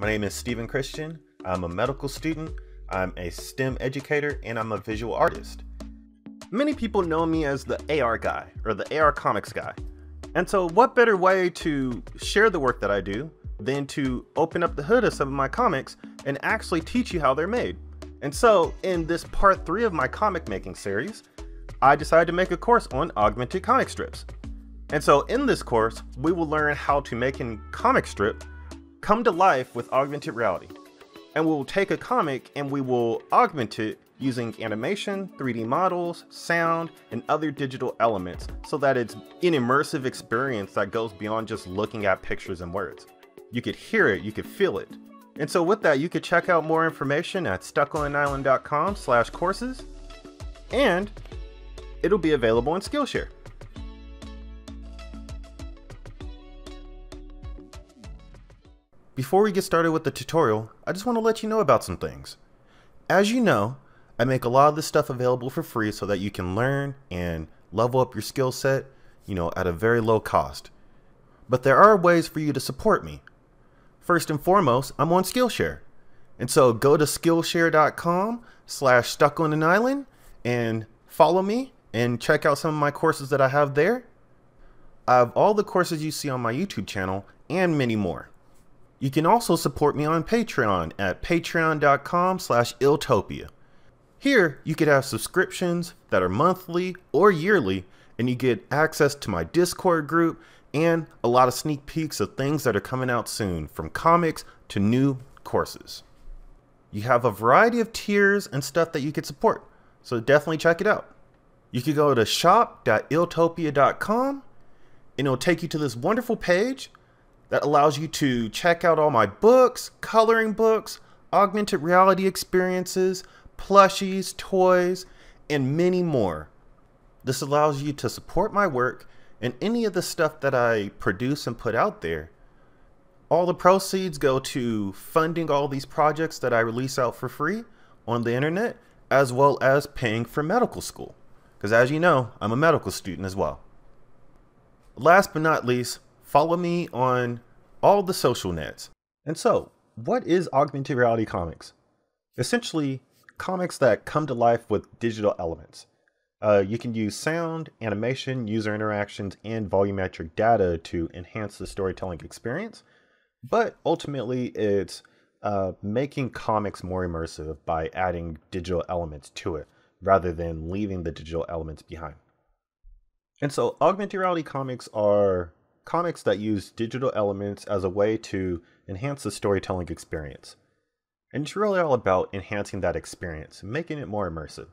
My name is Steven Christian. I'm a medical student, I'm a STEM educator, and I'm a visual artist. Many people know me as the AR guy, or the AR comics guy. And so, what better way to share the work that I do than to open up the hood of some of my comics and actually teach you how they're made? And so, in this part three of my comic making series, I decided to make a course on augmented comic strips. And so, in this course, we will learn how to make a comic strip come to life with augmented reality. And we will take a comic and we will augment it using animation, 3D models, sound, and other digital elements so that it's an immersive experience that goes beyond just looking at pictures and words. You could hear it, you could feel it. And so with that, you could check out more information at stuckonaneyeland.com slash courses, and it'll be available on Skillshare. Before we get started with the tutorial, I just want to let you know about some things. As you know, I make a lot of this stuff available for free so that you can learn and level up your skill set, you know, at a very low cost. But there are ways for you to support me. First and foremost, I'm on Skillshare. And so go to skillshare.com slash stuck on an Eyeland and follow me and check out some of my courses that I have there. I have all the courses you see on my YouTube channel and many more. You can also support me on Patreon at patreon.com slash iltopia. Here, you could have subscriptions that are monthly or yearly, and you get access to my Discord group and a lot of sneak peeks of things that are coming out soon, from comics to new courses. You have a variety of tiers and stuff that you could support, so definitely check it out. You could go to shop.iltopia.com and it'll take you to this wonderful page that allows you to check out all my books, coloring books, augmented reality experiences, plushies, toys, and many more. This allows you to support my work and any of the stuff that I produce and put out there. All the proceeds go to funding all these projects that I release out for free on the internet, as well as paying for medical school. Because as you know, I'm a medical student as well. Last but not least, follow me on all the social nets. And so, what is augmented reality comics? Essentially, comics that come to life with digital elements. Uh, you can use sound, animation, user interactions, and volumetric data to enhance the storytelling experience, but ultimately it's uh, making comics more immersive by adding digital elements to it rather than leaving the digital elements behind. And so augmented reality comics are comics that use digital elements as a way to enhance the storytelling experience. And it's really all about enhancing that experience, making it more immersive.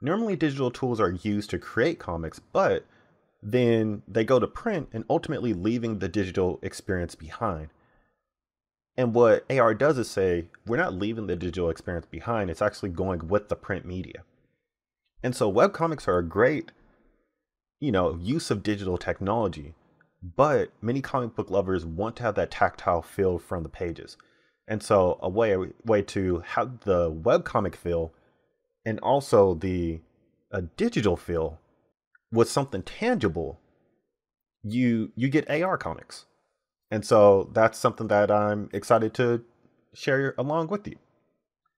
Normally, digital tools are used to create comics, but then they go to print and ultimately leaving the digital experience behind. And what AR does is say, we're not leaving the digital experience behind, it's actually going with the print media. And so webcomics are a great, you know, use of digital technology but many comic book lovers want to have that tactile feel from the pages. And so a way way to have the web comic feel and also the a digital feel with something tangible, you you get AR comics. And so that's something that I'm excited to share along with you.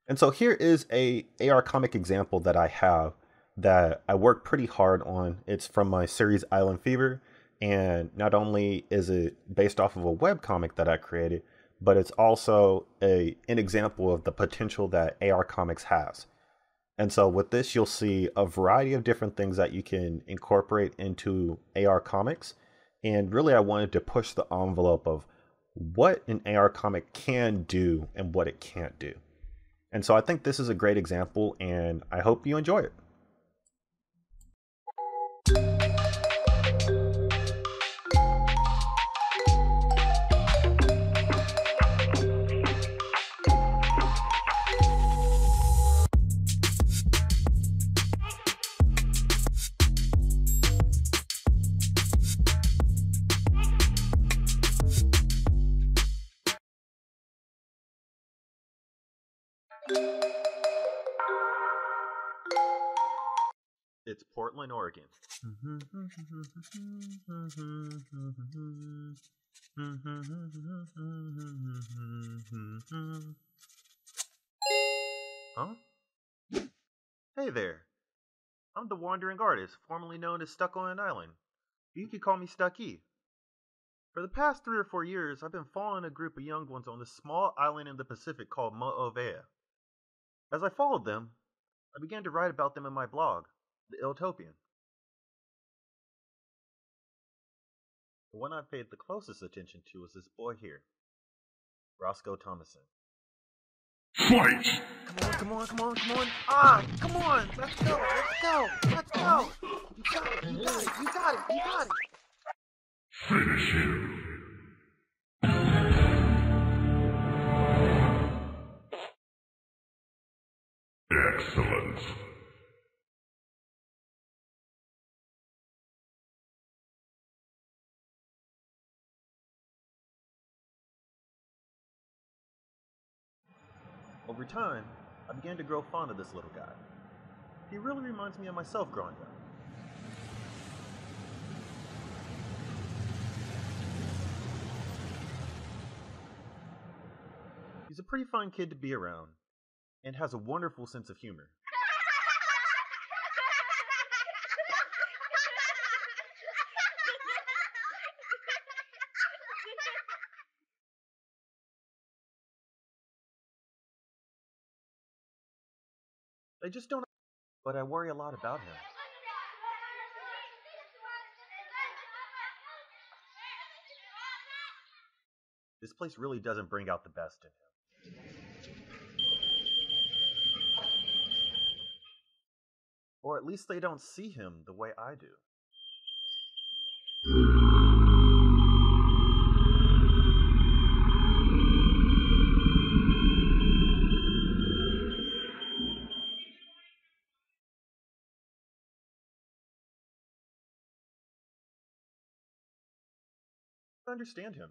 And so here is a AR comic example that I have that I worked pretty hard on. It's from my series Eyelnd Feevr and not only is it based off of a web comic that I created, but it's also a an example of the potential that AR Comics has. And so with this, you'll see a variety of different things that you can incorporate into AR Comics. And really, I wanted to push the envelope of what an AR comic can do and what it can't do. And so I think this is a great example, and I hope you enjoy it. It's Portland, Oregon. Huh? Hey there. I'm the wandering artist, formerly known as Stuck on an Eyeland. You can call me Stucky. For the past three or four years, I've been following a group of young ones on this small island in the Pacific called Mo'ovea. As I followed them, I began to write about them in my blog, The Iltopian. The one I paid the closest attention to was this boy here, Roscoe Thomason. Fight! Come on, come on, come on, come on. Ah, come on. Let's go, let's go, let's go. You got it, you got it, you got it, you got it. Finish him! Excellent. Over time, I began to grow fond of this little guy. He really reminds me of myself growing up. He's a pretty fun kid to be around and has a wonderful sense of humor. I just don't. But I worry a lot about him. This place really doesn't bring out the best in him. Or at least they don't see him the way I do. understand him.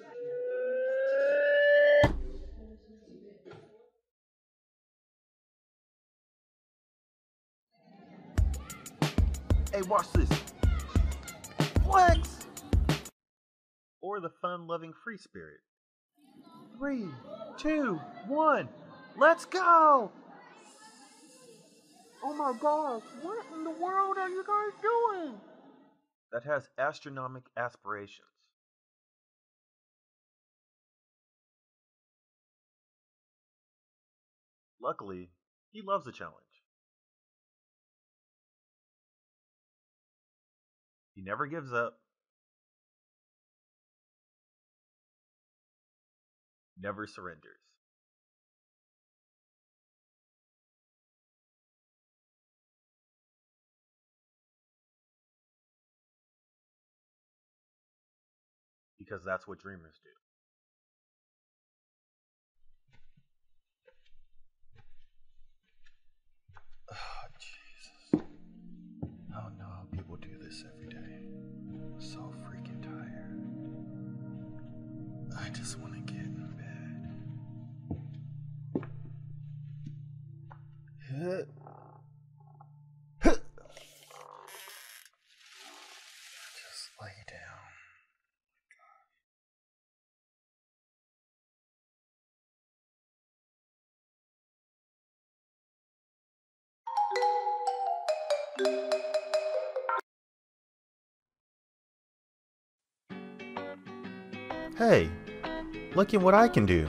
Hey, watch this. Flex! Or the fun loving free spirit. Three, two, one, let's go! Oh my gosh, what in the world are you guys doing? That has astronomic aspirations. Luckily, he loves a challenge. He never gives up. Never surrenders. Because that's what dreamers do. Oh, just want to get in bed. Just lay down. Hey, look at what I can do.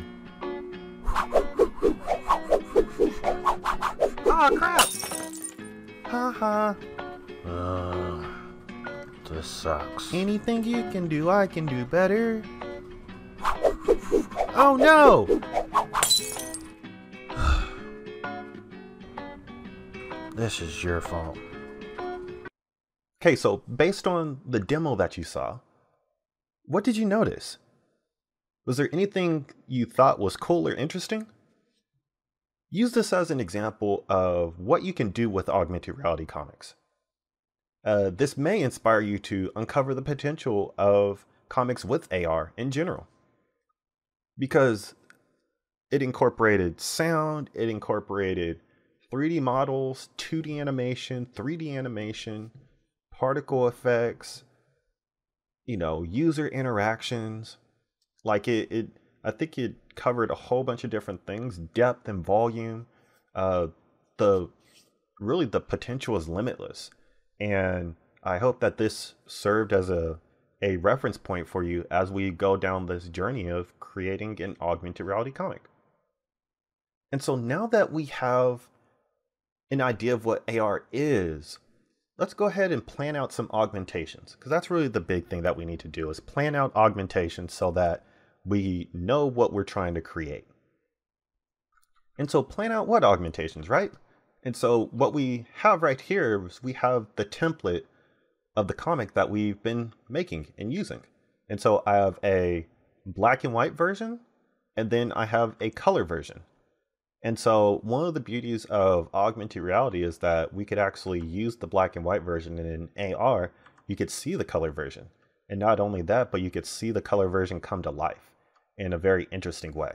Ah, crap! Haha. Uh, this sucks. Anything you can do, I can do better. Oh no! this is your fault. Okay, so based on the demo that you saw, what did you notice? Was there anything you thought was cool or interesting? use this as an example of what you can do with augmented reality comics. Uh, this may inspire you to uncover the potential of comics with AR in general. Because it incorporated sound, it incorporated 3D models, 2D animation, 3D animation, particle effects, you know, user interactions. Like it, it I think it covered a whole bunch of different things, depth and volume. Uh, the really the potential is limitless, and I hope that this served as a a reference point for you as we go down this journey of creating an augmented reality comic. And so now that we have an idea of what AR is, let's go ahead and plan out some augmentations because that's really the big thing that we need to do is plan out augmentations so that we know what we're trying to create. And so plan out what augmentations, right? And so what we have right here is we have the template of the comic that we've been making and using. And so I have a black and white version, and then I have a color version. And so one of the beauties of augmented reality is that we could actually use the black and white version and in AR, you could see the color version. And not only that, but you could see the color version come to life in a very interesting way.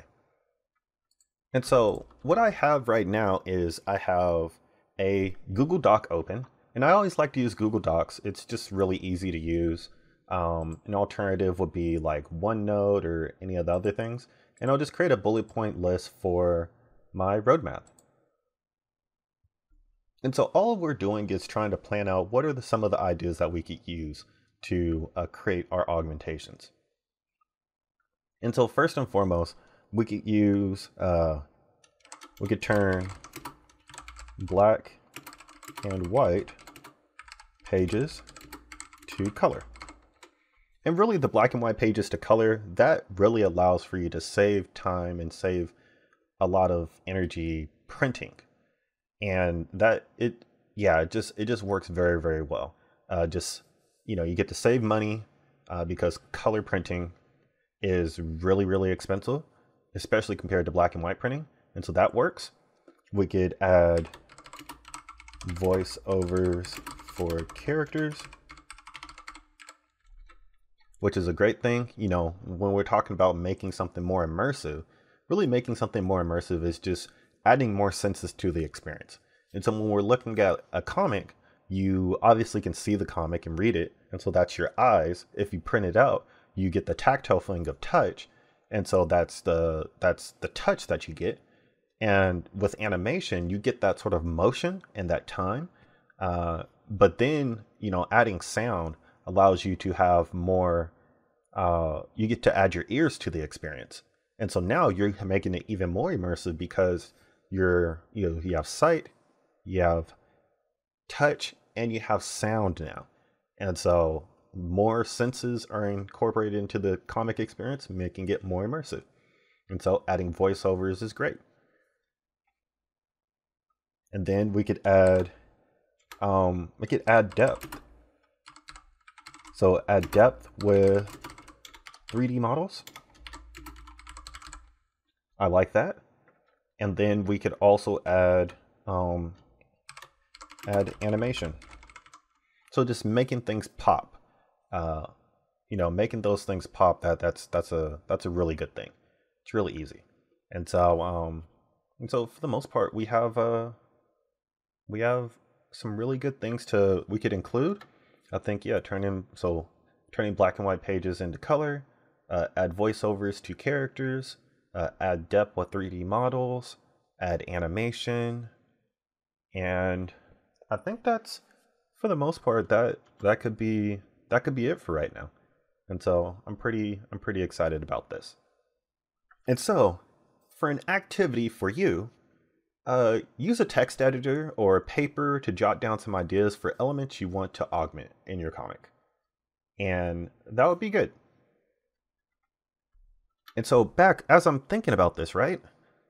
And so what I have right now is I have a Google Doc open, and I always like to use Google Docs. It's just really easy to use. Um, an alternative would be like OneNote or any of the other things. And I'll just create a bullet point list for my roadmap. And so all we're doing is trying to plan out what are the, some of the ideas that we could use to uh, create our augmentations. And so first and foremost, we could use, uh, we could turn black and white pages to color. And really the black and white pages to color, that really allows for you to save time and save a lot of energy printing. And that it yeah, it just it just works very, very well. Uh, just you know, you get to save money uh, because color printing is really, really expensive, especially compared to black and white printing. And so that works. We could add voiceovers for characters, which is a great thing. You know, when we're talking about making something more immersive, really making something more immersive is just adding more senses to the experience. And so when we're looking at a comic, you obviously can see the comic and read it. And so that's your eyes. If you print it out, you get the tactile feeling of touch and so that's the that's the touch that you get. And with animation you get that sort of motion and that time uh, but then you know adding sound allows you to have more uh, you get to add your ears to the experience. And so now you're making it even more immersive because you're you know, you have sight you have touch and you have sound now. And so more senses are incorporated into the comic experience, making it more immersive. And so adding voiceovers is great. And then we could add um we could add depth. So add depth with 3D models. I like that. And then we could also add um add animation. So just making things pop uh, you know, making those things pop that that's that's a that's a really good thing. It's really easy, and so um, and so for the most part, we have uh, we have some really good things to we could include. I think yeah, turning so turning black and white pages into color, uh, add voiceovers to characters, uh, add depth with 3D models, add animation, and I think that's for the most part that that could be that could be it for right now. And so I'm pretty I'm pretty excited about this. And so, for an activity for you, uh, use a text editor or a paper to jot down some ideas for elements you want to augment in your comic. And that would be good. And so back as I'm thinking about this, right?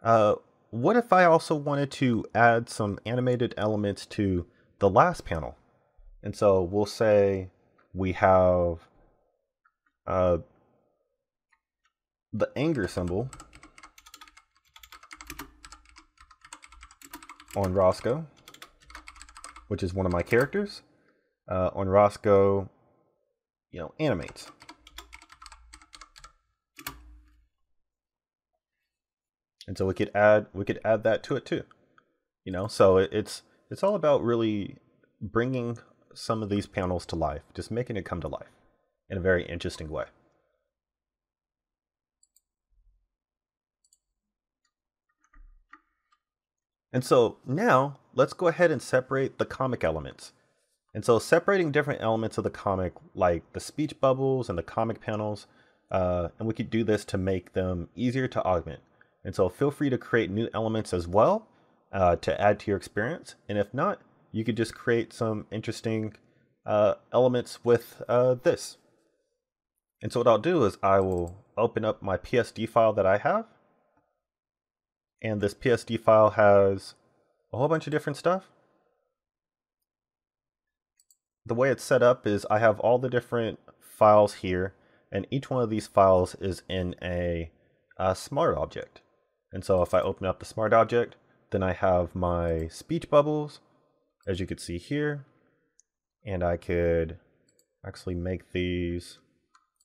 Uh, what if I also wanted to add some animated elements to the last panel? And so we'll say we have uh, the anger symbol on Roscoe, which is one of my characters. Uh, on Roscoe, you know, animates. And so we could add we could add that to it too. You know, so it, it's it's all about really bringing some of these panels to life, just making it come to life in a very interesting way. And so now let's go ahead and separate the comic elements. And so separating different elements of the comic, like the speech bubbles and the comic panels, uh, and we could do this to make them easier to augment. And so feel free to create new elements as well uh, to add to your experience. And if not, you could just create some interesting uh, elements with uh, this. And so what I'll do is I will open up my PSD file that I have. And this PSD file has a whole bunch of different stuff. The way it's set up is I have all the different files here, and each one of these files is in a, a smart object. And so if I open up the smart object, then I have my speech bubbles, as you can see here, and I could actually make these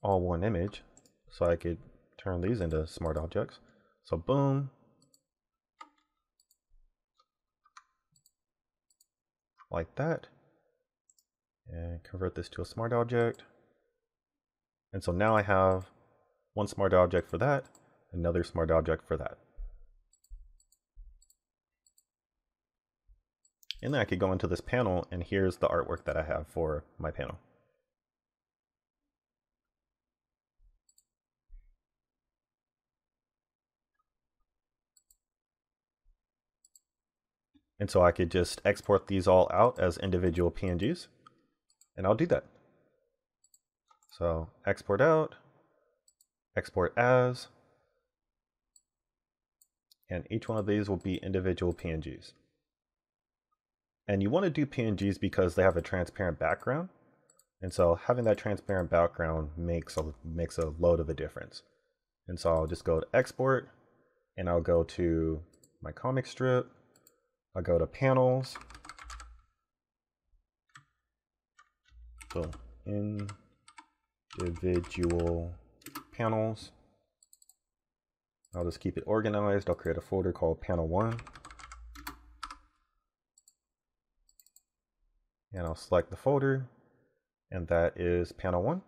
all one image so I could turn these into smart objects. So boom. Like that. And convert this to a smart object. And so now I have one smart object for that, another smart object for that. And then I could go into this panel and here's the artwork that I have for my panel. And so I could just export these all out as individual PNGs. And I'll do that. So export out, export as, and each one of these will be individual PNGs. And you want to do PNGs because they have a transparent background. And so having that transparent background makes a, makes a load of a difference. And so I'll just go to export and I'll go to my comic strip. I'll go to panels. So individual panels. I'll just keep it organized. I'll create a folder called panel one. And I'll select the folder and that is panel one.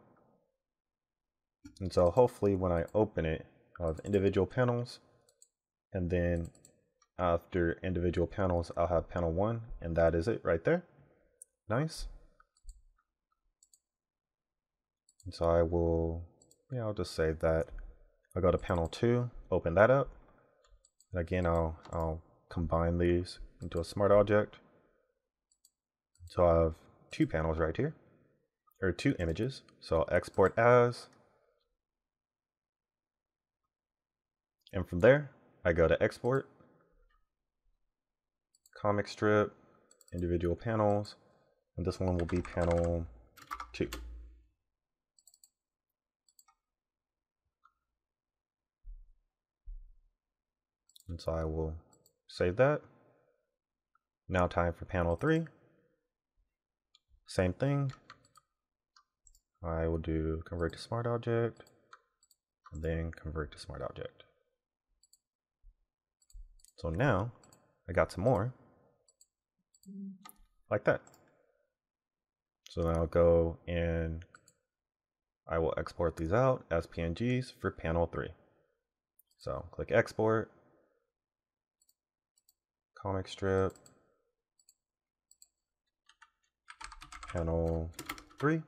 And so hopefully when I open it, I'll have individual panels and then after individual panels, I'll have panel one and that is it right there. Nice. And so I will, yeah, I'll just save that. I'll go to panel two, open that up. And again, I'll, I'll combine these into a smart object. So I have two panels right here, or two images. So I'll export as, and from there, I go to export, comic strip, individual panels, and this one will be panel two. And so I will save that. Now time for panel three. Same thing. I will do convert to smart object and then convert to smart object. So now I got some more like that. So then I'll go and I will export these out as PNGs for panel 3. So click export, comic strip, panel 3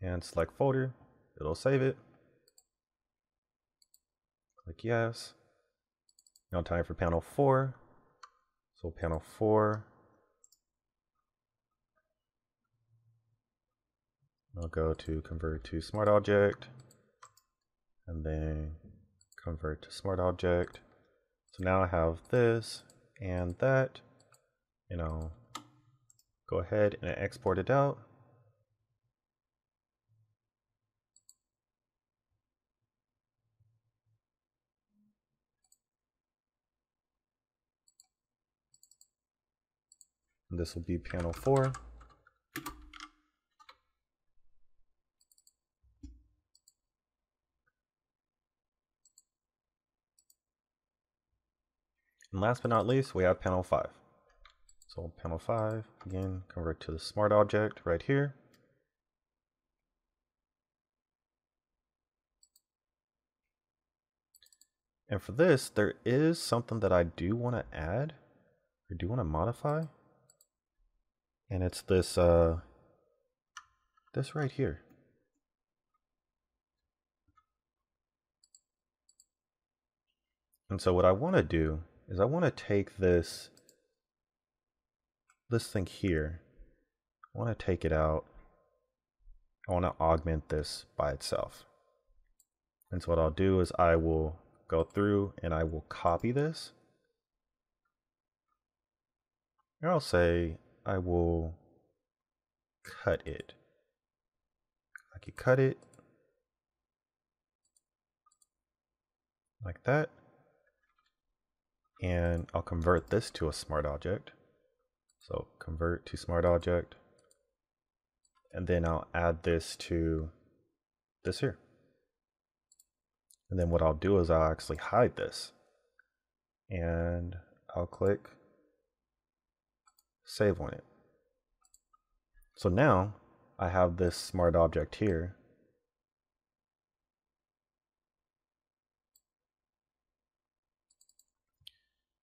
and select folder. It'll save it. Click yes. Now time for panel 4 so panel 4 I'll go to convert to smart object. And then convert to smart object. So now I have this and that. You know Go ahead and export it out. And this will be panel 4. And last but not least, we have panel 5. So panel 5, again, convert to the smart object right here. And for this, there is something that I do want to add, or do want to modify. And it's this, uh, this right here. And so what I want to do is I want to take this this thing here. I want to take it out. I want to augment this by itself. And so what I'll do is I will go through and I will copy this. And I'll say I will cut it. I can cut it like that and I'll convert this to a smart object. So convert to smart object, and then I'll add this to this here. And then what I'll do is I'll actually hide this. And I'll click save on it. So now I have this smart object here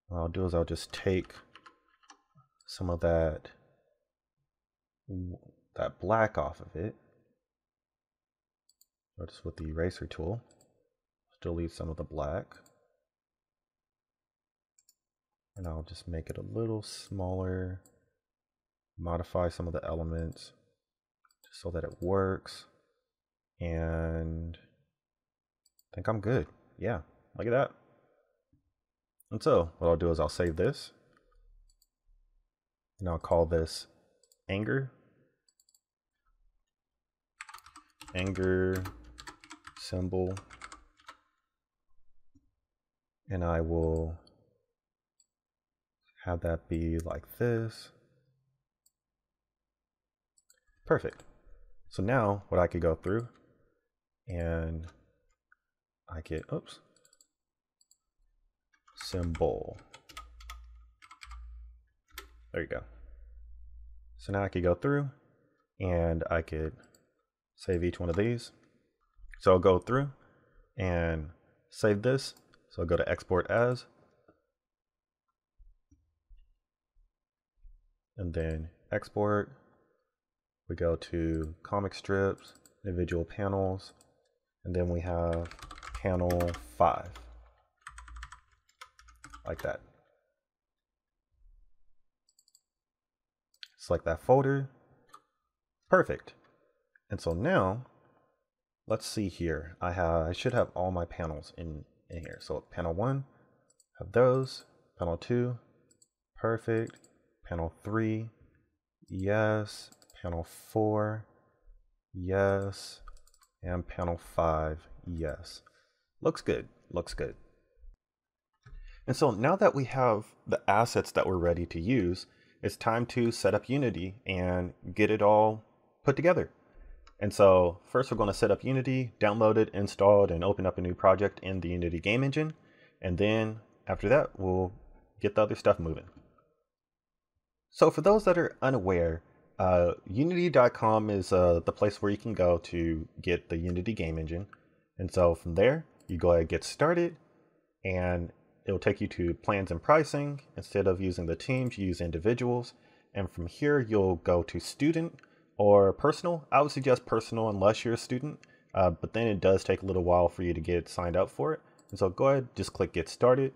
what I'll do is I'll just take some of that that black off of it. Just with the eraser tool delete some of the black. And I'll just make it a little smaller. Modify some of the elements so that it works. And I think I'm good. Yeah look at that. And so what I'll do is I'll save this and I'll call this anger. Anger symbol. And I will have that be like this. Perfect. So now what I could go through and I get oops symbol. There you go. So now I could go through and I could save each one of these. So I'll go through and save this. So I'll go to export as. And then export. We go to comic strips, individual panels, and then we have panel 5 like that. Select that folder. Perfect. And so now, let's see here. I have I should have all my panels in, in here. So panel one, have those. Panel two, perfect. Panel three, yes. Panel four, yes. And panel five, yes. Looks good, looks good. And so now that we have the assets that we're ready to use, it's time to set up Unity and get it all put together. And so first we're going to set up Unity, download it, install it, and open up a new project in the Unity game engine. And then after that, we'll get the other stuff moving. So for those that are unaware, uh, Unity.com is uh, the place where you can go to get the Unity game engine. And so from there, you go ahead and get started. And it'll take you to plans and pricing. Instead of using the teams, you use individuals. And from here, you'll go to student or personal. I would suggest personal unless you're a student, uh, but then it does take a little while for you to get signed up for it. And so go ahead, just click get started.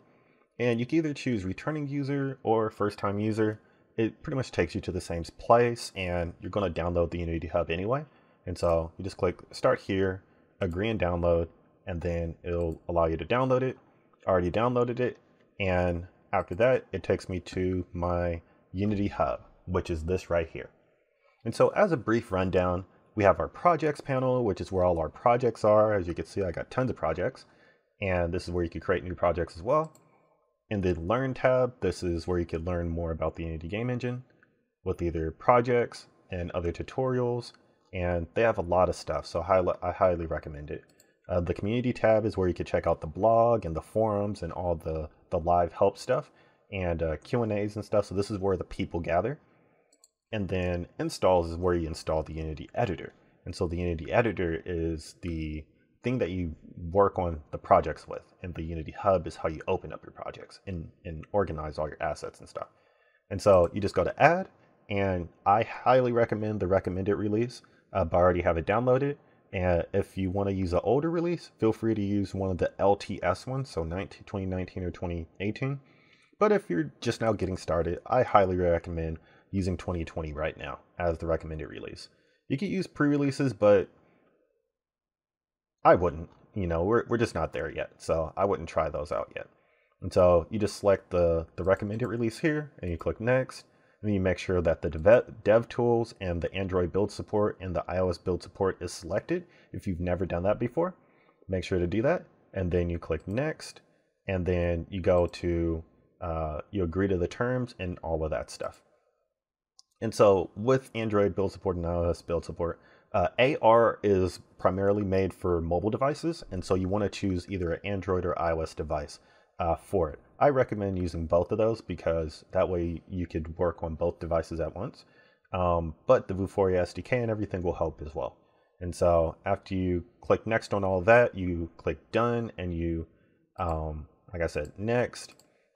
And you can either choose returning user or first time user. It pretty much takes you to the same place and you're going to download the Unity Hub anyway. And so you just click start here, agree and download, and then it'll allow you to download it already downloaded it. And after that, it takes me to my Unity Hub, which is this right here. And so as a brief rundown, we have our projects panel, which is where all our projects are. As you can see, I got tons of projects. And this is where you can create new projects as well. In the Learn tab, this is where you can learn more about the Unity game engine. with either projects and other tutorials, and they have a lot of stuff, so I highly recommend it. Uh, the community tab is where you can check out the blog and the forums and all the, the live help stuff and uh, Q&As and stuff. So this is where the people gather. And then installs is where you install the Unity editor. And so the Unity editor is the thing that you work on the projects with. And the Unity hub is how you open up your projects and, and organize all your assets and stuff. And so you just go to add, and I highly recommend the recommended release, uh, but I already have it downloaded. And if you want to use an older release, feel free to use one of the LTS ones, so 19, 2019 or 2018. But if you're just now getting started, I highly recommend using 2020 right now as the recommended release. You could use pre-releases, but I wouldn't. You know, we're, we're just not there yet, so I wouldn't try those out yet. And so you just select the, the recommended release here, and you click next, and you make sure that the dev, dev tools and the Android build support and the iOS build support is selected. If you've never done that before, make sure to do that. And then you click next, and then you go to, uh, you agree to the terms and all of that stuff. And so with Android build support and iOS build support, uh, AR is primarily made for mobile devices. And so you want to choose either an Android or iOS device uh, for it. I recommend using both of those because that way you could work on both devices at once. Um, but the Vuforia SDK and everything will help as well. And so after you click next on all that, you click done and you, um, like I said, next,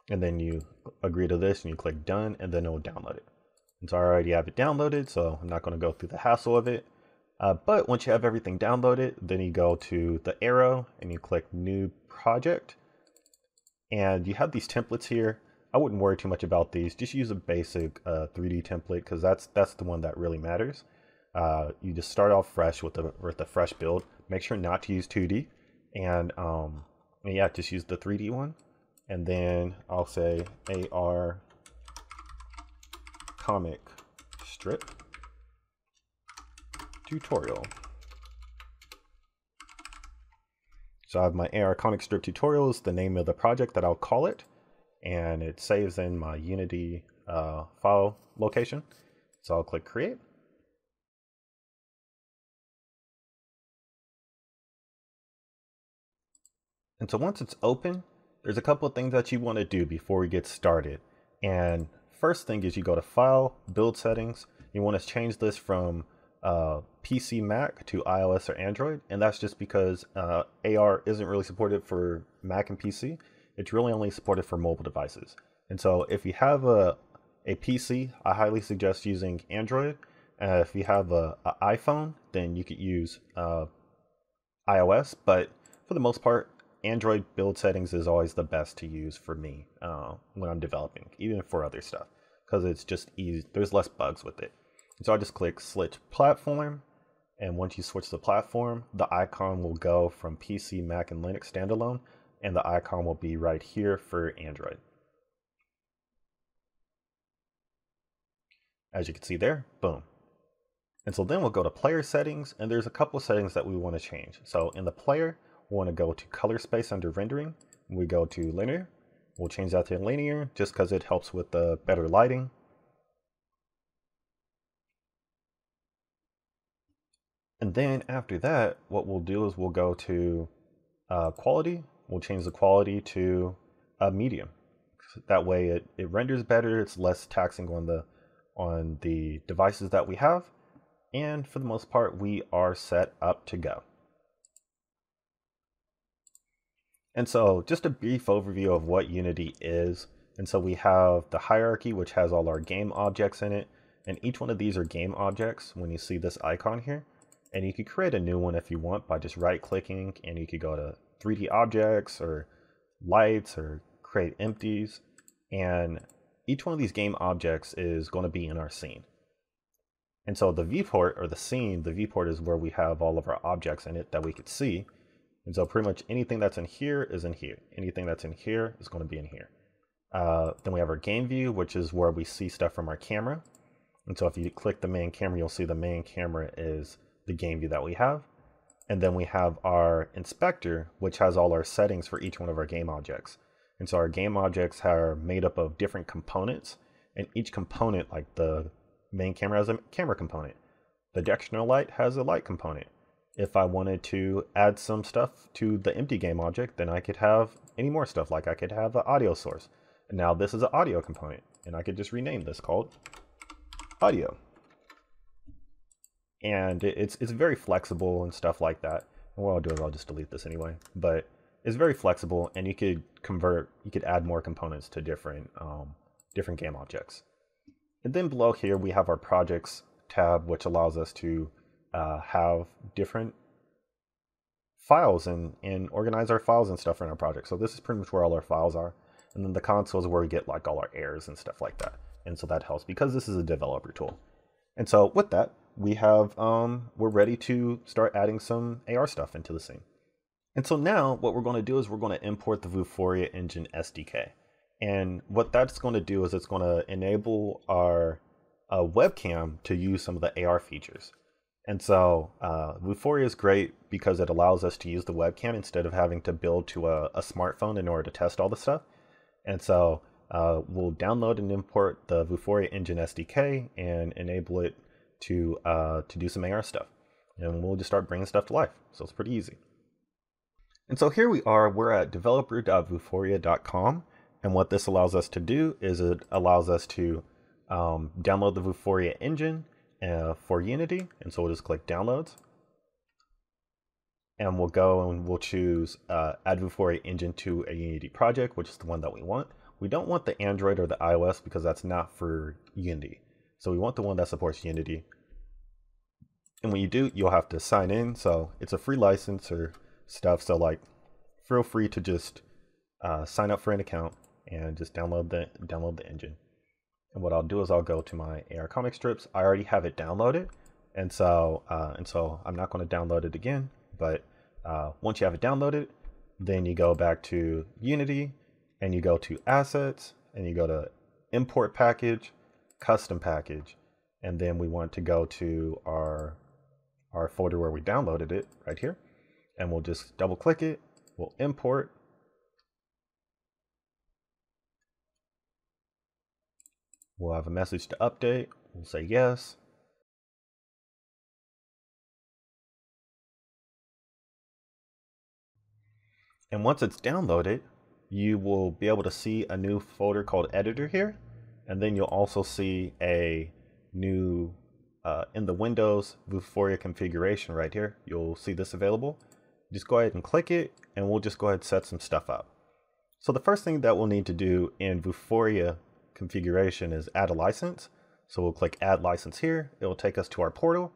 and then you agree to this and you click done and then it will download it. And so I already have it downloaded, so I'm not going to go through the hassle of it. Uh, but once you have everything downloaded, then you go to the arrow and you click new project and you have these templates here. I wouldn't worry too much about these. Just use a basic uh, 3D template because that's that's the one that really matters. Uh, you just start off fresh with the with the fresh build. Make sure not to use 2D, and um, and yeah, just use the 3D one. And then I'll say AR comic strip tutorial. So I have my AR comic strip tutorials, the name of the project that I'll call it. And it saves in my Unity uh, file location. So I'll click create. And so once it's open, there's a couple of things that you want to do before we get started. And first thing is you go to File, Build Settings. You want to change this from uh, PC Mac to iOS or Android, and that's just because uh, AR isn't really supported for Mac and PC. It's really only supported for mobile devices. And so if you have a, a PC, I highly suggest using Android. Uh, if you have a, a, iPhone, then you could use uh, iOS. But for the most part, Android build settings is always the best to use for me uh, when I'm developing, even for other stuff, because it's just easy. There's less bugs with it. So I just click switch platform. And once you switch the platform, the icon will go from PC, Mac, and Linux standalone, and the icon will be right here for Android. As you can see there, boom. And so then we'll go to player settings, and there's a couple of settings that we want to change. So in the player, we want to go to color space under rendering. We go to linear. We'll change that to linear just because it helps with the better lighting. And then after that, what we'll do is we'll go to uh, quality. We'll change the quality to medium. That way it, it renders better. It's less taxing on the on the devices that we have. And for the most part, we are set up to go. And so just a brief overview of what Unity is. And so we have the hierarchy, which has all our game objects in it. And each one of these are game objects when you see this icon here. And you could create a new one if you want by just right clicking and you could go to 3D objects or lights or create empties. And each one of these game objects is going to be in our scene. And so the viewport or the scene, the viewport is where we have all of our objects in it that we could see. And so pretty much anything that's in here is in here. Anything that's in here is going to be in here. Uh, then we have our game view, which is where we see stuff from our camera. And so if you click the main camera, you'll see the main camera is the game view that we have. And then we have our inspector, which has all our settings for each one of our game objects. And so our game objects are made up of different components, and each component, like the main camera has a camera component. The directional light has a light component. If I wanted to add some stuff to the empty game object, then I could have any more stuff, like I could have an audio source. And now this is an audio component, and I could just rename this called audio. And it's, it's very flexible and stuff like that. And what I'll do is I'll just delete this anyway. But it's very flexible, and you could convert, you could add more components to different, um, different game objects. And then below here, we have our projects tab, which allows us to uh, have different files and, and organize our files and stuff in our project. So this is pretty much where all our files are. And then the console is where we get like all our errors and stuff like that. And so that helps because this is a developer tool. And so with that, we have, um, we're ready to start adding some AR stuff into the scene. And so now what we're going to do is we're going to import the Vuforia Engine SDK. And what that's going to do is it's going to enable our uh, webcam to use some of the AR features. And so uh, Vuforia is great because it allows us to use the webcam instead of having to build to a, a smartphone in order to test all the stuff. And so uh, we'll download and import the Vuforia Engine SDK and enable it to uh, to do some AR stuff. And we'll just start bringing stuff to life. So it's pretty easy. And so here we are, we're at developer.vuforia.com. And what this allows us to do is it allows us to um, download the Vuforia engine uh, for Unity. And so we'll just click downloads. And we'll go and we'll choose uh, add Vuforia engine to a Unity project, which is the one that we want. We don't want the Android or the iOS because that's not for Unity. So we want the one that supports Unity. And when you do, you'll have to sign in. So it's a free license or stuff. So like, feel free to just uh, sign up for an account and just download the download the engine. And what I'll do is I'll go to my AR comic strips. I already have it downloaded, and so uh, and so I'm not going to download it again. But uh, once you have it downloaded, then you go back to Unity, and you go to Assets, and you go to Import Package, Custom Package, and then we want to go to our our folder where we downloaded it right here, and we'll just double click it. We'll import We'll have a message to update. We'll say yes. And once it's downloaded, you will be able to see a new folder called editor here. And then you'll also see a new, uh, in the Windows Vuforia configuration right here, you'll see this available. Just go ahead and click it and we'll just go ahead and set some stuff up. So the first thing that we'll need to do in Vuforia configuration is add a license. So we'll click add license here. It will take us to our portal.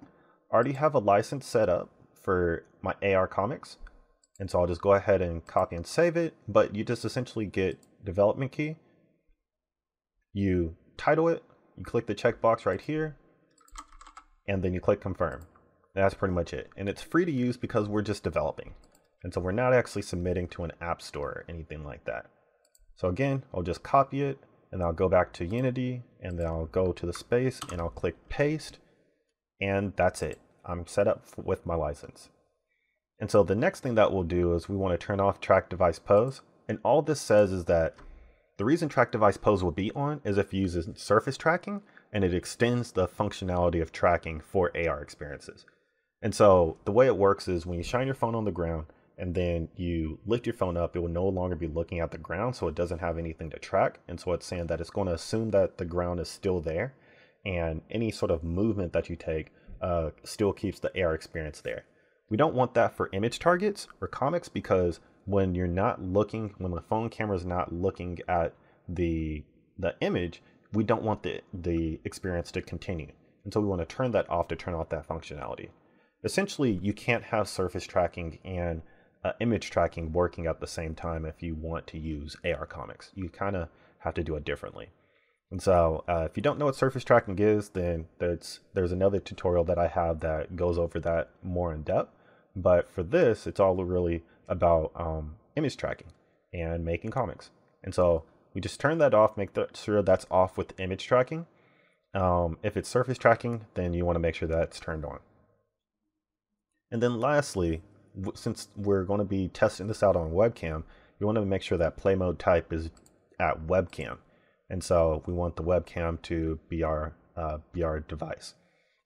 I already have a license set up for my AR comics. And so I'll just go ahead and copy and save it. But you just essentially get development key. You title it. You click the checkbox right here. And then you click confirm. That's pretty much it. And it's free to use because we're just developing. And so we're not actually submitting to an app store or anything like that. So again, I'll just copy it and I'll go back to Unity and then I'll go to the space and I'll click paste and that's it. I'm set up with my license. And so the next thing that we'll do is we want to turn off track device pose. And all this says is that the reason track device pose will be on is if you use surface tracking and it extends the functionality of tracking for AR experiences. And so the way it works is when you shine your phone on the ground, and then you lift your phone up, it will no longer be looking at the ground, so it doesn't have anything to track. And so it's saying that it's going to assume that the ground is still there, and any sort of movement that you take uh, still keeps the AR experience there. We don't want that for image targets or comics because when you're not looking, when the phone camera is not looking at the the image, we don't want the the experience to continue. And so we want to turn that off to turn off that functionality. Essentially, you can't have surface tracking and uh, image tracking working at the same time if you want to use AR comics. You kind of have to do it differently. And so, uh, if you don't know what surface tracking is, then there's there's another tutorial that I have that goes over that more in depth. But for this, it's all really about um, image tracking and making comics. And so we just turn that off, make sure that's off with image tracking. Um, if it's surface tracking, then you want to make sure that's turned on. And then lastly, since we're going to be testing this out on webcam, you want to make sure that play mode type is at webcam. And so we want the webcam to be our, uh, be our device.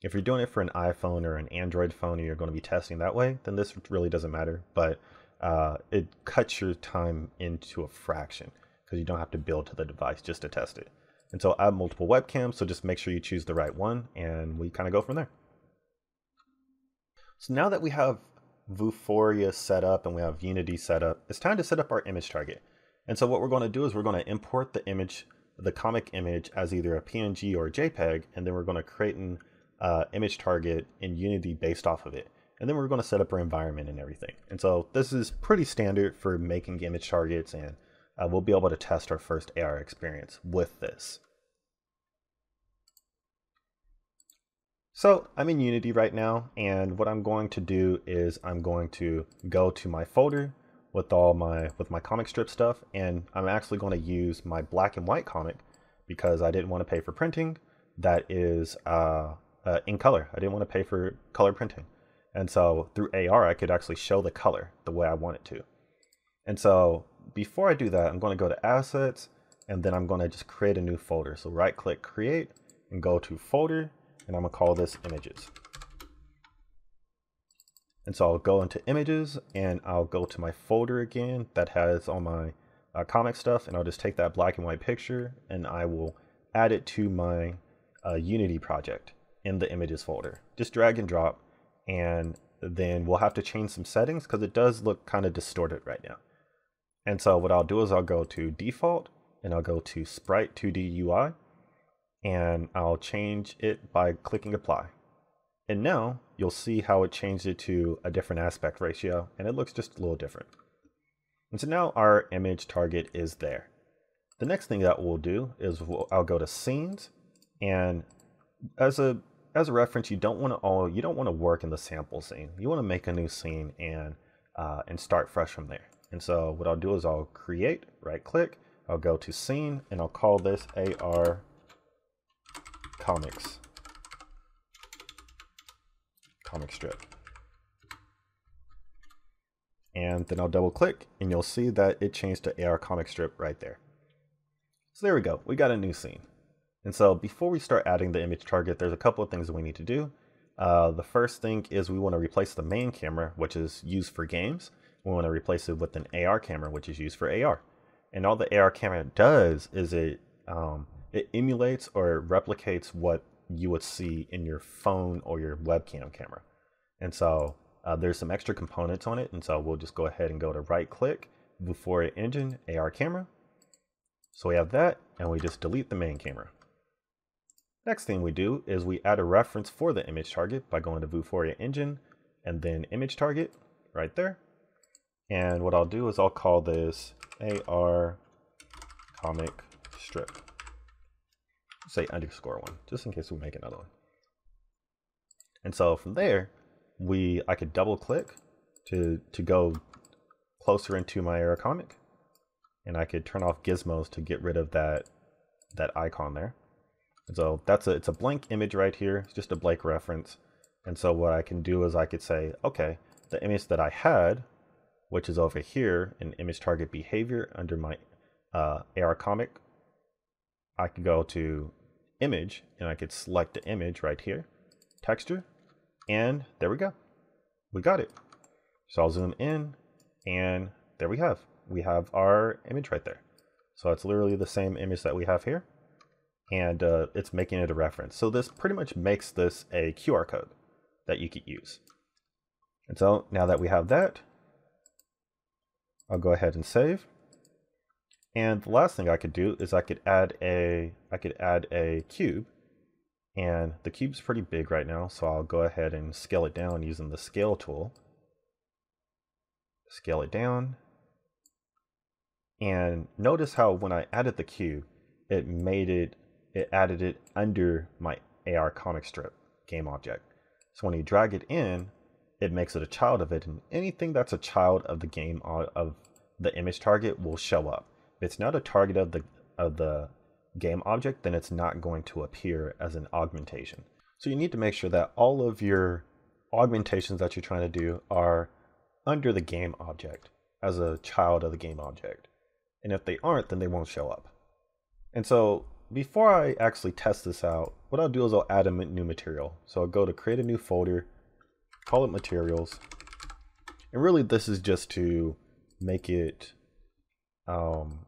If you're doing it for an iPhone or an Android phone and you're going to be testing that way, then this really doesn't matter. But uh, it cuts your time into a fraction because you don't have to build to the device just to test it. And so I have multiple webcams, so just make sure you choose the right one and we kind of go from there. So now that we have Vuforia set up and we have Unity set up, it's time to set up our image target. And so what we're going to do is we're going to import the image, the comic image as either a PNG or a JPEG, and then we're going to create an uh, image target in Unity based off of it. And then we're going to set up our environment and everything. And so this is pretty standard for making image targets and uh, we'll be able to test our first AR experience with this. So I'm in Unity right now, and what I'm going to do is I'm going to go to my folder with all my with my comic strip stuff, and I'm actually going to use my black and white comic because I didn't want to pay for printing. That is uh, uh, in color. I didn't want to pay for color printing, and so through AR I could actually show the color the way I want it to. And so before I do that, I'm going to go to Assets, and then I'm going to just create a new folder. So right click Create, and go to Folder, and I'm going to call this Images. And so I'll go into Images, and I'll go to my folder again that has all my uh, comic stuff, and I'll just take that black and white picture, and I will add it to my uh, Unity project in the Images folder. Just drag and drop, and then we'll have to change some settings because it does look kind of distorted right now. And so what I'll do is I'll go to default and I'll go to sprite 2D UI and I'll change it by clicking apply. And now you'll see how it changed it to a different aspect ratio and it looks just a little different. And so now our image target is there. The next thing that we'll do is we'll, I'll go to scenes and as a as a reference, you don't want to all you don't want to work in the sample scene. You want to make a new scene and uh, and start fresh from there. And so what I'll do is I'll create, right click, I'll go to scene and I'll call this AR comics comic strip. And then I'll double click and you'll see that it changed to AR comic strip right there. So there we go. We got a new scene. And so before we start adding the image target, there's a couple of things that we need to do. Uh, the first thing is we want to replace the main camera, which is used for games we want to replace it with an AR camera, which is used for AR. And all the AR camera does is it um, it emulates or replicates what you would see in your phone or your webcam camera. And so uh, there's some extra components on it. And so we'll just go ahead and go to right click, Vuforia Engine, AR camera. So we have that and we just delete the main camera. Next thing we do is we add a reference for the image target by going to Vuforia Engine and then image target right there. And what I'll do is I'll call this AR comic strip. Say underscore one, just in case we make another one. And so from there, we I could double click to to go closer into my AR comic. And I could turn off gizmos to get rid of that that icon there. So that's a it's a blank image right here, it's just a blank reference. And so what I can do is I could say, okay, the image that I had which is over here in image target behavior under my uh, AR comic. I could go to image and I could select the image right here, texture, and there we go. We got it. So I'll zoom in and there we have. We have our image right there. So it's literally the same image that we have here and uh, it's making it a reference. So this pretty much makes this a QR code that you could use. And so now that we have that, I'll go ahead and save. And the last thing I could do is I could add a I could add a cube. And the cube's pretty big right now, so I'll go ahead and scale it down using the scale tool. Scale it down. And notice how when I added the cube, it made it it added it under my AR comic strip game object. So when you drag it in, it makes it a child of it, and anything that's a child of the game uh, of the image target will show up. If it's not a target of the of the game object, then it's not going to appear as an augmentation. So you need to make sure that all of your augmentations that you're trying to do are under the game object as a child of the game object. And if they aren't, then they won't show up. And so before I actually test this out, what I'll do is I'll add a new material. So I'll go to create a new folder, call it materials. And really this is just to make it, um,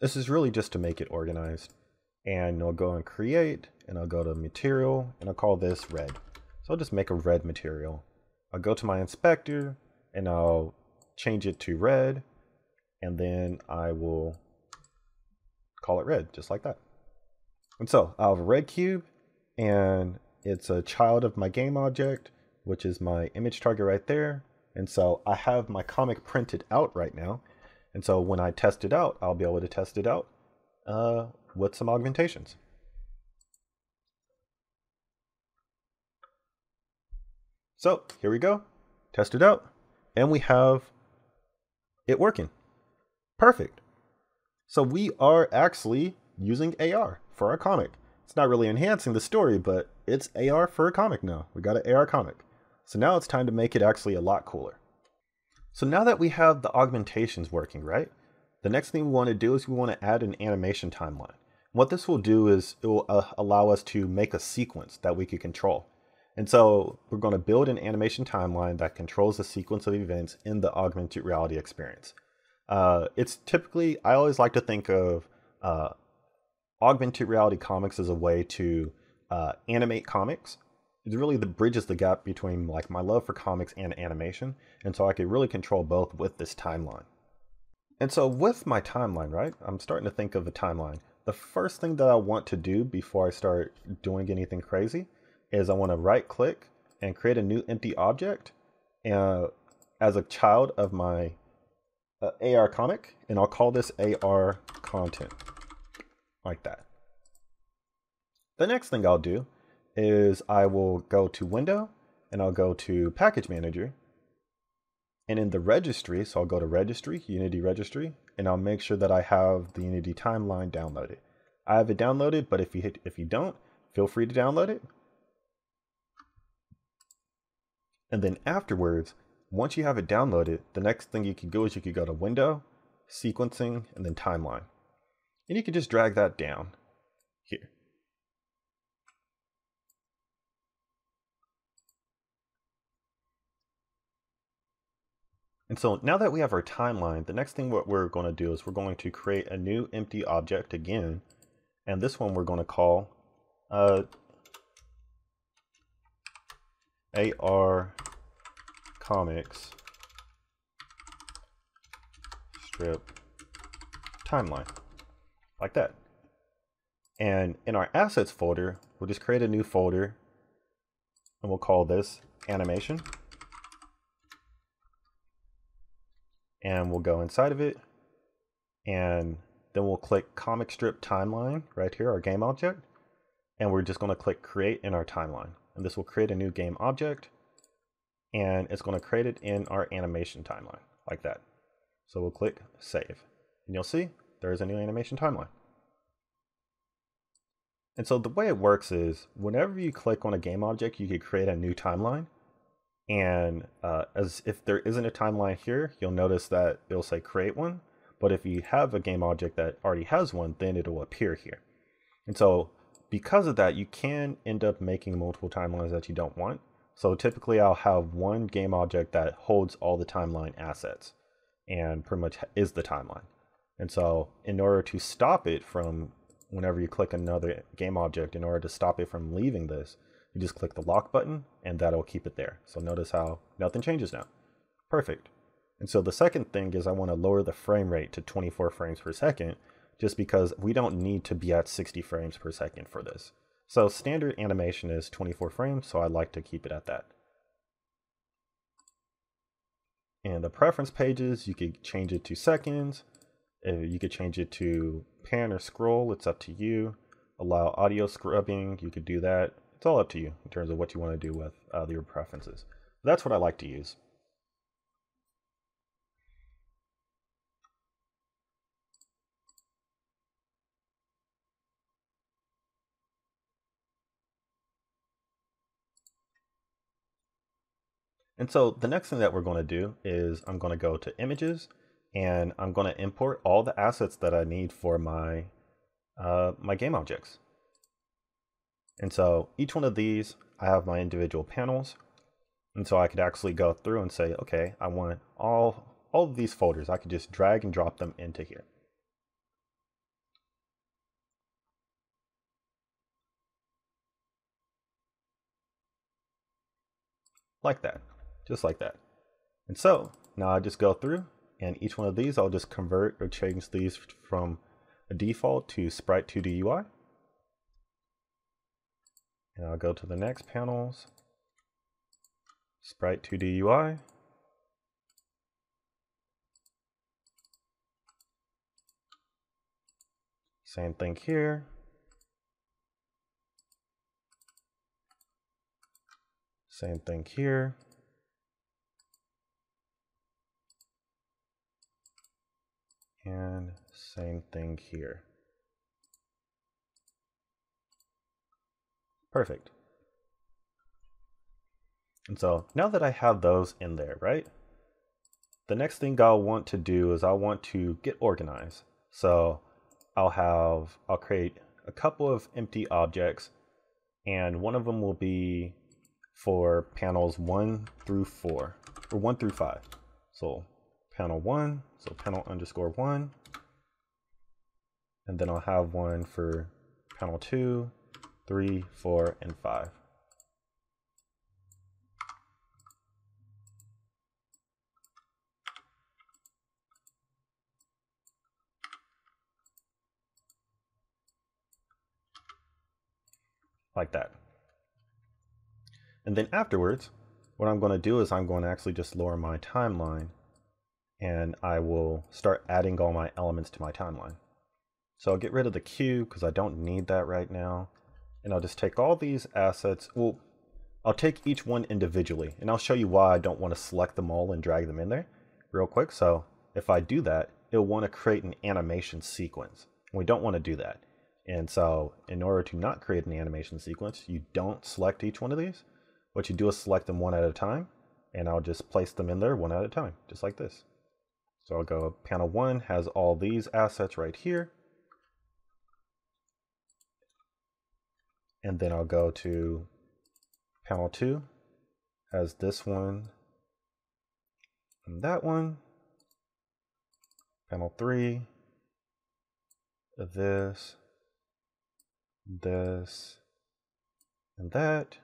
this is really just to make it organized. And I'll go and create, and I'll go to material, and I'll call this red. So I'll just make a red material. I'll go to my inspector, and I'll change it to red, and then I will call it red, just like that. And so I have a red cube, and it's a child of my game object, which is my image target right there. And so I have my comic printed out right now. And so when I test it out, I'll be able to test it out uh, with some augmentations. So here we go, test it out, and we have it working. Perfect. So we are actually using AR for our comic. It's not really enhancing the story, but it's AR for a comic now. We got an AR comic. So now it's time to make it actually a lot cooler. So now that we have the augmentations working, right? The next thing we want to do is we want to add an animation timeline. What this will do is it will uh, allow us to make a sequence that we can control. And so we're going to build an animation timeline that controls the sequence of events in the augmented reality experience. Uh, it's typically, I always like to think of uh, augmented reality comics as a way to uh, animate comics. It really the bridges the gap between like my love for comics and animation, and so I could really control both with this timeline. And so with my timeline, right, I'm starting to think of a timeline. The first thing that I want to do before I start doing anything crazy is I want to right click and create a new empty object uh, as a child of my uh, AR comic, and I'll call this AR content, like that. The next thing I'll do is I will go to Window, and I'll go to Package Manager, and in the registry, so I'll go to Registry, Unity Registry, and I'll make sure that I have the Unity timeline downloaded. I have it downloaded, but if you hit, if you don't, feel free to download it. And then afterwards, once you have it downloaded, the next thing you can go is you could go to Window, Sequencing, and then Timeline. And you can just drag that down here. And so now that we have our timeline, the next thing what we're going to do is we're going to create a new empty object again. And this one we're going to call uh, AR comics strip timeline like that. And in our assets folder, we'll just create a new folder and we'll call this animation. And we'll go inside of it and then we'll click comic strip timeline right here, our game object. And we're just going to click create in our timeline. And this will create a new game object and it's going to create it in our animation timeline like that. So we'll click save and you'll see there's a new animation timeline. And so the way it works is whenever you click on a game object, you can create a new timeline. And uh, as if there isn't a timeline here, you'll notice that it'll say create one. But if you have a game object that already has one, then it'll appear here. And so because of that, you can end up making multiple timelines that you don't want. So typically I'll have one game object that holds all the timeline assets and pretty much is the timeline. And so in order to stop it from whenever you click another game object, in order to stop it from leaving this, you just click the lock button and that'll keep it there. So notice how nothing changes now. Perfect. And so the second thing is I want to lower the frame rate to 24 frames per second just because we don't need to be at 60 frames per second for this. So standard animation is 24 frames, so I like to keep it at that. And the preference pages, you could change it to seconds. Uh, you could change it to pan or scroll, it's up to you. Allow audio scrubbing, you could do that. It's all up to you in terms of what you want to do with uh, your preferences. That's what I like to use. And so the next thing that we're going to do is I'm going to go to images and I'm going to import all the assets that I need for my uh, my game objects. And so each one of these, I have my individual panels. And so I could actually go through and say, okay, I want all, all of these folders. I could just drag and drop them into here. Like that, just like that. And so now I just go through and each one of these, I'll just convert or change these from a default to Sprite 2D UI. And I'll go to the next panels, Sprite 2D UI. Same thing here. Same thing here. And same thing here. Perfect. And so now that I have those in there, right? The next thing I'll want to do is I want to get organized. So I'll have, I'll create a couple of empty objects and one of them will be for panels one through four or one through five. So panel one, so panel underscore one. And then I'll have one for panel two, three, four, and five. Like that. And then afterwards, what I'm going to do is I'm going to actually just lower my timeline and I will start adding all my elements to my timeline. So I'll get rid of the cube because I don't need that right now. And I'll just take all these assets. Well, I'll take each one individually and I'll show you why I don't want to select them all and drag them in there real quick. So if I do that, it'll want to create an animation sequence. We don't want to do that. And so in order to not create an animation sequence, you don't select each one of these. What you do is select them one at a time and I'll just place them in there one at a time, just like this. So I'll go panel one has all these assets right here. And then I'll go to panel two has this one and that one. Panel three, this, this, and that.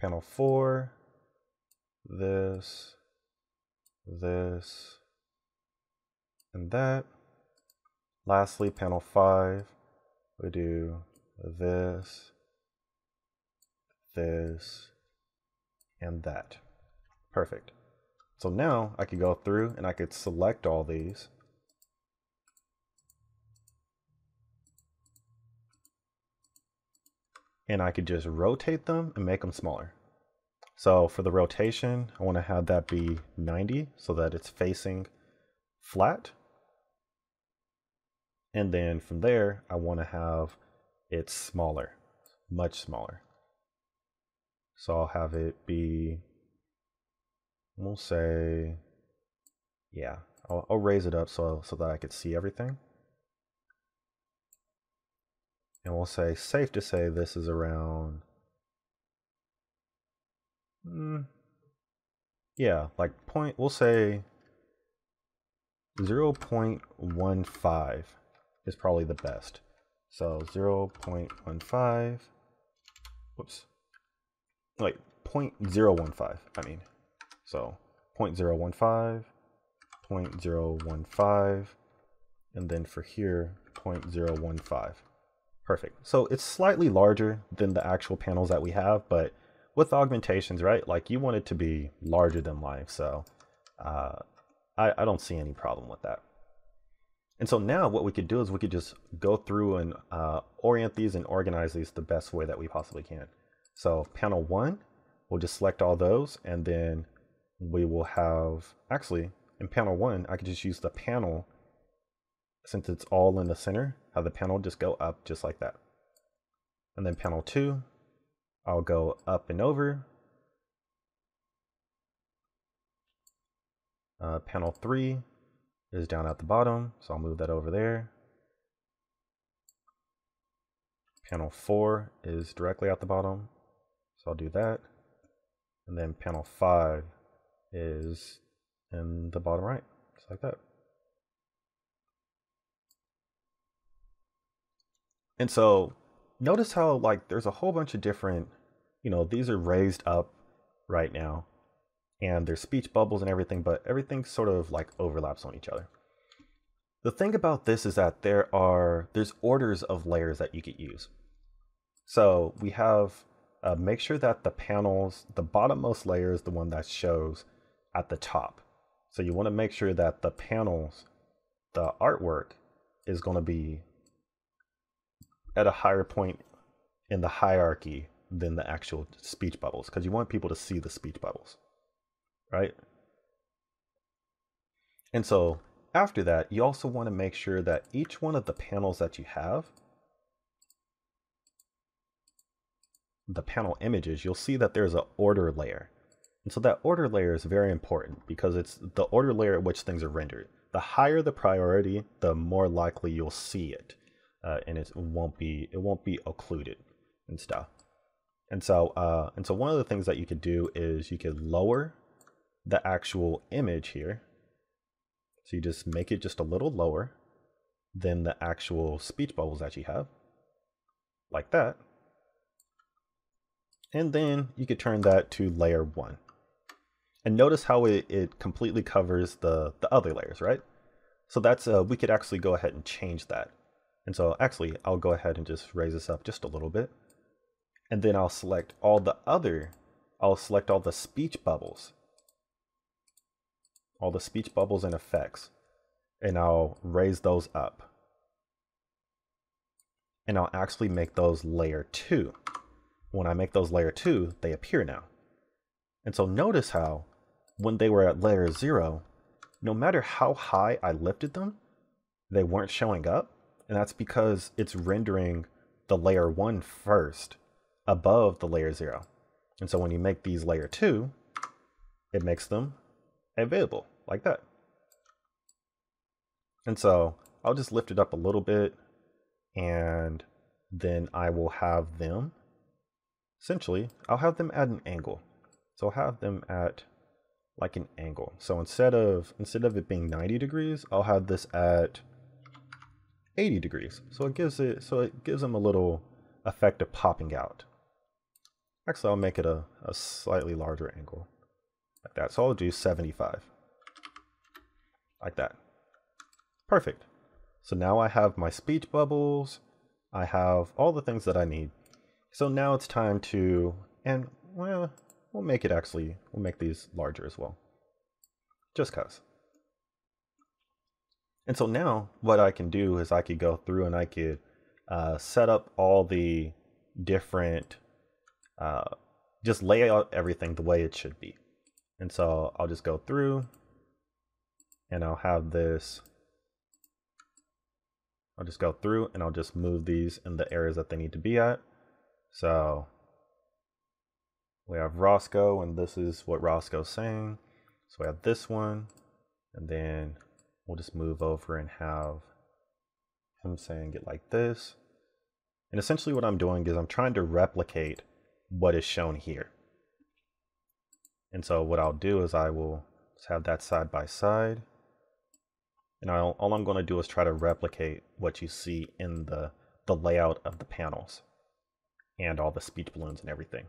Panel four, this, this, and that. Lastly, panel 5, we do this, this, and that. Perfect. So now I could go through and I could select all these. And I could just rotate them and make them smaller. So for the rotation, I want to have that be 90 so that it's facing flat. And then from there, I want to have it smaller, much smaller. So I'll have it be, we'll say, yeah, I'll, I'll raise it up so, so that I could see everything. And we'll say, safe to say this is around Mm, yeah, like point, we'll say 0 0.15 is probably the best. So 0 0.15, whoops, like 0.015, I mean. So 0.015, 0.015, and then for here, 0.015. Perfect. So it's slightly larger than the actual panels that we have, but with augmentations, right? Like you want it to be larger than life. So uh, I, I don't see any problem with that. And so now what we could do is we could just go through and uh, orient these and organize these the best way that we possibly can. So panel one, we'll just select all those and then we will have, actually in panel one, I could just use the panel since it's all in the center, have the panel just go up just like that. And then panel two, I'll go up and over. Uh, panel 3 is down at the bottom, so I'll move that over there. Panel 4 is directly at the bottom, so I'll do that. And then panel 5 is in the bottom right, just like that. And so notice how like there's a whole bunch of different, you know, these are raised up right now and there's speech bubbles and everything, but everything sort of like overlaps on each other. The thing about this is that there are there's orders of layers that you could use. So we have uh, make sure that the panels, the bottommost layer is the one that shows at the top. So you want to make sure that the panels, the artwork is going to be at a higher point in the hierarchy than the actual speech bubbles because you want people to see the speech bubbles, right? And so after that, you also want to make sure that each one of the panels that you have, the panel images, you'll see that there's an order layer. And so that order layer is very important because it's the order layer at which things are rendered. The higher the priority, the more likely you'll see it uh, and it won't be it won't be occluded and stuff. And so uh, and so one of the things that you could do is you could lower the actual image here. So you just make it just a little lower than the actual speech bubbles that you have, like that. And then you could turn that to layer one. And notice how it, it completely covers the, the other layers, right? So that's, uh, we could actually go ahead and change that. And so actually, I'll go ahead and just raise this up just a little bit. And then I'll select all the other, I'll select all the speech bubbles. All the speech bubbles and effects. And I'll raise those up. And I'll actually make those layer 2. When I make those layer 2, they appear now. And so notice how, when they were at layer 0, no matter how high I lifted them, they weren't showing up and that's because it's rendering the layer 1 first above the layer 0. And so when you make these layer 2, it makes them available like that. And so I'll just lift it up a little bit and then I will have them, essentially, I'll have them at an angle. So I'll have them at like an angle. So instead of instead of it being 90 degrees, I'll have this at 80 degrees. So it gives it so it gives them a little effect of popping out. Actually, I'll make it a, a slightly larger angle like that. So I'll do 75 like that. Perfect. So now I have my speech bubbles. I have all the things that I need. So now it's time to, and well, we'll make it actually, we'll make these larger as well. Just cause. And so now what I can do is I could go through and I could uh, set up all the different, uh, just lay out everything the way it should be. And so I'll just go through and I'll have this, I'll just go through and I'll just move these in the areas that they need to be at. So we have Roscoe and this is what Roscoe's saying. So we have this one and then we'll just move over and have him saying it like this. And essentially what I'm doing is I'm trying to replicate what is shown here. And so what I'll do is I will have that side by side. And I'll, all I'm going to do is try to replicate what you see in the, the layout of the panels and all the speech balloons and everything.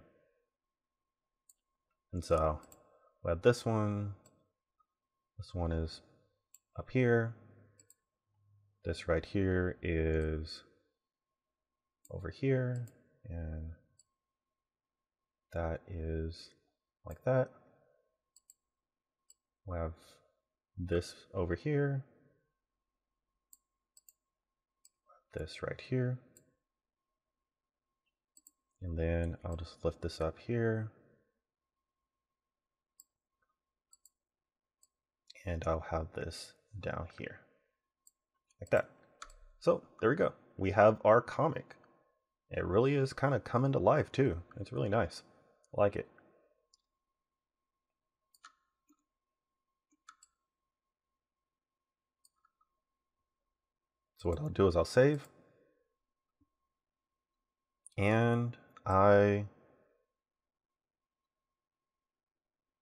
And so we have this one. This one is up here. This right here is over here, and that is like that. We have this over here, this right here, and then I'll just lift this up here. And I'll have this down here like that. So there we go. We have our comic. It really is kind of coming to life too. It's really nice. Like it. So what I'll do is I'll save. And I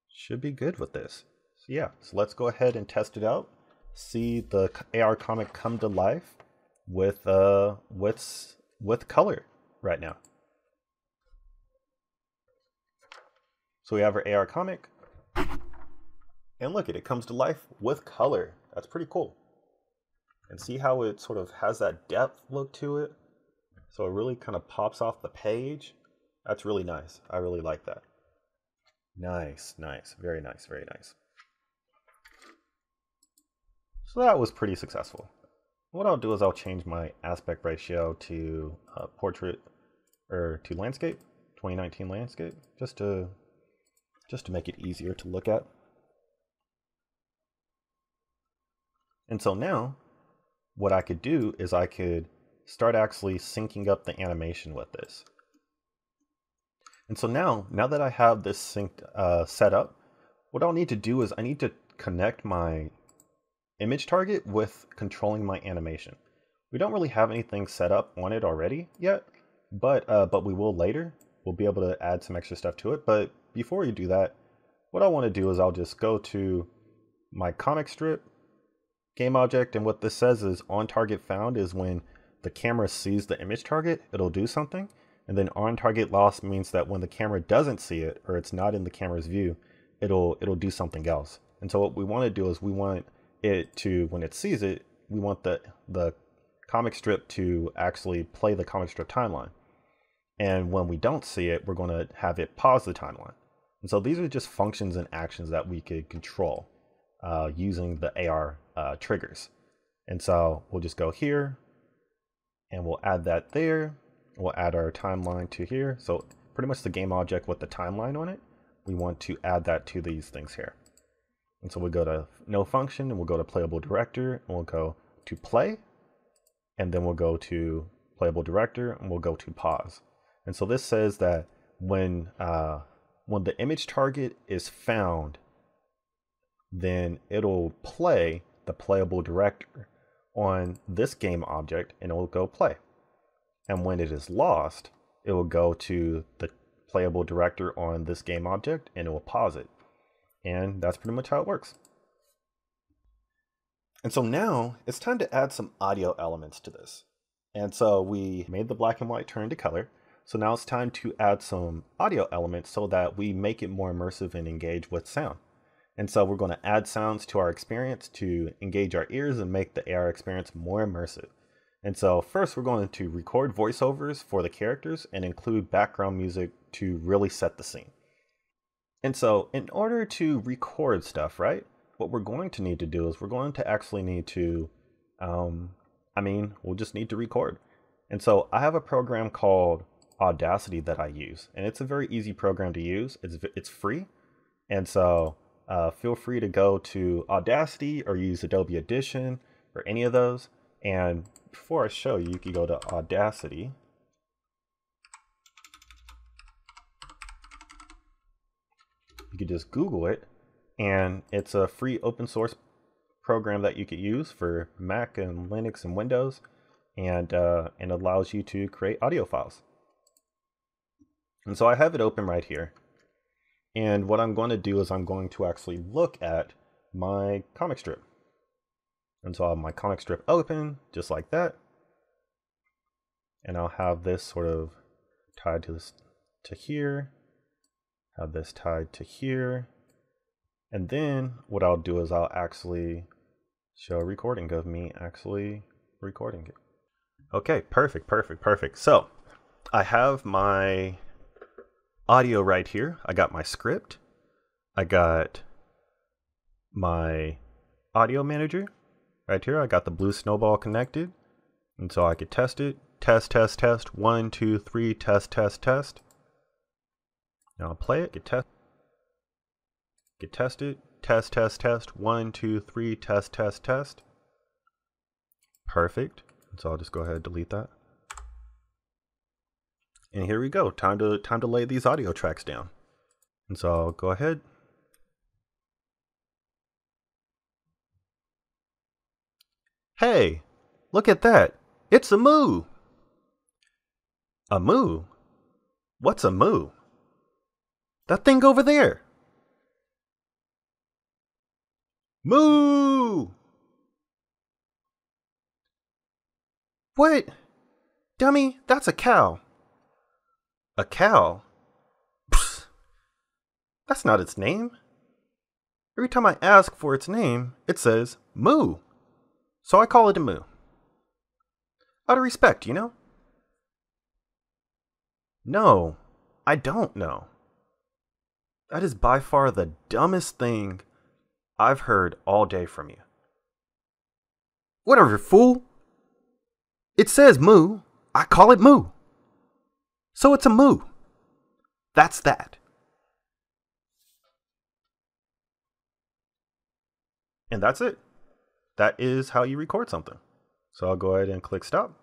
should be good with this. So yeah, so let's go ahead and test it out. See the AR comic come to life with uh with with color right now. So we have our AR comic. And look, at it, it comes to life with color. That's pretty cool. And see how it sort of has that depth look to it? So it really kind of pops off the page. That's really nice. I really like that. Nice, nice. Very nice, very nice. So that was pretty successful. What I'll do is I'll change my aspect ratio to uh, portrait or to landscape, 2019 landscape, just to just to make it easier to look at. And so now what I could do is I could start actually syncing up the animation with this. And so now, now that I have this synced uh, set up, what I'll need to do is I need to connect my image target with controlling my animation. We don't really have anything set up on it already yet, but uh, but we will later. We'll be able to add some extra stuff to it. But before you do that, what I want to do is I'll just go to my comic strip game object, and what this says is on target found is when the camera sees the image target, it'll do something. And then on target loss means that when the camera doesn't see it or it's not in the camera's view, it'll it'll do something else. And so what we want to do is we want it to when it sees it, we want the the comic strip to actually play the comic strip timeline. And when we don't see it, we're going to have it pause the timeline. And so these are just functions and actions that we could control uh, using the AR uh, triggers. And so we'll just go here and we'll add that there. We'll add our timeline to here. So pretty much the game object with the timeline on it. We want to add that to these things here. And so we'll go to no function and we'll go to playable director and we'll go to play. And then we'll go to playable director and we'll go to pause. And so this says that when uh, when the image target is found, then it'll play the playable director on this game object and it will go play. And when it is lost, it will go to the playable director on this game object and it will pause it. And that's pretty much how it works. And so now it's time to add some audio elements to this. And so we made the black and white turn to color. So now it's time to add some audio elements so that we make it more immersive and engage with sound. And so we're going to add sounds to our experience to engage our ears and make the AR experience more immersive. And so first we're going to record voiceovers for the characters and include background music to really set the scene. And so in order to record stuff, right, what we're going to need to do is we're going to actually need to, um, I mean, we'll just need to record. And so I have a program called Audacity that I use, and it's a very easy program to use. It's, it's free. And so uh, feel free to go to Audacity or use Adobe Audition or any of those. And before I show you, you can go to Audacity. You could just Google it, and it's a free open source program that you could use for Mac and Linux and Windows, and uh, and allows you to create audio files. And so I have it open right here. And what I'm going to do is I'm going to actually look at my comic strip. And so I'll have my comic strip open just like that. And I'll have this sort of tied to this to here. Have this tied to here. And then what I'll do is I'll actually show a recording of me actually recording it. Okay, perfect, perfect, perfect. So I have my audio right here. I got my script. I got my audio manager right here. I got the blue snowball connected. And so I could test it. Test, test, test. One, two, three, test, test, test. Now I'll play it. Get test. Get tested. Test, test, test. One, two, three, test, test, test. Perfect. So I'll just go ahead and delete that. And here we go. Time to time to lay these audio tracks down. And so I'll go ahead. Hey, look at that. It's a moo. A moo? What's a moo? That thing over there. Moo! What? Dummy, that's a cow. A cow? Psst. That's not its name. Every time I ask for its name, it says moo. So I call it a moo. Out of respect, you know? No, I don't know. That is by far the dumbest thing I've heard all day from you. Whatever, fool. It says moo. I call it moo. So it's a moo. That's that. And that's it. That is how you record something. So I'll go ahead and click stop.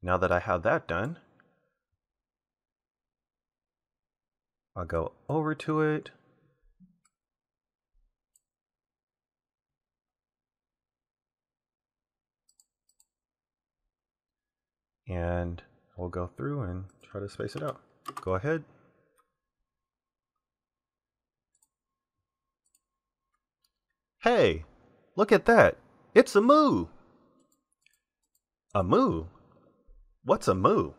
Now that I have that done, I'll go over to it. And we'll go through and try to space it out. Go ahead. Hey, look at that. It's a moo. A moo? What's a moo?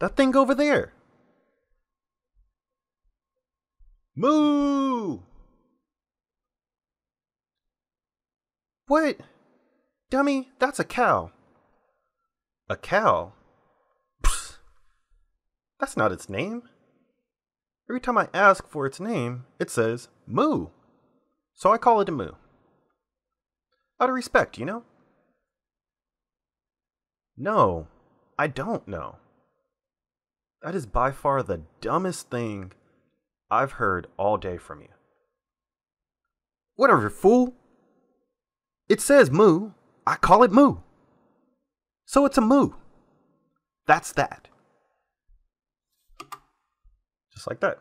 That thing over there. Moo! What? Dummy, that's a cow. A cow? Psst. That's not its name. Every time I ask for its name, it says moo. So I call it a moo. Out of respect, you know? No, I don't know. That is by far the dumbest thing I've heard all day from you. Whatever, fool. It says moo. I call it moo. So it's a moo. That's that. Just like that.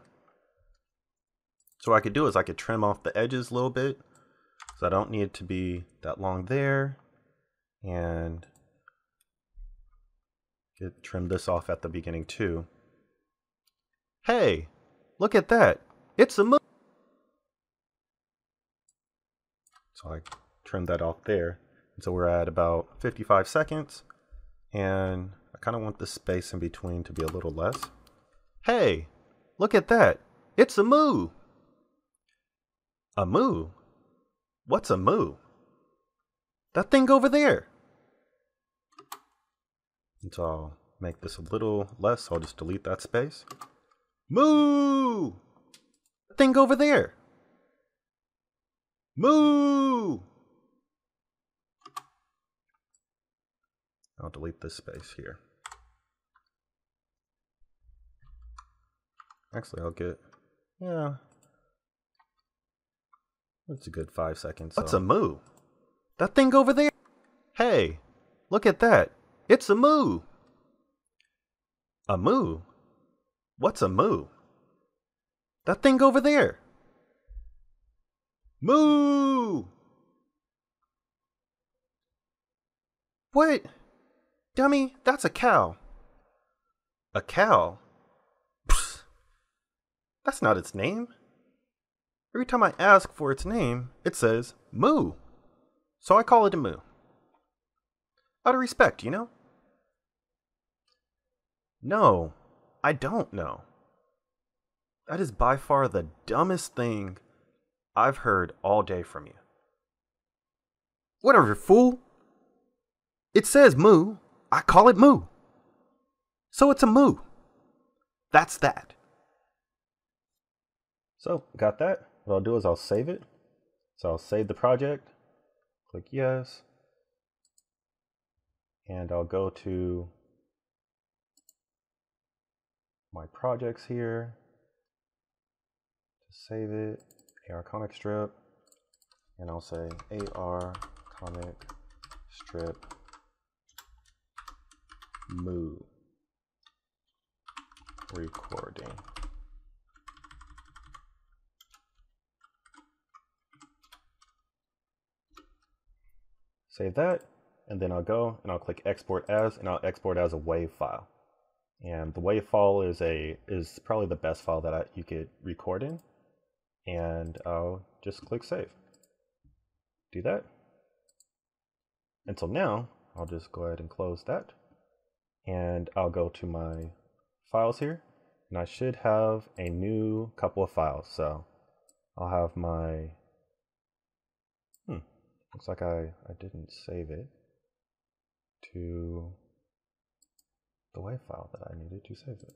So what I could do is I could trim off the edges a little bit. So I don't need it to be that long there. And get trim this off at the beginning too. Hey, look at that. It's a moo. So I trimmed that off there. And so we're at about 55 seconds. And I kind of want the space in between to be a little less. Hey, look at that. It's a moo. A moo? What's a moo? That thing over there. And so I'll make this a little less. So I'll just delete that space. Moo! That thing over there. Moo! I'll delete this space here. Actually, I'll get, yeah, that's a good five seconds. What's so. a moo? That thing over there? Hey, look at that. It's a moo. A moo? What's a moo? That thing over there. Moo! What? Dummy, that's a cow. A cow? Psst. That's not its name. Every time I ask for its name, it says moo. So I call it a moo. Out of respect, you know? No, I don't know. That is by far the dumbest thing I've heard all day from you. Whatever, fool. It says moo. I call it moo. So it's a moo. That's that. So, got that? What I'll do is I'll save it. So I'll save the project, click yes, and I'll go to my projects here to save it, AR comic strip, and I'll say AR comic strip moo recording. Save that, and then I'll go and I'll click export as, and I'll export as a WAV file. And the WAV file is a is probably the best file that I, you could record in. And I'll just click save. Do that. And so now I'll just go ahead and close that. And I'll go to my files here. And I should have a new couple of files. So I'll have my, hmm, looks like I, I didn't save it to the WAV file that I needed to save it.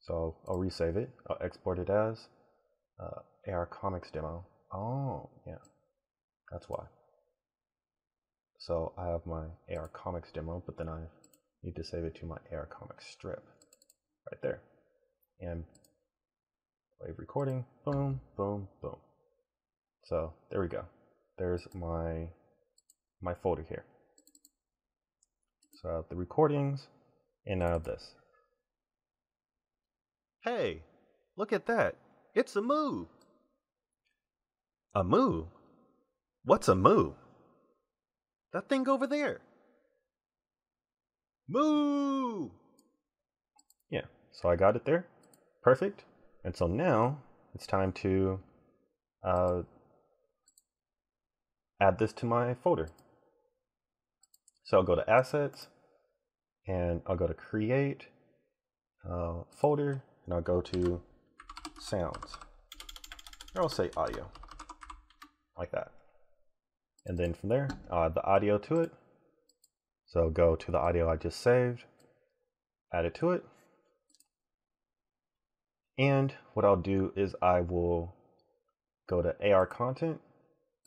So I'll resave it. I'll export it as uh, AR Comics demo. Oh, yeah, that's why. So I have my AR Comics demo, but then I need to save it to my AR comic strip right there. And wave recording, boom, boom, boom. So there we go. There's my my folder here. So the recordings and have this. Hey, look at that. It's a moo. A moo? What's a moo? That thing over there. Moo! Yeah, so I got it there. Perfect. And so now it's time to uh, add this to my folder. So I'll go to Assets, and I'll go to Create, uh, Folder, and I'll go to Sounds. Or I'll say Audio, like that. And then from there, I'll add the audio to it. So go to the audio I just saved, add it to it. And what I'll do is I will go to AR content.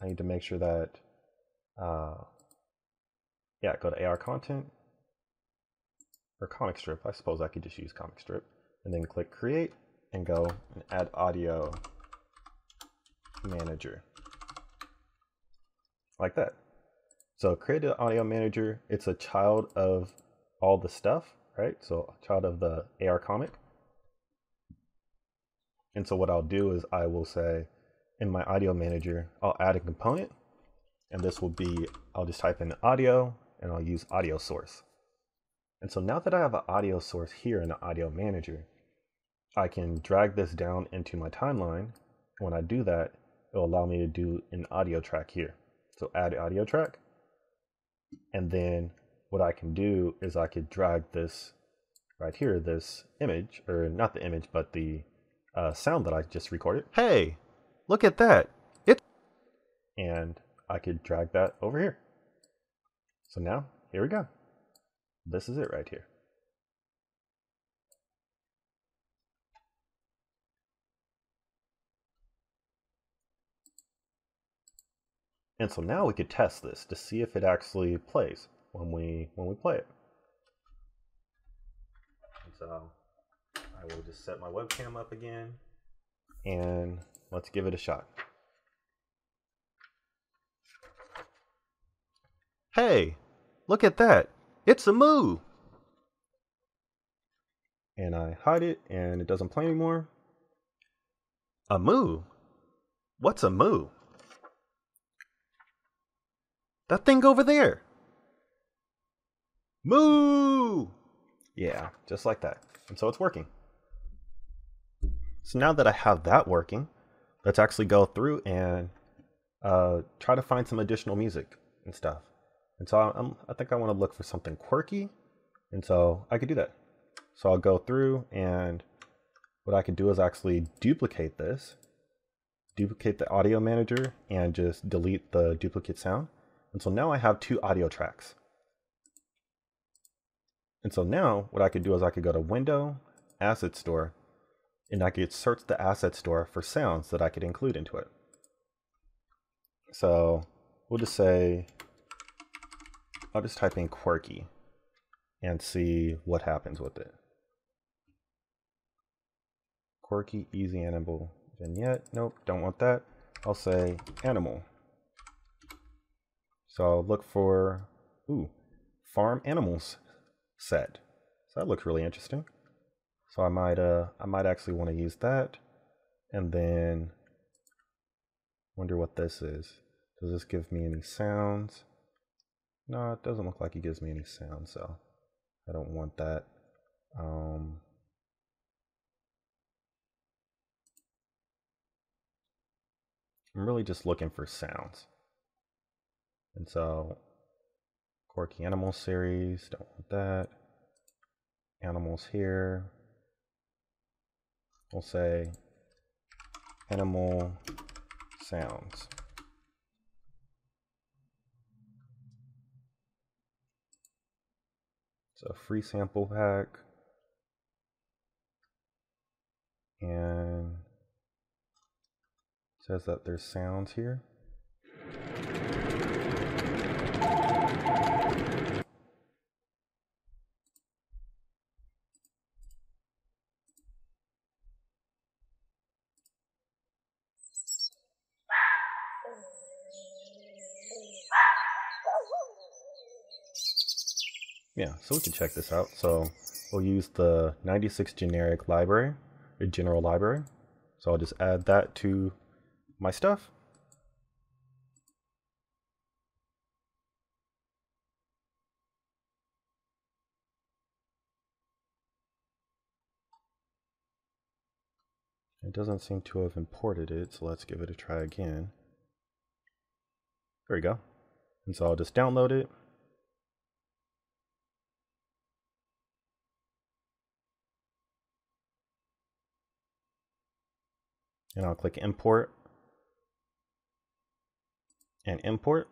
I need to make sure that, uh, yeah, go to AR content or comic strip. I suppose I could just use comic strip and then click create and go and add audio manager like that. So create an audio manager. It's a child of all the stuff, right? So child of the AR comic. And so what I'll do is I will say in my audio manager, I'll add a component and this will be, I'll just type in audio and I'll use audio source. And so now that I have an audio source here in the audio manager, I can drag this down into my timeline. When I do that, it'll allow me to do an audio track here. So add audio track. And then what I can do is I could drag this right here, this image, or not the image, but the uh, sound that I just recorded. Hey, look at that. It and I could drag that over here. So now, here we go. This is it right here. And so now we could test this to see if it actually plays when we when we play it. And so I will just set my webcam up again and let's give it a shot. Hey, look at that. It's a moo. And I hide it and it doesn't play anymore. A moo? What's a moo? That thing over there. Moo! Yeah, just like that. And so it's working. So now that I have that working, let's actually go through and uh, try to find some additional music and stuff. And so I'm, I think I want to look for something quirky. And so I could do that. So I'll go through and what I could do is actually duplicate this, duplicate the audio manager and just delete the duplicate sound. And so now I have two audio tracks. And so now what I could do is I could go to Window, Asset Store, and I could search the Asset Store for sounds that I could include into it. So we'll just say, I'll just type in quirky and see what happens with it. Quirky, easy animal vignette. Nope, don't want that. I'll say animal. So I'll look for, ooh, farm animals set. So that looks really interesting. So I might, uh, I might actually want to use that. And then wonder what this is. Does this give me any sounds? No, it doesn't look like it gives me any sounds, so I don't want that. Um, I'm really just looking for sounds. And so, Quirky Animal series, don't want that. Animals here. We'll say animal sounds. It's a free sample pack. And says that there's sounds here. Yeah, so we can check this out. So we'll use the 96 generic library, a general library. So I'll just add that to my stuff. It doesn't seem to have imported it, so let's give it a try again. There we go. And so I'll just download it. And I'll click import and import.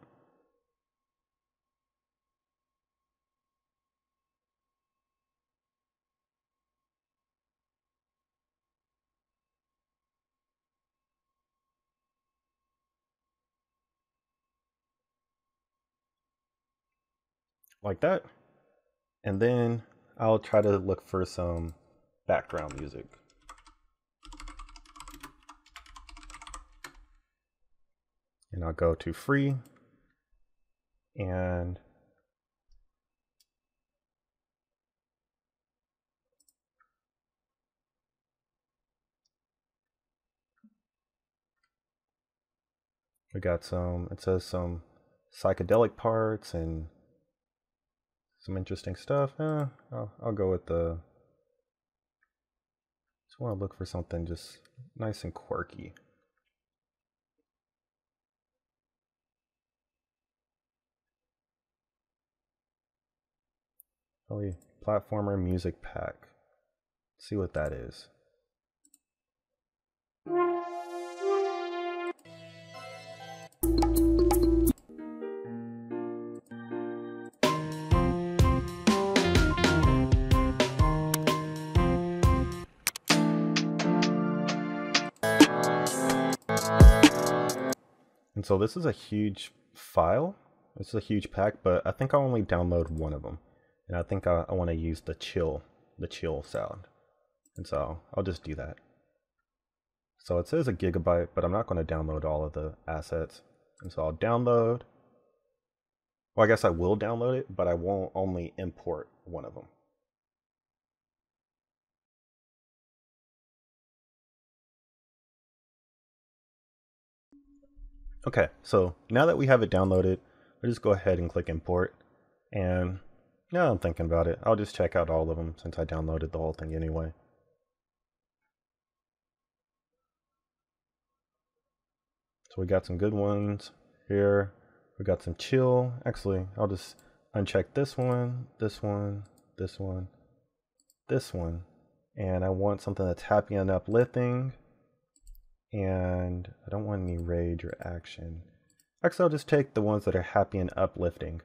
Like that. And then I'll try to look for some background music. And I'll go to free. And we got some it says some psychedelic parts and some interesting stuff. Eh, I'll, I'll go with the just want to look for something just nice and quirky Probably platformer music pack. Let's see what that is. And so this is a huge file. This is a huge pack, but I think I'll only download one of them. And I think I, I want to use the chill, the chill sound. And so I'll just do that. So it says a gigabyte, but I'm not going to download all of the assets. And so I'll download. Well, I guess I will download it, but I won't only import one of them. Okay, so now that we have it downloaded, I'll just go ahead and click import. And now I'm thinking about it. I'll just check out all of them since I downloaded the whole thing anyway. So we got some good ones here. We got some chill. Actually, I'll just uncheck this one, this one, this one, this one. And I want something that's happy and uplifting. And I don't want any rage or action. Actually, I'll just take the ones that are happy and uplifting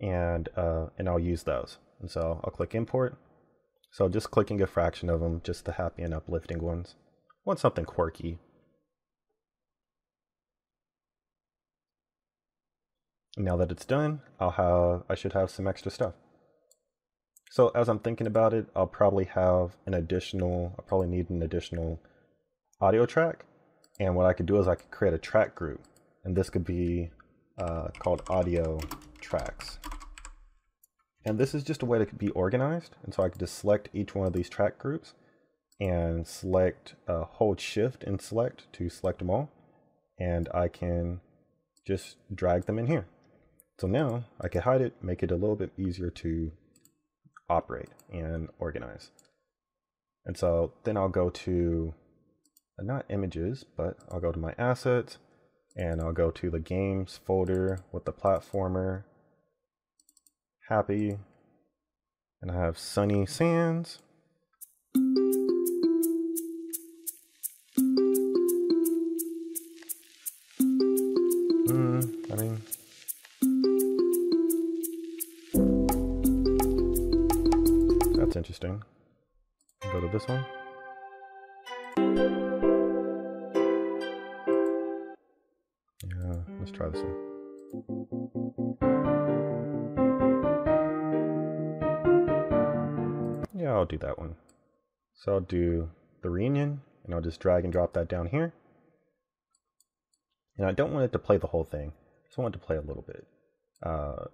and uh, and I'll use those. And so I'll click import. So just clicking a fraction of them, just the happy and uplifting ones. I want something quirky. now that it's done, I'll have I should have some extra stuff. So as I'm thinking about it, I'll probably have an additional, I'll probably need an additional audio track. And what I could do is I could create a track group. And this could be uh, called audio tracks. And this is just a way to be organized. And so I can just select each one of these track groups and select, uh, hold shift and select to select them all. And I can just drag them in here. So now I can hide it, make it a little bit easier to operate and organize. And so then I'll go to, uh, not images, but I'll go to my assets and I'll go to the games folder with the platformer, happy, and I have Sunny Sands. Hmm, I mean, that's interesting. Go to this one. Yeah, let's try this one. Yeah, I'll do that one. So I'll do the reunion and I'll just drag and drop that down here. And I don't want it to play the whole thing. I just want it to play a little bit. Uh,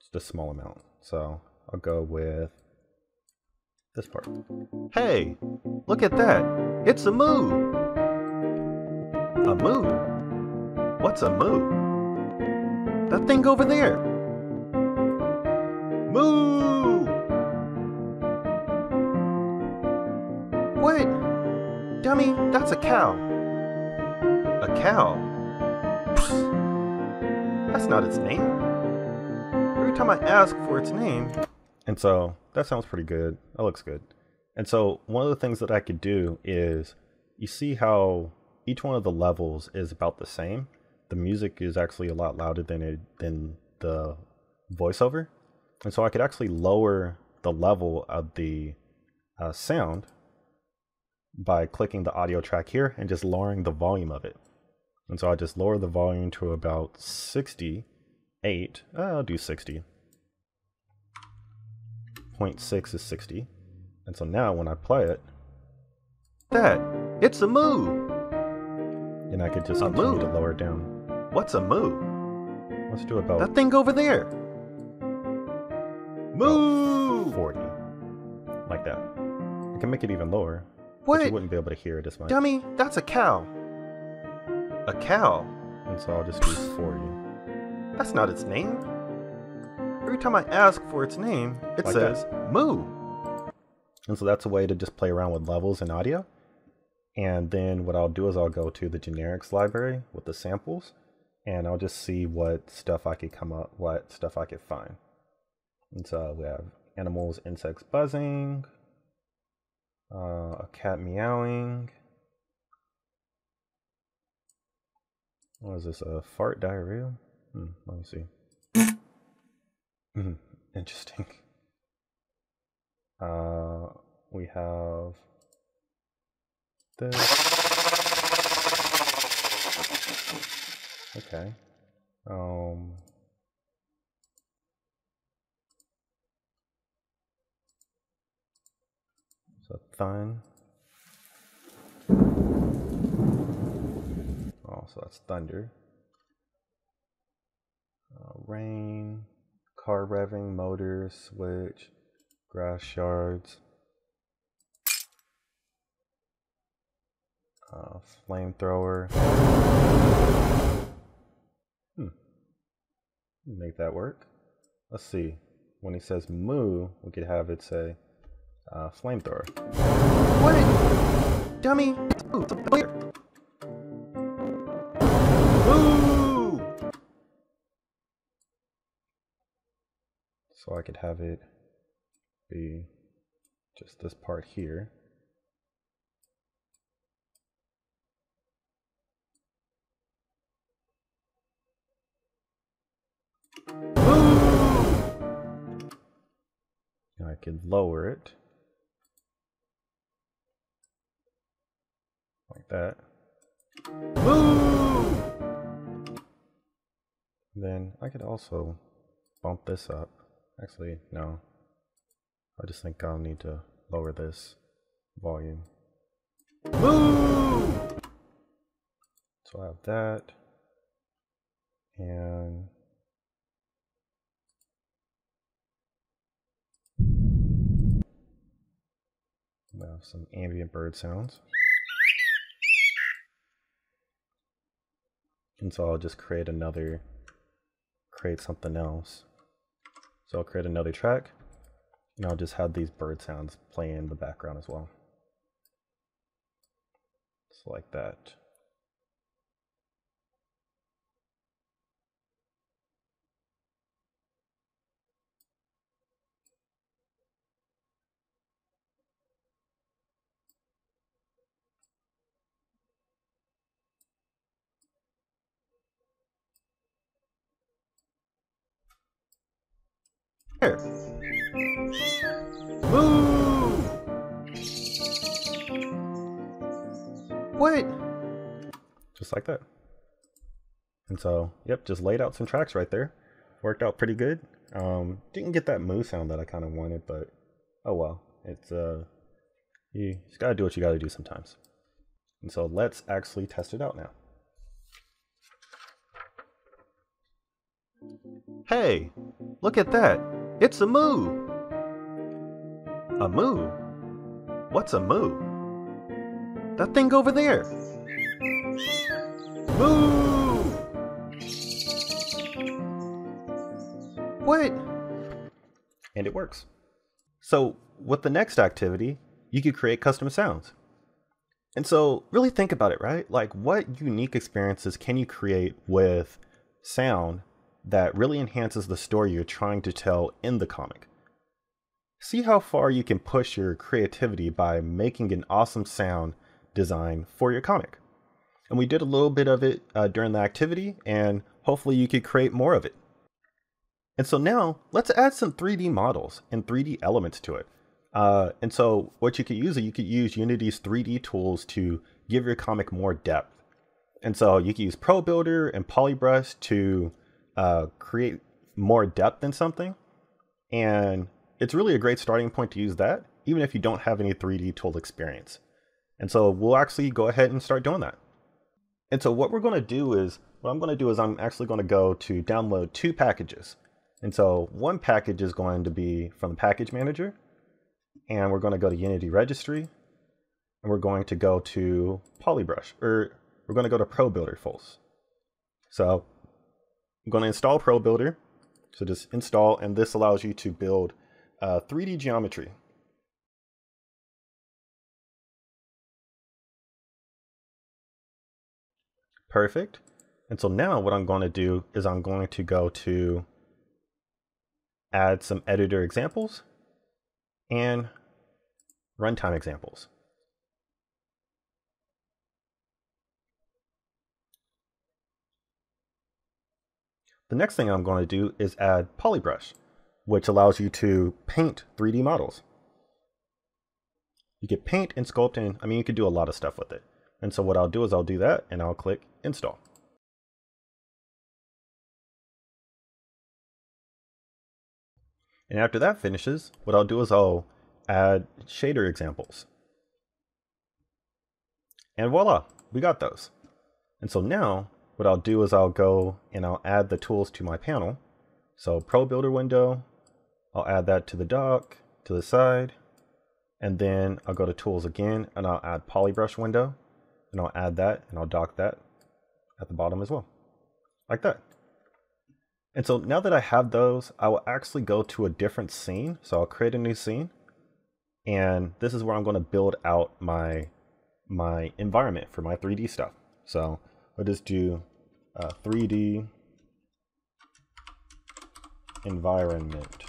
just a small amount. So I'll go with this part. Hey, look at that. It's a moo. A moo? What's a moo? That thing over there. Moo! Dummy, that's a cow. A cow? That's not its name. Every time I ask for its name. And so that sounds pretty good. That looks good. And so one of the things that I could do is you see how each one of the levels is about the same. The music is actually a lot louder than it than the voiceover. And so I could actually lower the level of the uh, sound by clicking the audio track here and just lowering the volume of it. And so I just lower the volume to about 68. Uh, I'll do 60. 0.6 is 60. And so now when I play it, that, it's a moo. And I could just A continue moo? to lower it down. What's a moo? Let's do about That thing over there. Moo! 40. Like that. I can make it even lower. What? you wouldn't be able to hear it as much. Dummy, that's a cow. A cow? And so I'll just do 40. That's not its name. Every time I ask for its name, it Like that. says moo. And so that's a way to just play around with levels in audio. And then what I'll do is I'll go to the generics library with the samples and I'll just see what stuff I could come up, what stuff I could find. And so we have animals, insects buzzing, uh, a cat meowing. What is this? A fart diarrhea? Hmm, let me see. Interesting. Uh, we have this. Okay. Um. Oh, so that's thunder. Uh, rain, car revving, motors, switch, grass shards, uh, flamethrower. Hmm. Make that work. Let's see. When he says moo, we could have it say uh, flamethrower. What? Dummy. Moo. Where? So I could have it be just this part here. Now I could lower it like that. Then I could also bump this up. Actually, no. I just think I'll need to lower this volume. So I have that. And we have some ambient bird sounds. And so I'll just create another, create something else. So I'll create another track and I'll just have these bird sounds play in the background as well. Just like that. Here. Move! What? Just like that. And so, yep, just laid out some tracks right there. Worked out pretty good. Um, didn't get that moo sound that I kind of wanted, but oh well. It's, uh, you just gotta do what you gotta do sometimes. And so let's actually test it out now. Hey, look at that. It's a moo. A moo? What's a moo? That thing over there. Moo! What? And it works. So with the next activity, you could create custom sounds. And so really think about it, right? Like what unique experiences can you create with sound that really enhances the story you're trying to tell in the comic. See how far you can push your creativity by making an awesome sound design for your comic. And we did a little bit of it uh, during the activity, and hopefully you could create more of it. And so now let's add some 3D models and 3D elements to it. Uh, and so what you could use is you could use Unity's 3D tools to give your comic more depth. And so you can use Pro Builder and Polybrush to uh, create more depth in something. And it's really a great starting point to use that, even if you don't have any 3D tool experience. And so we'll actually go ahead and start doing that. And so what we're going to do is, what I'm going to do is I'm actually going to go to download two packages. And so one package is going to be from the package manager. And we're going to go to Unity registry. And we're going to go to Polybrush, or we're going to go to Pro Builder. So I'm going to install Pro Builder. So just install, and this allows you to build uh, 3D geometry. Perfect. And so now what I'm going to do is I'm going to go to add some editor examples and runtime examples. The next thing I'm going to do is add Polybrush, which allows you to paint 3D models. You can paint and sculpt and I mean, you can do a lot of stuff with it. And so what I'll do is I'll do that and I'll click install. And after that finishes, what I'll do is I'll add shader examples. And voila, we got those. And so now what I'll do is I'll go and I'll add the tools to my panel. So Pro Builder window, I'll add that to the dock, to the side, and then I'll go to tools again and I'll add Polybrush window and I'll add that and I'll dock that at the bottom as well, like that. And so now that I have those, I will actually go to a different scene. So I'll create a new scene and this is where I'm going to build out my my environment for my 3D stuff. So I'll just do uh, 3D environment.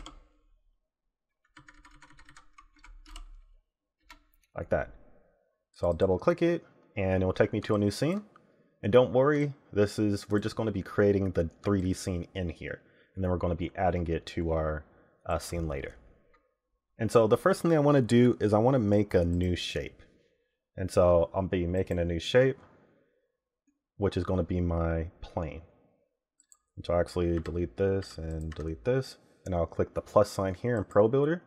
Like that. So I'll double click it and it will take me to a new scene. And don't worry, this is, we're just going to be creating the 3D scene in here. And then we're going to be adding it to our uh, scene later. And so the first thing I want to do is I want to make a new shape. And so I'll be making a new shape which is going to be my plane. So I'll actually delete this and delete this. And I'll click the plus sign here in Pro Builder.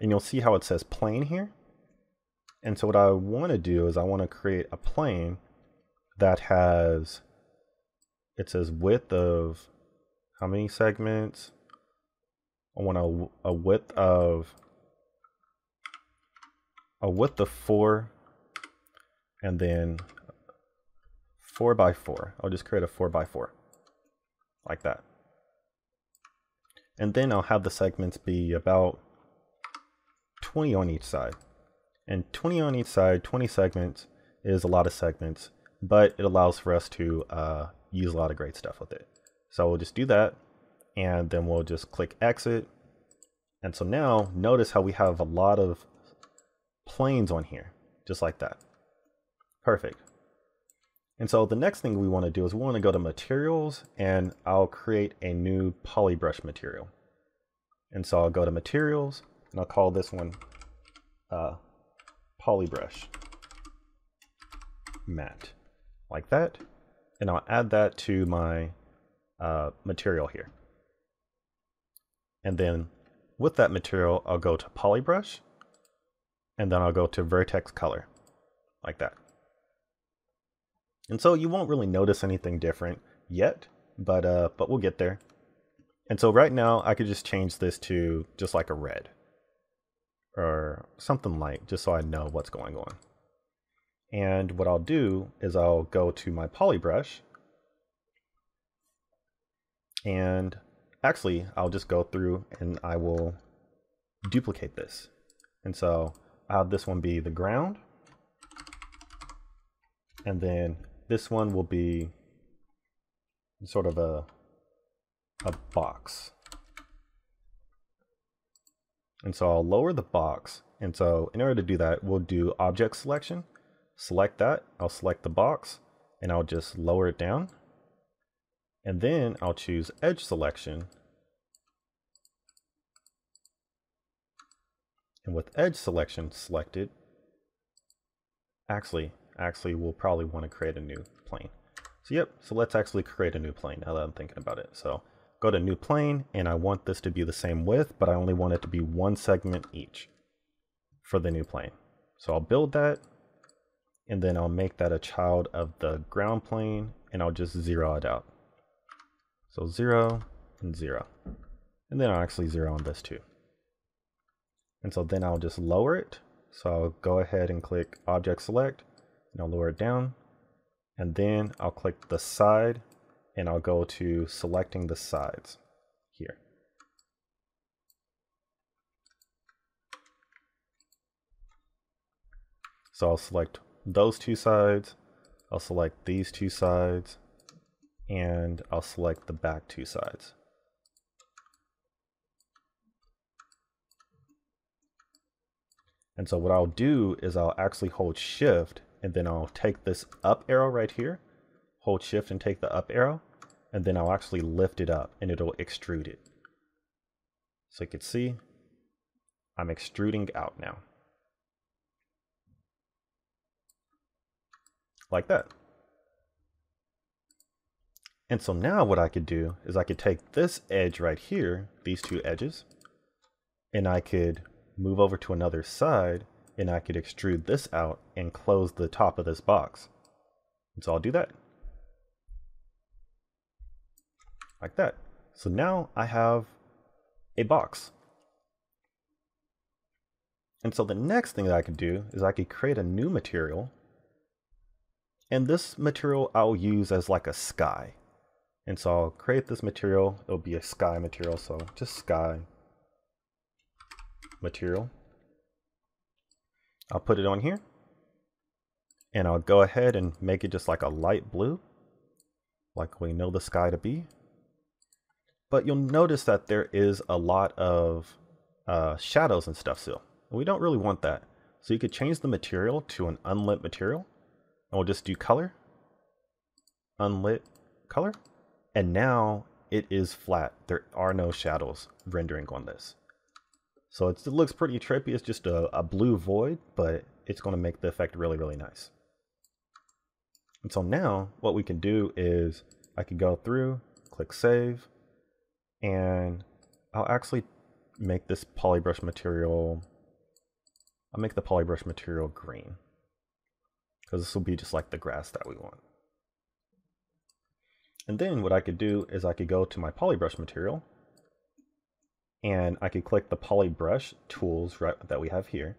And you'll see how it says plane here. And so what I want to do is I want to create a plane that has, it says width of how many segments? I want a, a width of, a width of four, and then 4 by 4 I'll just create a 4 by 4 like that. And then I'll have the segments be about 20 on each side. And 20 on each side, 20 segments is a lot of segments, but it allows for us to uh, use a lot of great stuff with it. So we'll just do that, and then we'll just click exit. And so now, notice how we have a lot of planes on here, just like that. Perfect. And so the next thing we want to do is we want to go to materials and I'll create a new polybrush material. And so I'll go to materials and I'll call this one uh, polybrush matte like that. And I'll add that to my uh, material here. And then with that material, I'll go to polybrush and then I'll go to vertex color like that. And so you won't really notice anything different yet, but uh, but we'll get there. And so right now I could just change this to just like a red or something light, just so I know what's going on. And what I'll do is I'll go to my poly brush and actually I'll just go through and I will duplicate this. And so I'll have this one be the ground and then this one will be sort of a, a box. And so I'll lower the box. And so in order to do that, we'll do object selection. Select that. I'll select the box and I'll just lower it down. And then I'll choose edge selection. And with edge selection selected, actually, actually we'll probably want to create a new plane. So yep, so let's actually create a new plane now that I'm thinking about it. So go to new plane and I want this to be the same width, but I only want it to be one segment each for the new plane. So I'll build that and then I'll make that a child of the ground plane and I'll just zero it out. So zero and zero. And then I'll actually zero on this too. And so then I'll just lower it. So I'll go ahead and click object select and I'll lower it down. And then I'll click the side and I'll go to selecting the sides here. So I'll select those two sides, I'll select these two sides, and I'll select the back two sides. And so what I'll do is I'll actually hold shift and then I'll take this up arrow right here, hold shift and take the up arrow, and then I'll actually lift it up and it'll extrude it. So you can see I'm extruding out now. Like that. And so now what I could do is I could take this edge right here, these two edges, and I could move over to another side and I could extrude this out and close the top of this box. So I'll do that. Like that. So now I have a box. And so the next thing that I could do is I could create a new material. And this material I'll use as like a sky. And so I'll create this material. It'll be a sky material. So just sky material. I'll put it on here. And I'll go ahead and make it just like a light blue like we know the sky to be. But you'll notice that there is a lot of uh, shadows and stuff still. We don't really want that. So you could change the material to an unlit material and we'll just do color unlit color. And now it is flat. There are no shadows rendering on this so it looks pretty trippy. It's just a, a blue void, but it's going to make the effect really, really nice. And so now what we can do is I can go through, click save, and I'll actually make this polybrush material, I'll make the polybrush material green. Because this will be just like the grass that we want. And then what I could do is I could go to my polybrush material and I could click the poly brush tools right, that we have here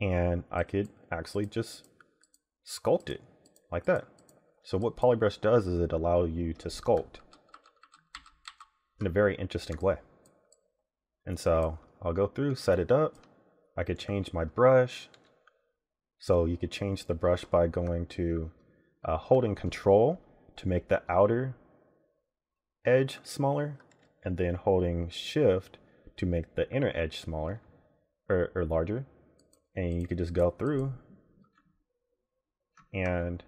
and I could actually just sculpt it like that So what Polybrush does is it allows you to sculpt in a very interesting way. And so I'll go through, set it up. I could change my brush. So you could change the brush by going to uh, holding control to make the outer edge smaller and then holding shift to make the inner edge smaller or, or larger. And you could just go through and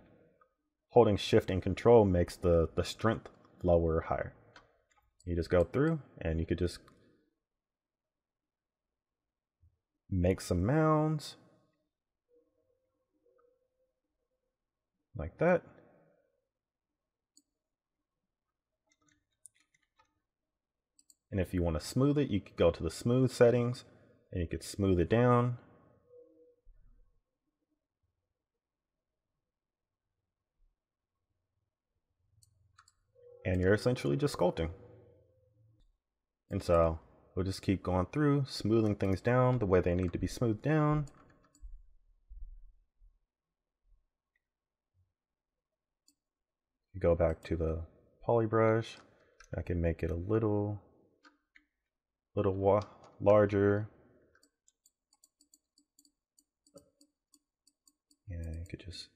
holding shift and control makes the, the strength lower or higher. You just go through and you could just make some mounds like that. And if you want to smooth it, you could go to the smooth settings and you could smooth it down. And you're essentially just sculpting. And so we'll just keep going through, smoothing things down the way they need to be smoothed down. go back to the poly brush. I can make it a little, little larger. And you could just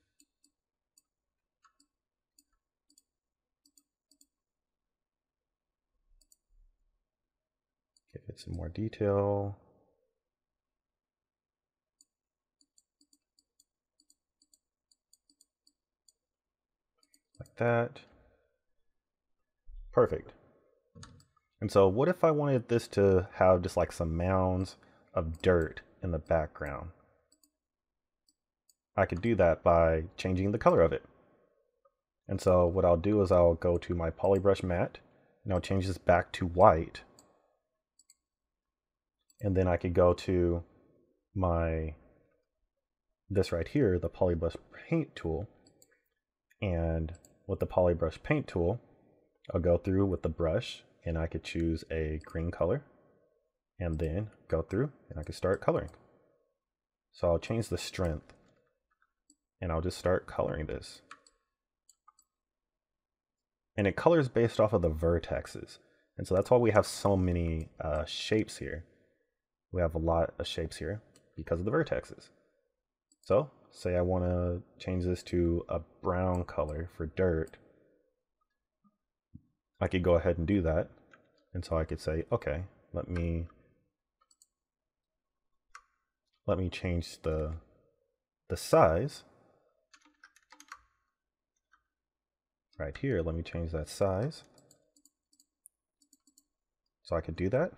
give it some more detail. like that. Perfect. And so what if I wanted this to have just like some mounds of dirt in the background? I could do that by changing the color of it. And so what I'll do is I'll go to my polybrush matte and I'll change this back to white. And then I could go to my, this right here, the polybrush paint tool, and with the polybrush paint tool, I'll go through with the brush and I could choose a green color and then go through and I can start coloring. So I'll change the strength and I'll just start coloring this. And it colors based off of the vertexes. And so that's why we have so many uh, shapes here. We have a lot of shapes here because of the vertexes. So say I want to change this to a brown color for dirt, I could go ahead and do that. And so I could say, okay, let me let me change the the size right here. Let me change that size. So I could do that.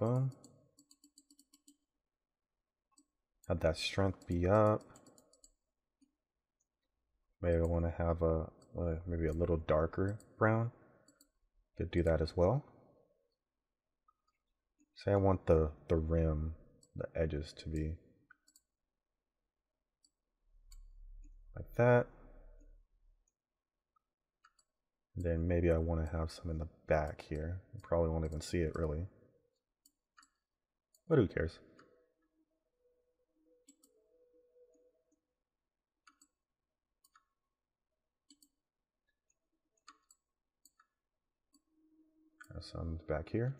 Boom. Have that strength be up. Maybe I want to have a, uh, maybe a little darker brown. Could do that as well. Say I want the, the rim, the edges to be like that. And then maybe I want to have some in the back here. You probably won't even see it really. But who cares? Some back here.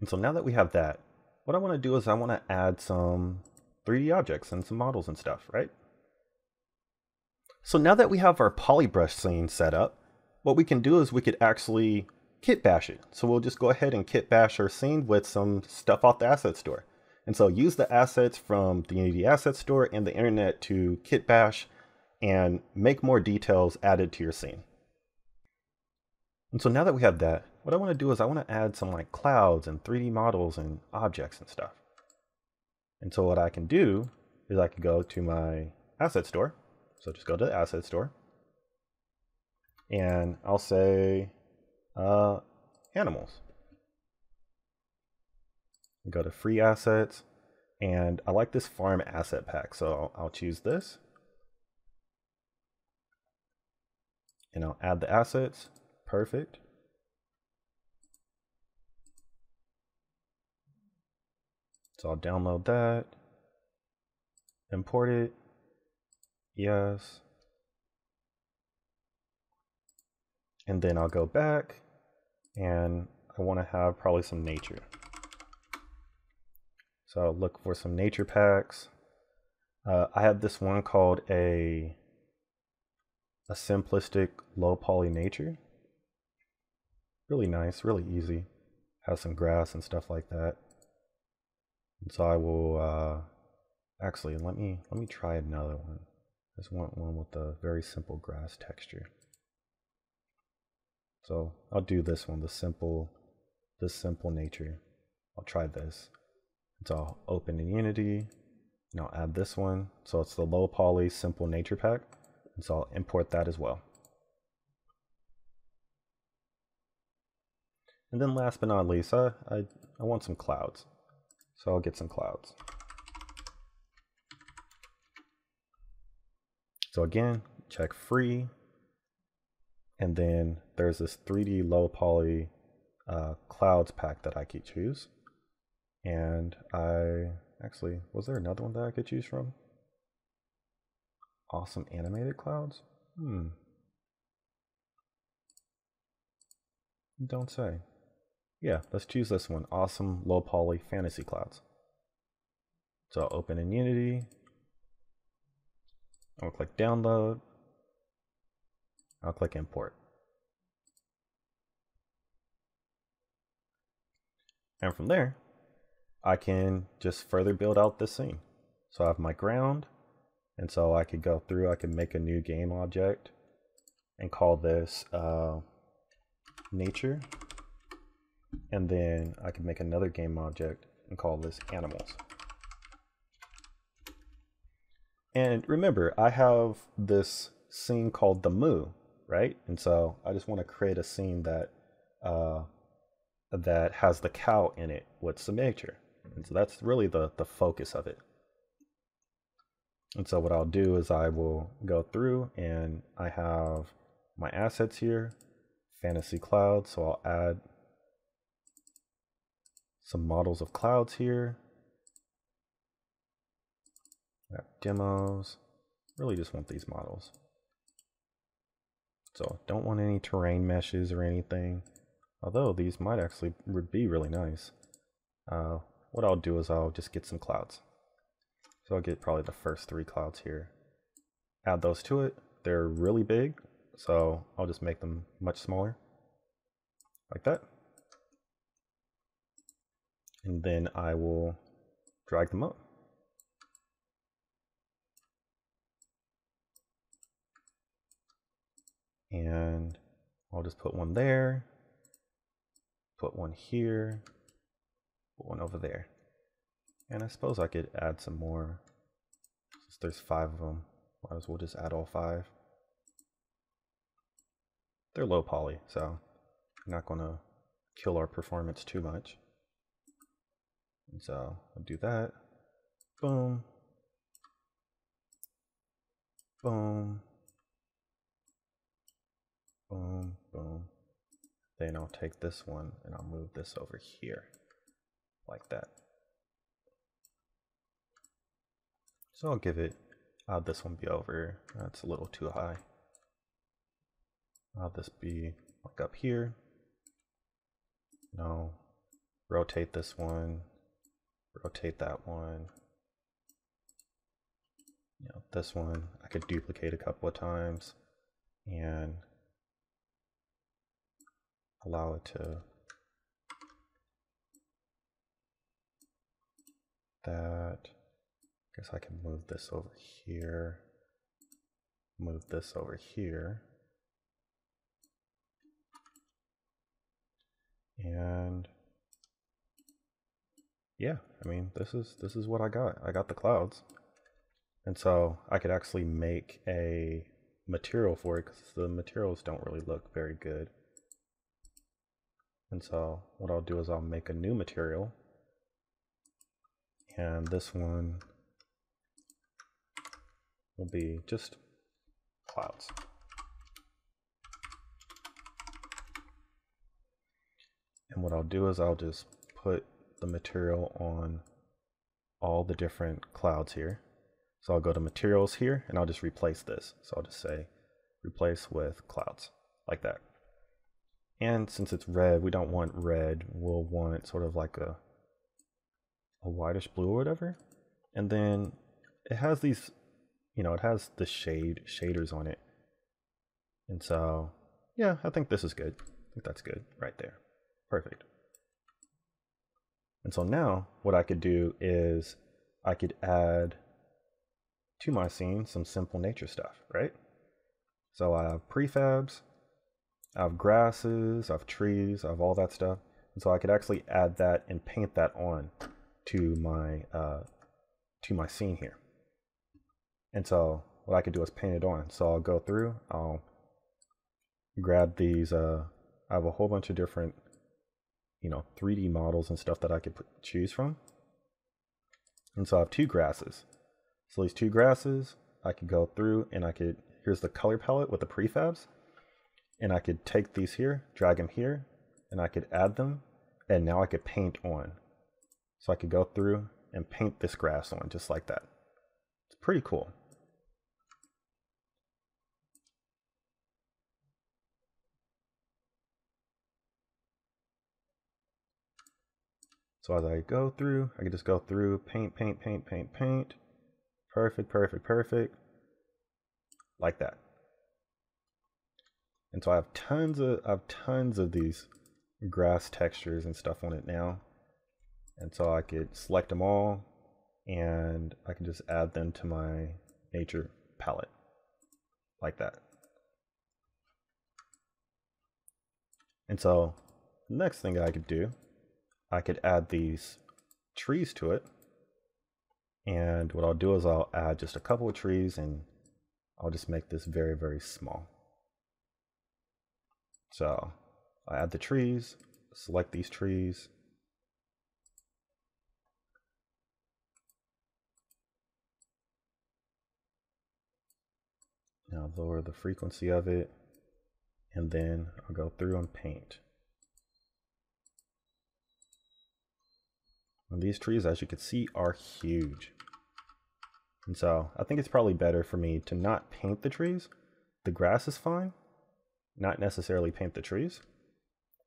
And so now that we have that, what I want to do is I want to add some 3D objects and some models and stuff, right? So now that we have our polybrush scene set up, what we can do is we could actually kit bash it. So we'll just go ahead and kit bash our scene with some stuff off the asset store. And so use the assets from the Unity Asset Store and the internet to kit bash and make more details added to your scene. And so now that we have that, what I want to do is I want to add some like clouds and 3D models and objects and stuff. And so what I can do is I can go to my asset store. So just go to the asset store and I'll say uh, animals go to free assets and I like this farm asset pack so I'll, I'll choose this. And I'll add the assets. Perfect. So I'll download that, import it, yes. And then I'll go back and I want to have probably some nature. So I'll look for some nature packs. Uh, I have this one called a a simplistic low poly nature. Really nice, really easy. Has some grass and stuff like that. And so I will uh, actually let me let me try another one. I just want one with a very simple grass texture. So I'll do this one, the simple, the simple nature. I'll try this. So I'll open in Unity, and I'll add this one. So it's the low poly simple nature pack. And so I'll import that as well. And then last but not least, I, I, I want some clouds. So I'll get some clouds. So again, check free. And then there's this 3D low poly uh, clouds pack that I could choose. And I actually, was there another one that I could choose from? Awesome animated clouds? Hmm. Don't say. Yeah, let's choose this one. Awesome low poly fantasy clouds. So I'll open in Unity. I'll click download. I'll click import. And from there, I can just further build out this scene. So I have my ground, and so I could go through, I can make a new game object and call this uh, nature. And then I can make another game object and call this animals. And remember, I have this scene called the moo, right? And so I just want to create a scene that uh, that has the cow in it with some nature. And so that's really the, the focus of it. And so what I'll do is I will go through and I have my assets here, fantasy cloud. So I'll add some models of clouds here. Got demos. Really just want these models. So don't want any terrain meshes or anything. Although these might actually would be really nice. Uh, what I'll do is I'll just get some clouds. So I'll get probably the first three clouds here. Add those to it. They're really big, so I'll just make them much smaller. Like that. And then I will drag them up. And I'll just put one there, put one here, one over there. And I suppose I could add some more. Since there's five of them, might as well just add all five. They're low poly, so I'm not going to kill our performance too much. And so I'll do that. Boom. Boom. Boom, boom. Then I'll take this one and I'll move this over here like that. So I'll give it, I'll this one be over, that's a little too high. I'll this be like up here. No, rotate this one, rotate that one. You know, this one I could duplicate a couple of times and allow it to that. I guess I can move this over here. Move this over here. And yeah, I mean, this is this is what I got. I got the clouds. And so I could actually make a material for it because the materials don't really look very good. And so what I'll do is I'll make a new material. And this one will be just clouds. And what I'll do is I'll just put the material on all the different clouds here. So I'll go to materials here and I'll just replace this. So I'll just say replace with clouds like that. And since it's red, we don't want red. We'll want sort of like a, a whitish blue or whatever. And then it has these, you know, it has the shade shaders on it. And so, yeah, I think this is good. I think that's good right there. Perfect. And so now what I could do is I could add to my scene some simple nature stuff, right? So I have prefabs, I have grasses, I have trees, I have all that stuff. And so I could actually add that and paint that on to my uh, to my scene here. And so what I could do is paint it on. So I'll go through, I'll grab these, uh, I have a whole bunch of different, you know, 3D models and stuff that I could choose from. And so I have two grasses. So these two grasses, I could go through and I could, here's the color palette with the prefabs. And I could take these here, drag them here, and I could add them. And now I could paint on. So I could go through and paint this grass on just like that. It's pretty cool. So as I go through, I can just go through, paint, paint, paint, paint, paint. Perfect, perfect, perfect. Like that. And so I have tons of I have tons of these grass textures and stuff on it now. And so I could select them all and I can just add them to my nature palette like that. And so the next thing I could do I could add these trees to it. And what I'll do is I'll add just a couple of trees and I'll just make this very, very small. So I add the trees, select these trees. Now lower the frequency of it and then I'll go through and paint. And these trees, as you can see, are huge. And so I think it's probably better for me to not paint the trees. The grass is fine, not necessarily paint the trees.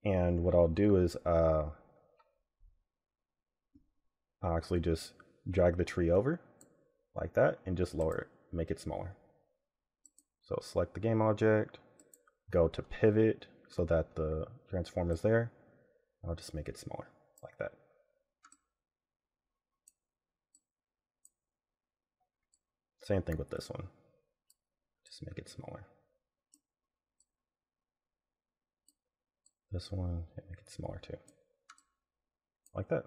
And what I'll do is uh, I'll actually just drag the tree over like that and just lower it, make it smaller. So select the game object, go to pivot so that the transform is there. I'll just make it smaller like that. Same thing with this one. Just make it smaller. This one, make it smaller too. Like that.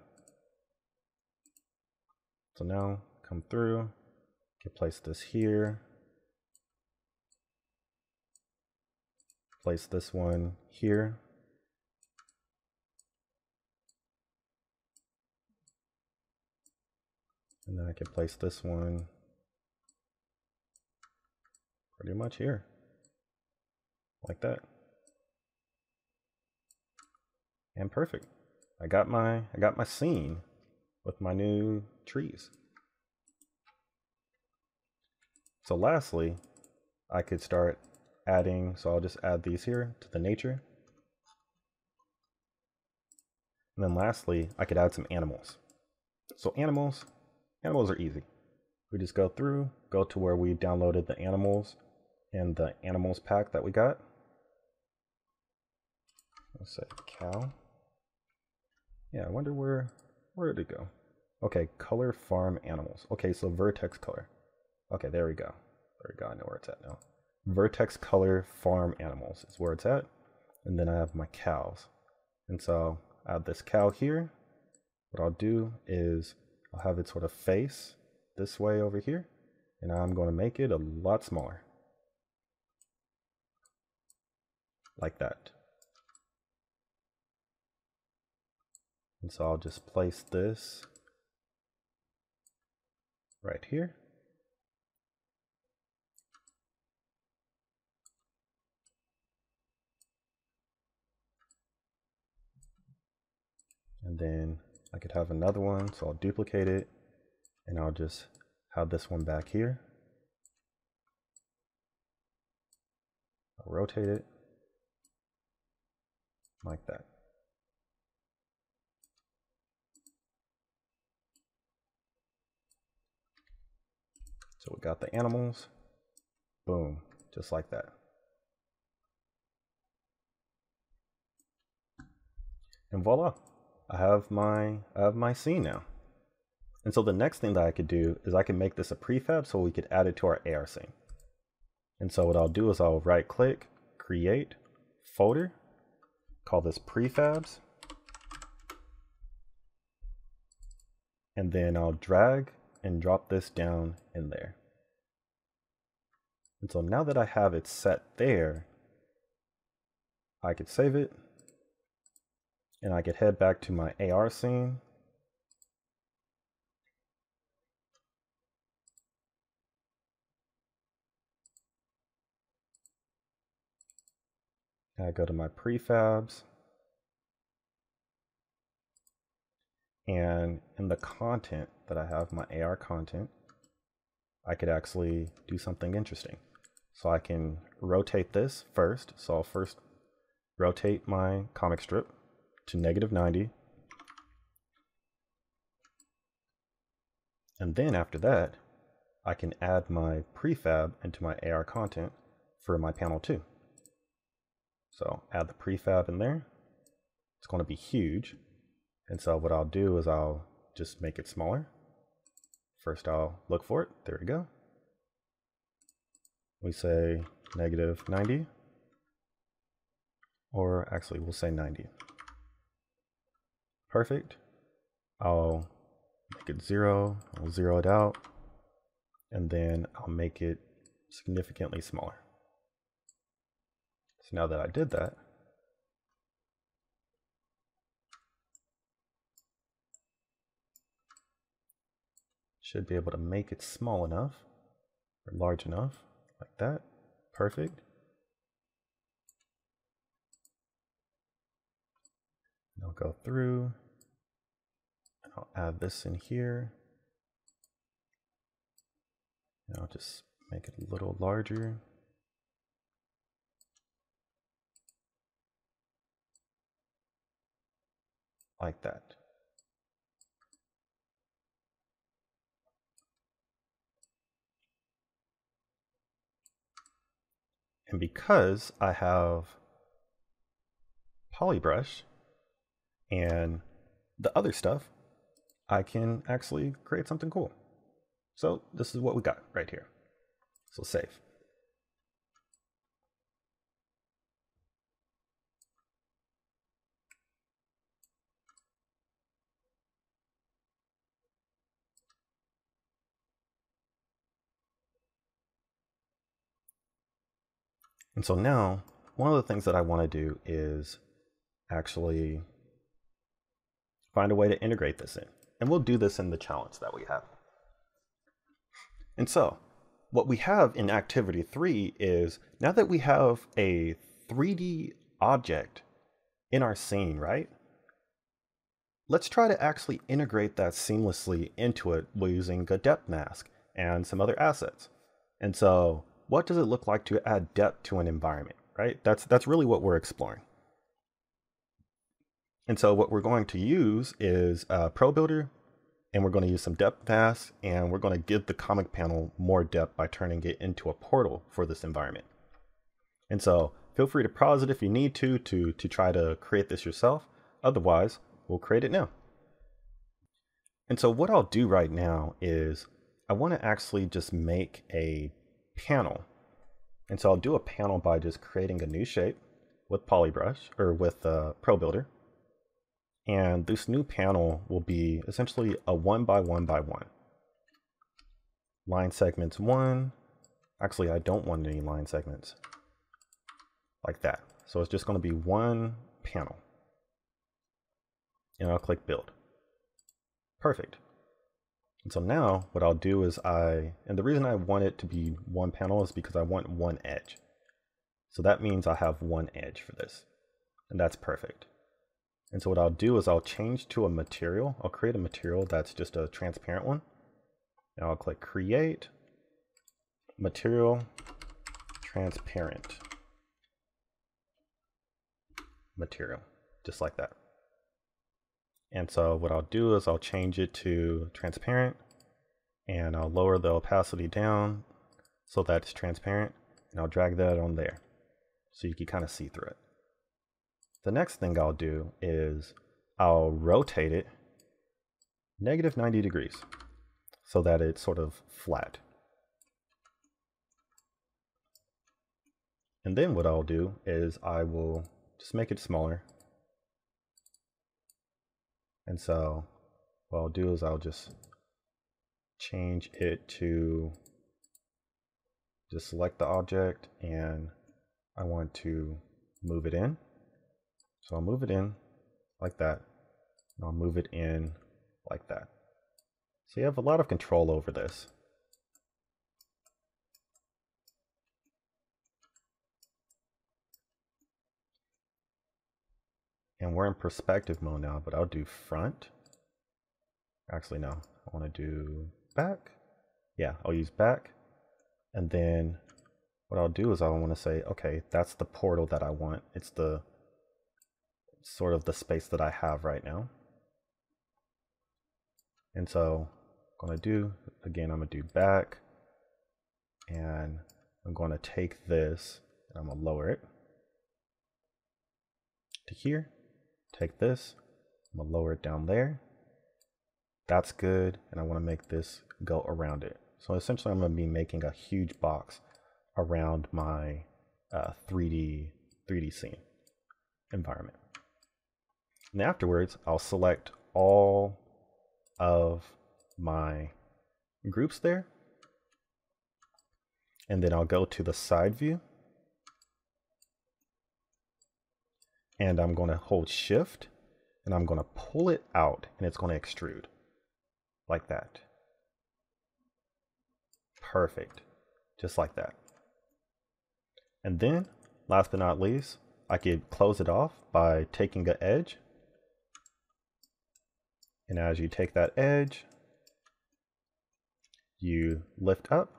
So now come through, can place this here. Place this one here. And then I can place this one pretty much here. Like that. And perfect. I got my I got my scene with my new trees. So lastly, I could start adding, so I'll just add these here to the nature. And then lastly, I could add some animals. So animals, animals are easy. We just go through, go to where we downloaded the animals, and the animals pack that we got. Let's say cow. Yeah, I wonder where where did it go? Okay, color farm animals. Okay, so vertex color. Okay, there we go. There we go. I know where it's at now. Vertex color farm animals is where it's at. And then I have my cows. And so I'll add this cow here. What I'll do is I'll have it sort of face this way over here. And I'm going to make it a lot smaller. like that. And so I'll just place this right here. And then I could have another one, so I'll duplicate it, And I'll just have this one back here. I'll rotate it like that. So we got the animals, boom, just like that. And voila, I have my I have my scene now. And so the next thing that I could do is I can make this a prefab so we could add it to our AR scene. And so what I'll do is I'll right click, create, folder, call this prefabs. And then I'll drag and drop this down in there. And so now that I have it set there, I could save it and I could head back to my AR scene. I go to my prefabs. And in the content that I have, my AR content, I could actually do something interesting. So I can rotate this first. So I'll first rotate my comic strip to negative 90. And then after that, I can add my prefab into my AR content for my panel 2. So add the prefab in there. It's going to be huge. And so what I'll do is I'll just make it smaller. First I'll look for it. There we go. We say negative 90. Or actually we'll say 90. Perfect. I'll make it zero. I'll zero it out. And then I'll make it significantly smaller. So now that I did that, should be able to make it small enough or large enough like that. Perfect. And I'll go through and I'll add this in here. And I'll just make it a little larger. Like that. And because I have polybrush and the other stuff, I can actually create something cool. So this is what we got right here. So save. And so now, one of the things that I want to do is actually find a way to integrate this in. And we'll do this in the challenge that we have. And so, what we have in activity three is now that we have a 3D object in our scene, right? Let's try to actually integrate that seamlessly into it using a depth mask and some other assets. And so what does it look like to add depth to an environment, right? That's, that's really what we're exploring. And so what we're going to use is a Pro Builder, and we're going to use some depth masks, and we're going to give the comic panel more depth by turning it into a portal for this environment. And so feel free to pause it if you need to, to, to try to create this yourself. Otherwise, we'll create it now. And so what I'll do right now is I want to actually just make a panel. And so I'll do a panel by just creating a new shape with Polybrush or with uh, Pro Builder. And this new panel will be essentially a one by one by one. Line segments one. Actually, I don't want any line segments like that. So it's just going to be one panel. And I'll click build. Perfect. And so now what I'll do is I, and the reason I want it to be one panel is because I want one edge. So that means I have one edge for this. And that's perfect. And so what I'll do is I'll change to a material. I'll create a material that's just a transparent one. Now I'll click create material transparent material, just like that. And so what I'll do is I'll change it to transparent and I'll lower the opacity down so that it's transparent and I'll drag that on there so you can kind of see through it. The next thing I'll do is I'll rotate it negative 90 degrees so that it's sort of flat. And then what I'll do is I will just make it smaller. And so what I'll do is I'll just change it to just select the object and I want to move it in. So I'll move it in like that. And I'll move it in like that. So you have a lot of control over this. And we're in perspective mode now, but I'll do front. Actually, no, I want to do back. Yeah, I'll use back. And then what I'll do is I want to say, okay, that's the portal that I want. It's the sort of the space that I have right now. And so I'm going to do, again, I'm going to do back. And I'm going to take this and I'm going to lower it to here. Take this, I'm going to lower it down there. That's good. And I want to make this go around it. So essentially I'm going to be making a huge box around my uh, 3D 3D scene environment. And afterwards, I'll select all of my groups there. And then I'll go to the side view. And I'm going to hold shift and I'm going to pull it out and it's going to extrude like that. Perfect. Just like that. And then, last but not least, I could close it off by taking an edge. And as you take that edge, you lift up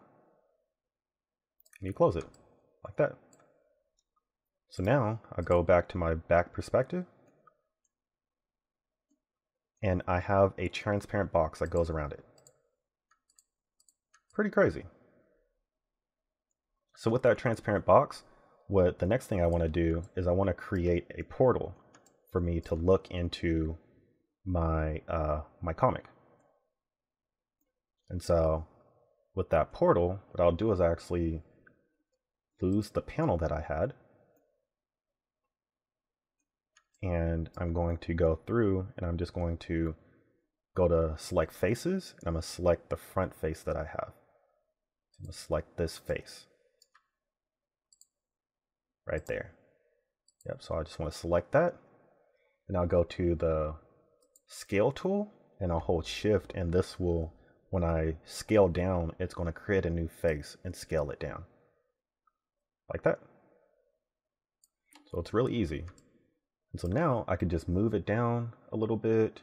and you close it like that. So now I go back to my back perspective and I have a transparent box that goes around it. Pretty crazy. So with that transparent box, what the next thing I want to do is I want to create a portal for me to look into my uh, my comic. And so with that portal, what I'll do is actually lose the panel that I had. And I'm going to go through and I'm just going to go to select faces and I'm going to select the front face that I have. So I'm going to select this face right there. Yep, so I just want to select that. And I'll go to the scale tool and I'll hold shift and this will, when I scale down, it's going to create a new face and scale it down. Like that. So it's really easy. And so now I can just move it down a little bit,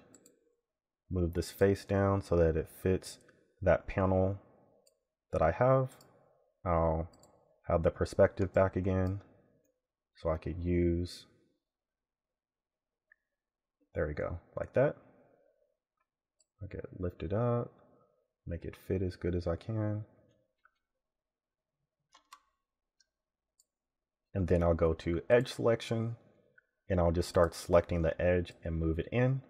move this face down so that it fits that panel that I have. I'll have the perspective back again so I could use, there we go, like that. I get lifted up, make it fit as good as I can. And then I'll go to edge selection and I'll just start selecting the edge and move it in.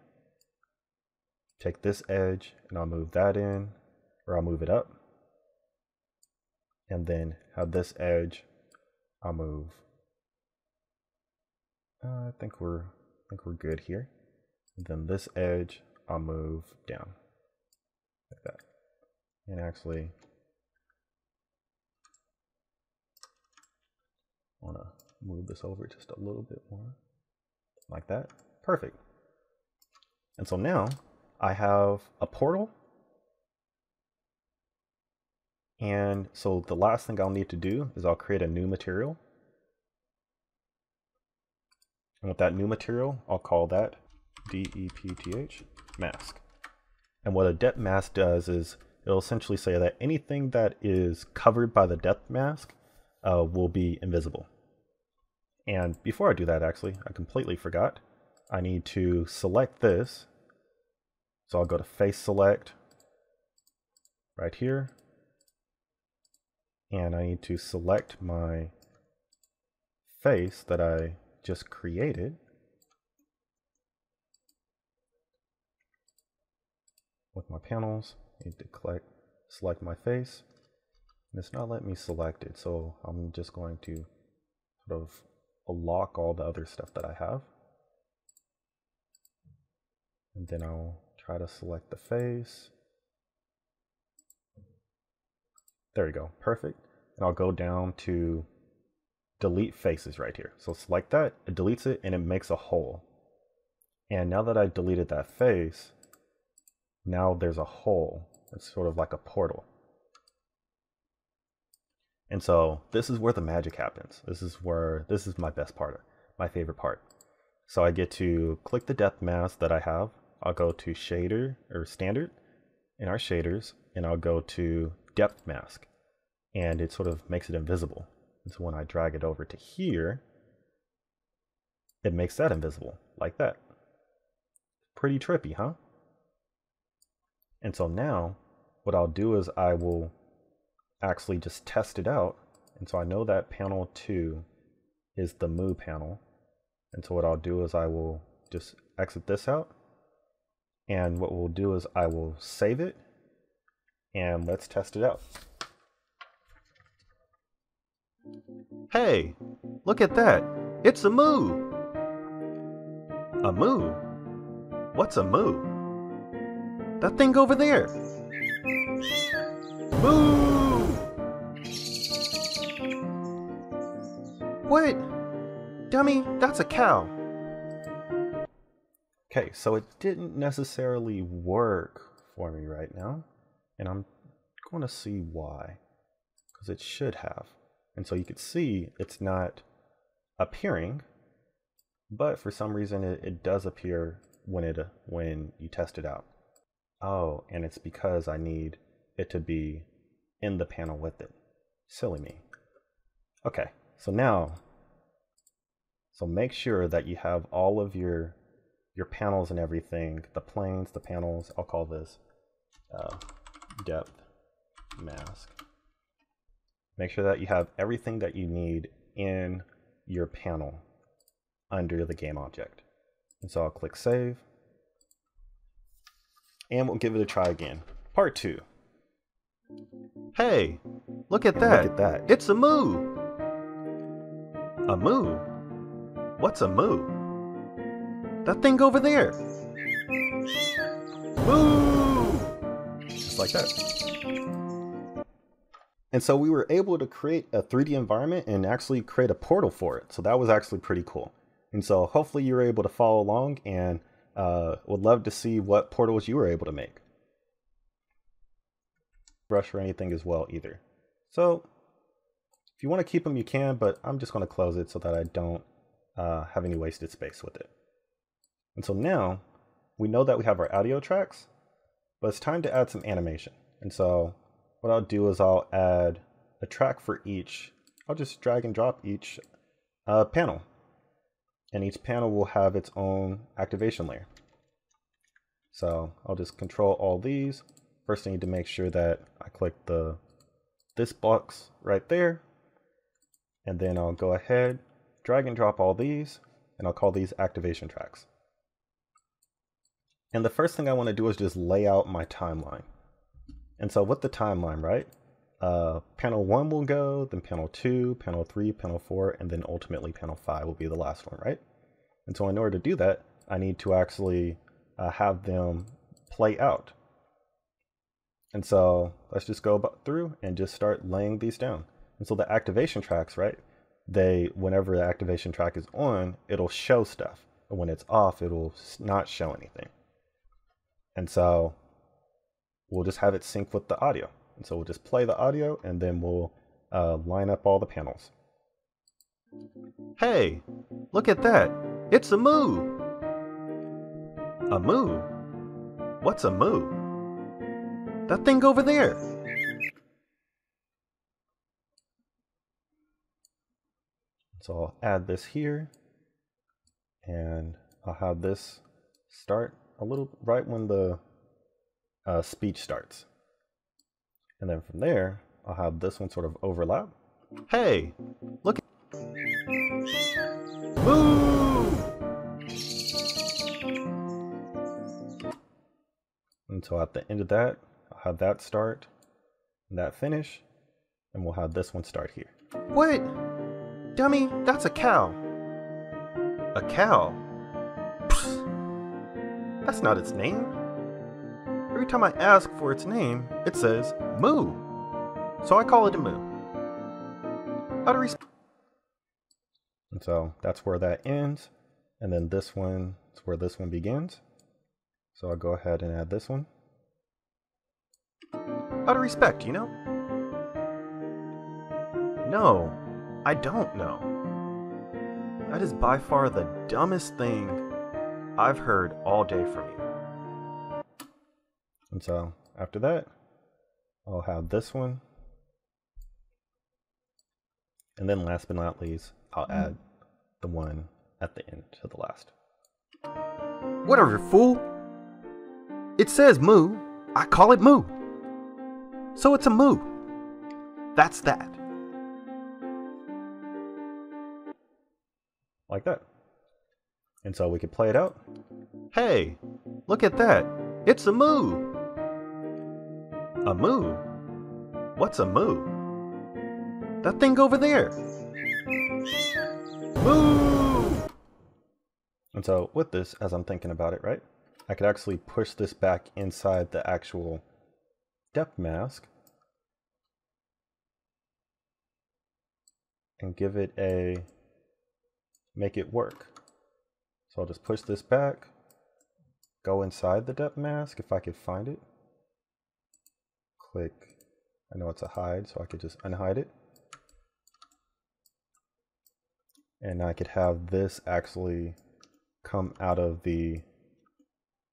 Take this edge and I'll move that in or I'll move it up. And then have this edge, I'll move uh, I think we're I think we're good here. Then this edge, I'll move down like that. And actually, I want to move this over just a little bit more, like that. Perfect. And so now I have a portal. And so the last thing I'll need to do is I'll create a new material. And with that new material, I'll call that DEPTH mask. And what a depth mask does is it'll essentially say that anything that is covered by the depth mask uh, will be invisible. And before I do that, actually, I completely forgot. I need to select this. So I'll go to face select right here. And I need to select my face that I just created. With my panels, I need to select my face. And it's not letting me select it, so I'm just going to sort of lock all the other stuff that I have. And then I'll try to select the face. There we go, perfect. And I'll go down to delete faces right here. So select that, it deletes it, and it makes a hole. And now that I deleted that face, now there's a hole. It's sort of like a portal. And so this is where the magic happens. This is where, this is my best part, my favorite part. So I get to click the depth mask that I have. I'll go to shader or standard in our shaders and I'll go to depth mask and it sort of makes it invisible. And so when I drag it over to here, it makes that invisible like that. Pretty trippy, huh? And so now what I'll do is I will actually just test it out. And so I know that panel 2 is the Moo panel. And so what I'll do is I will just exit this out. And what we'll do is I will save it. And let's test it out. Hey, look at that. It's a moo. A moo? What's a moo? That thing over there. Moo! What? Dummy, that's a cow. Okay, so it didn't necessarily work for me right now, and I'm going to see why, because it should have. And so you can see it's not appearing, but for some reason it, it does appear when it when you test it out. Oh, and it's because I need it to be in the panel with it. Silly me. Okay, so now, so make sure that you have all of your your panels and everything, the planes, the panels, I'll call this uh, depth mask. Make sure that you have everything that you need in your panel under the game object. And so I'll click save. And we'll give it a try again. Part two. Hey, look at that. Look at that. It's a moo. A moo? What's a moo? That thing over there. Moo! Just like that. And so we were able to create a 3D environment and actually create a portal for it. So that was actually pretty cool. And so hopefully you were able to follow along and uh, would love to see what portals you were able to make. Brush or anything as well either. So if you want to keep them, you can, but I'm just going to close it so that I don't uh, have any wasted space with it. And so now we know that we have our audio tracks, but it's time to add some animation. And so what I'll do is I'll add a track for each. I'll just drag and drop each uh, panel. And each panel will have its own activation layer. So I'll just control all these. First I need to make sure that I click the this box right there. And then I'll go ahead, drag and drop all these, and I'll call these activation tracks. And the first thing I want to do is just lay out my timeline. And so with the timeline, right? Uh, panel 1 will go, then panel 2, panel 3, panel 4, and then ultimately panel 5 will be the last one, right? And so in order to do that, I need to actually uh, have them play out. And so let's just go through and just start laying these down. And so the activation tracks, right? They, whenever the activation track is on, it'll show stuff. And when it's off, it'll not show anything. And so we'll just have it sync with the audio. And so we'll just play the audio and then we'll uh, line up all the panels. Hey, look at that. It's a moo. A moo? What's a moo? That thing over there. So I'll add this here and I'll have this start a little right when the uh, speech starts. And then from there, I'll have this one sort of overlap. Hey, look. Move! And so at the end of that, I'll have that start that finish, and we'll have this one start here. What? Dummy, that's a cow. A cow? That's not its name. Every time I ask for its name, it says moo. So I call it a moo. Out of respect. And so that's where that ends. And then this one is where this one begins. So I'll go ahead and add this one. Out of respect, you know? No, I don't know. That is by far the dumbest thing I've heard all day from you. And so after that, I'll have this one. And then last but not least, I'll mm. add the one at the end to the last. Whatever, fool. It says moo. I call it moo. So it's a moo. That's that. Like that. And so we could play it out. Hey, look at that. It's a moo. A moo? What's a moo? That thing over there. Moo! And so with this, as I'm thinking about it, right, I could actually push this back inside the actual depth mask and give it a, make it work. So I'll just push this back, go inside the depth mask if I could find it. Click, I know it's a hide, so I could just unhide it. And I could have this actually come out of the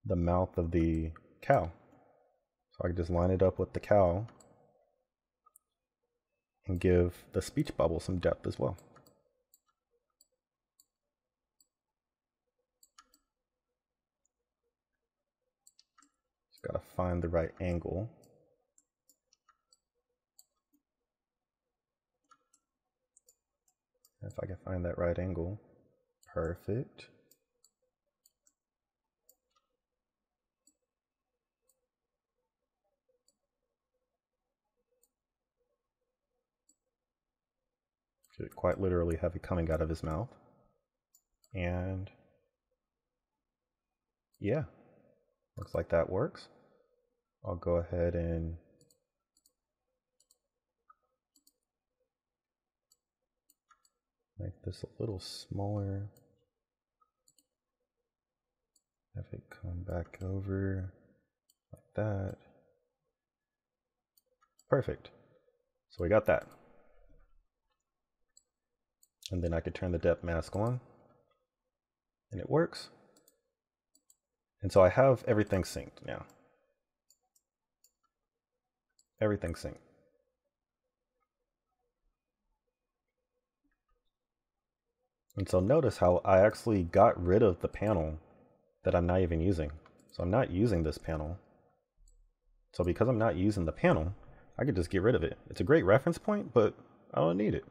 the mouth of the cow. So I could just line it up with the cow and give the speech bubble some depth as well. Just gotta find the right angle. If I can find that right angle, perfect. Could quite literally have it coming out of his mouth. And yeah, looks like that works. I'll go ahead and make this a little smaller. Have it come back over like that. Perfect. So we got that. And then I could turn the depth mask on and it works. And so I have everything synced now. Everything synced. And so notice how I actually got rid of the panel that I'm not even using. So I'm not using this panel. So because I'm not using the panel, I could just get rid of it. It's a great reference point, but I don't need it.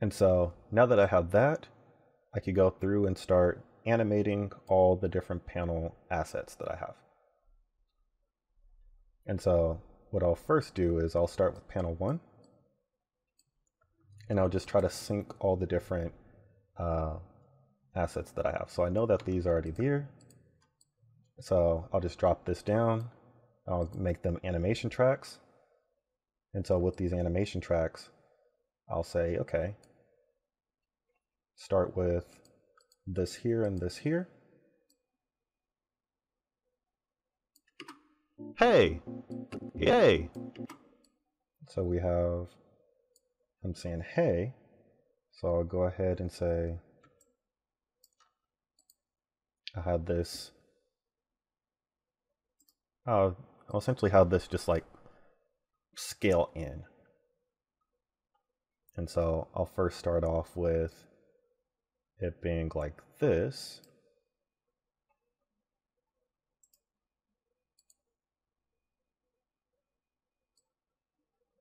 And so now that I have that, I could go through and start animating all the different panel assets that I have. And so what I'll first do is I'll start with panel one and I'll just try to sync all the different uh, assets that I have. So I know that these are already there. So I'll just drop this down. I'll make them animation tracks. And so with these animation tracks, I'll say, okay, start with this here and this here. Hey, yay. So we have, I'm saying hey. So I'll go ahead and say I had this. Uh, I'll essentially have this just like scale in. And so I'll first start off with it being like this.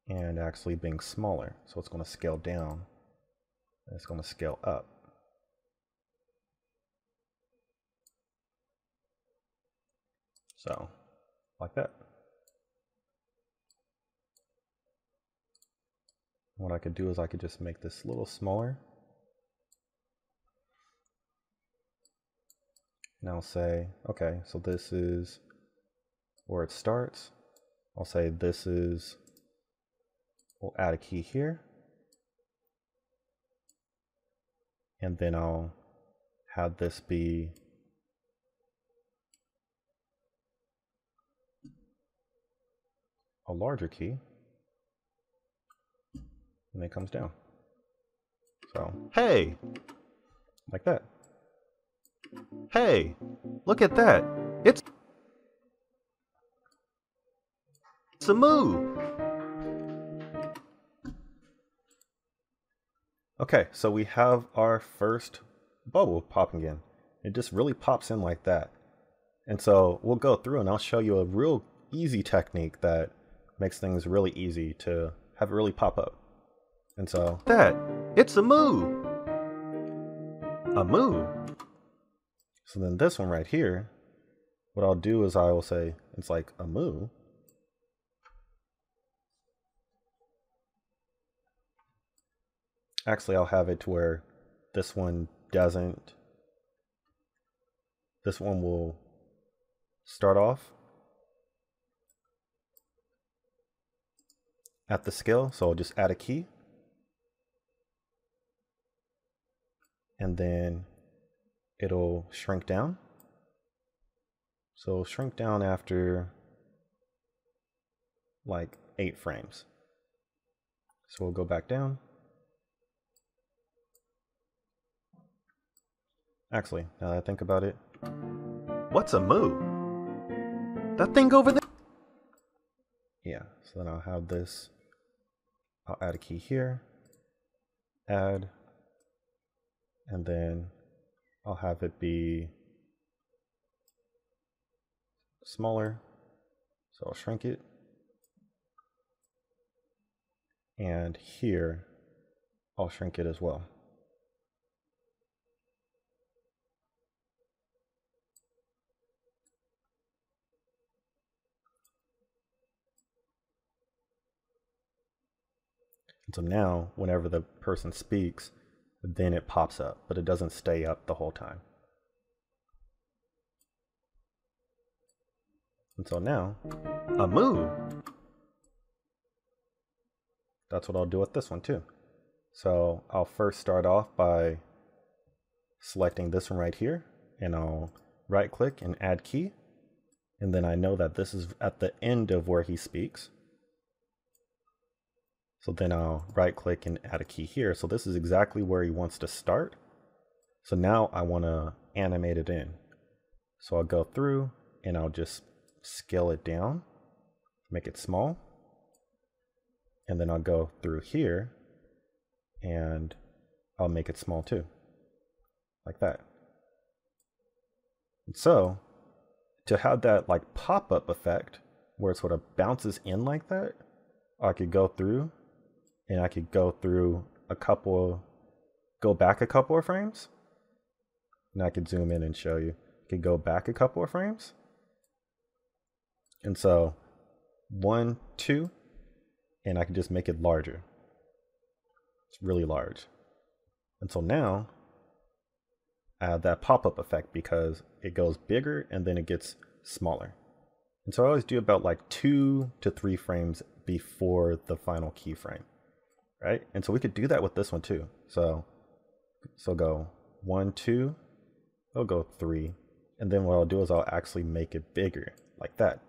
And actually being smaller. So it's going to scale down. And it's going to scale up. So, like that. What I could do is I could just make this a little smaller. And I'll say, okay, so this is where it starts. I'll say this is, we'll add a key here. And then I'll have this be a larger key and it comes down. So, hey, like that. Hey, look at that. It's, it's a move. Okay, so we have our first bubble popping in. It just really pops in like that. And so we'll go through and I'll show you a real easy technique that makes things really easy to have it really pop up. And so that it's a moo. A moo. So then this one right here, what I'll do is I will say it's like a moo. Actually, I'll have it to where this one doesn't. This one will start off at the scale. So I'll just add a key. and then it'll shrink down. So shrink down after like eight frames. So we'll go back down. Actually, now that I think about it, what's a moo? That thing over there? Yeah, so then I'll have this, I'll add a key here, add, and then I'll have it be smaller. So I'll shrink it. And here, I'll shrink it as well. And so now, whenever the person speaks, then it pops up, but it doesn't stay up the whole time. And so now, a move. That's what I'll do with this one too. So I'll first start off by selecting this one right here, and I'll right click and add key. And then I know that this is at the end of where he speaks. So then I'll right click and add a key here. So this is exactly where he wants to start. So now I want to animate it in. So I'll go through and I'll just scale it down, make it small. And then I'll go through here and I'll make it small too, like that. And so to have that like pop-up effect where it sort of bounces in like that, I could go through and I could go through a couple, go back a couple of frames, and I could zoom in and show you. I could go back a couple of frames. And so one, two, and I can just make it larger. It's really large. And so now I have that pop-up effect because it goes bigger and then it gets smaller. And so I always do about like two to three frames before the final keyframe right? And so we could do that with this one too. So, so go one, two, it'll go three. And then what I'll do is I'll actually make it bigger like that.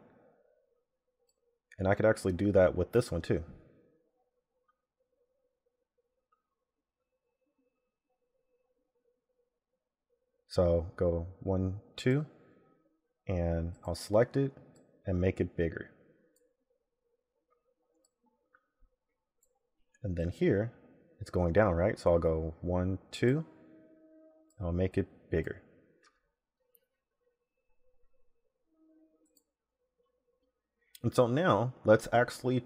And I could actually do that with this one too. So go one, two, and I'll select it and make it bigger. And then here, it's going down, right? So I'll go one, two, I'll make it bigger. And so now let's actually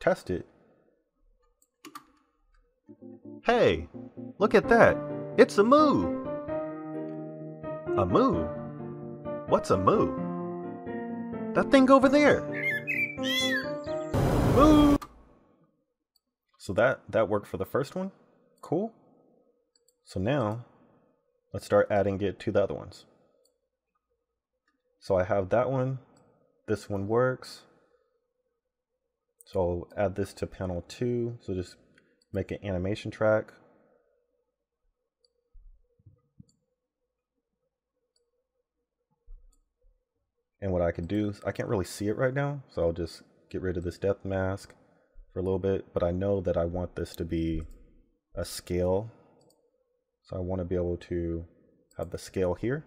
test it. Hey, look at that. It's a moo. A moo? What's a moo? That thing over there. Moo. So that that worked for the first one. Cool. So now let's start adding it to the other ones. So I have that one this one works. So I'll add this to panel two. So just make an animation track. And what I can do, I can't really see it right now, so I'll just get rid of this depth mask for a little bit, but I know that I want this to be a scale. So I want to be able to have the scale here.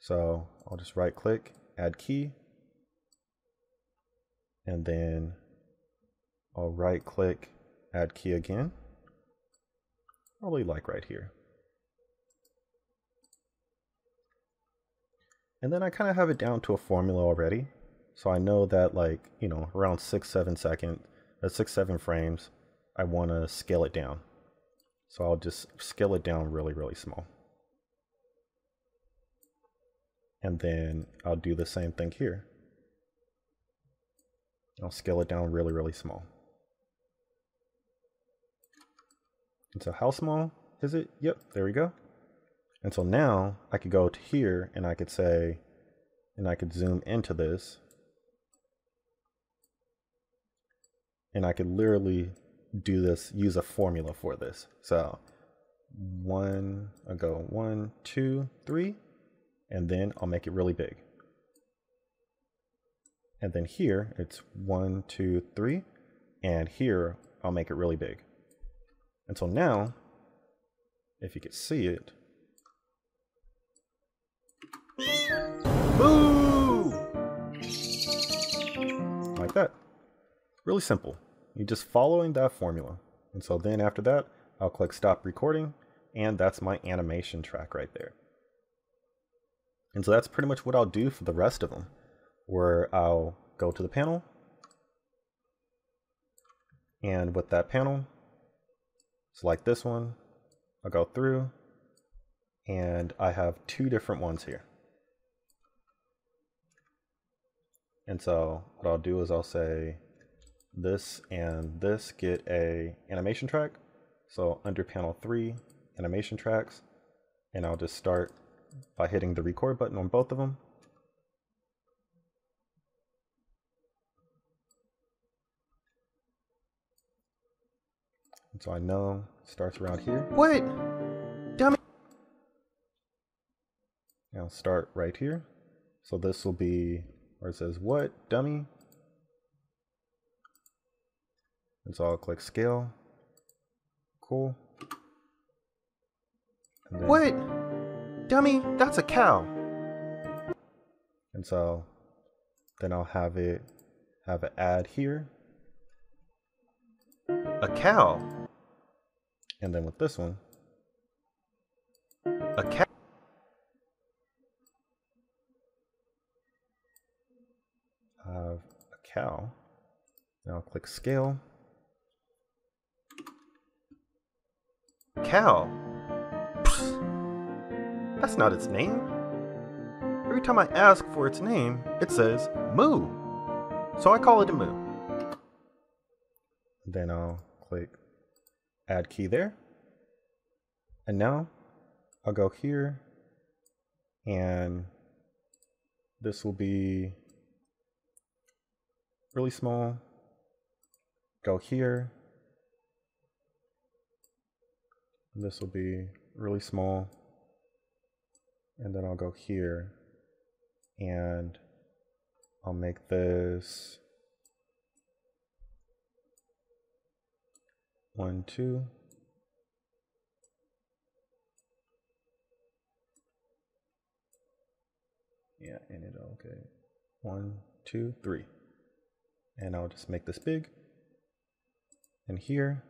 So I'll just right click add key. And then I'll right click, add key again. Probably like right here. And then I kind of have it down to a formula already. So I know that like, you know, around six, seven second, uh, six, seven frames, I want to scale it down. So I'll just scale it down really, really small. And then I'll do the same thing here. I'll scale it down really, really small. And so how small is it? Yep, there we go. And so now I could go to here and I could say, and I could zoom into this. And I could literally do this, use a formula for this. So one, I go one, two, three, and then I'll make it really big. And then here it's one, two, three, and here I'll make it really big. And so now, if you could see it, Boo! Really simple. You're just following that formula. And so then after that, I'll click stop recording, and that's my animation track right there. And so that's pretty much what I'll do for the rest of them, where I'll go to the panel, and with that panel, select this one, I'll go through, and I have two different ones here. And so what I'll do is I'll say this and this get a animation track. So under panel three, animation tracks, and I'll just start by hitting the record button on both of them. And so I know it starts around here. Wait! Dummy! I'll start right here. So this will be where it says what, dummy? And so I'll click scale. Cool. Wait! Dummy, that's a cow. And so then I'll have it have an add here. A cow. And then with this one, a cow. have a cow. Now I'll click scale. Cow. That's not its name. Every time I ask for its name, it says moo. So I call it a moo. Then I'll click add key there. And now I'll go here and this will be really small. Go here. This will be really small. And then I'll go here and I'll make this one, two. Yeah, and it okay. One, two, three. And I'll just make this big. And here,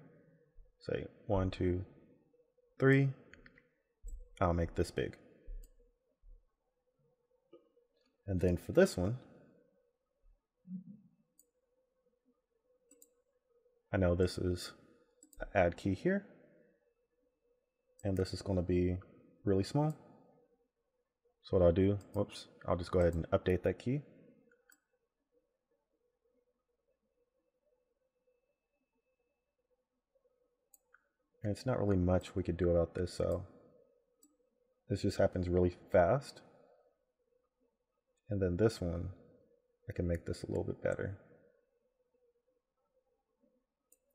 say one, two, three. I'll make this big. And then for this one, I know this is add key here. And this is going to be really small. So what I'll do, whoops, I'll just go ahead and update that key. And it's not really much we could do about this, so this just happens really fast. And then this one, I can make this a little bit better.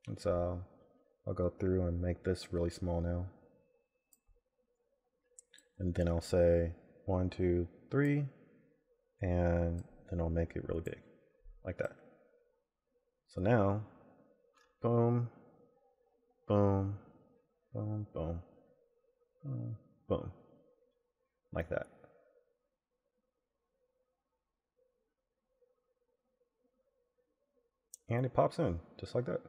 And so I'll go through and make this really small now. And then I'll say one, two, three, and then I'll make it really big, like that. So now, boom, boom, boom, boom, boom, boom, like that. And it pops in, just like that.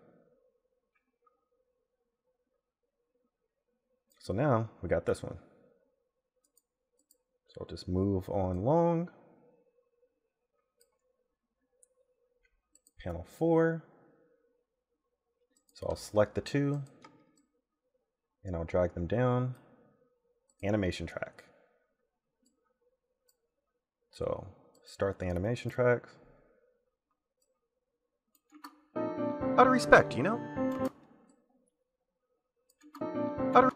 So now we got this one. So I'll just move on long. Panel 4. So I'll select the two and I'll drag them down. Animation track. So start the animation tracks. Out of respect, you know? Out of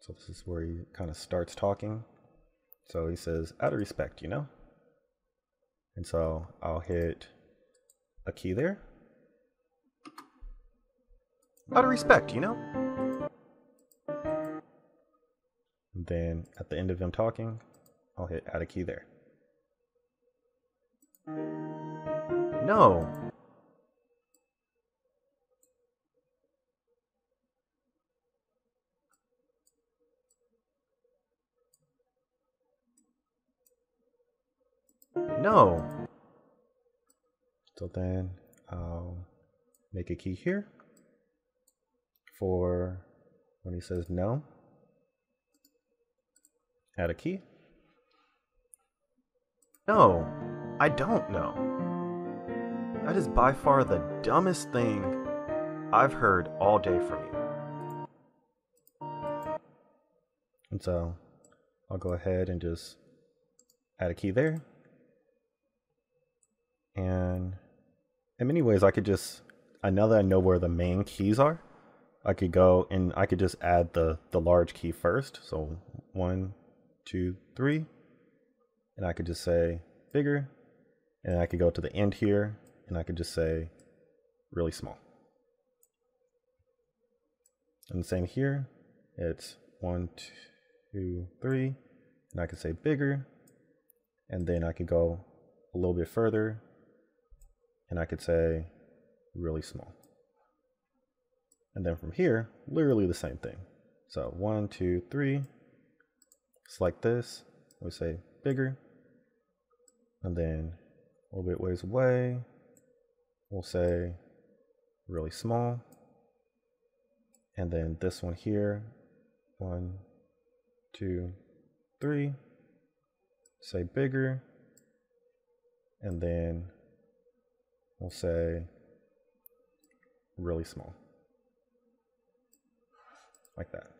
So this is where he kind of starts talking. So he says, out of respect, you know? And so I'll hit a key there. out of respect, you know? Then at the end of him talking, I'll hit add a key there. No. No. So then I'll make a key here for when he says no. Add a key. No. I don't know. That is by far the dumbest thing I've heard all day from you. And so I'll go ahead and just add a key there. And in many ways, I could just, I now that I know where the main keys are, I could go and I could just add the, the large key first. So one, two, three. And I could just say bigger. And I could go to the end here and I could just say really small. And the same here. It's one, two, three. And I could say bigger. And then I could go a little bit further and I could say really small. And then from here, literally the same thing. So one, two, three. Like this. We say bigger. And then a little bit ways away, we'll say really small. And then this one here, one, two, three. Say bigger. And then we'll say really small. Like that.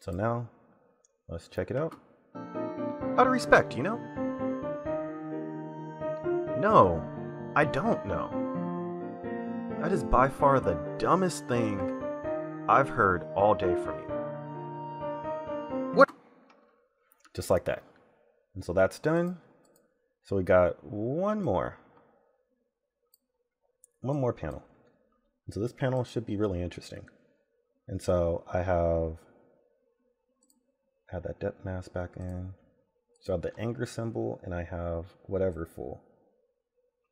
So now, let's check it out. Out of respect, you know? No. I don't know. That is by far the dumbest thing I've heard all day from you. What? Just like that. And so that's done. So we got one more. One more panel. And so this panel should be really interesting. And so I have add that depth mask back in. So I have the anger symbol and I have whatever full.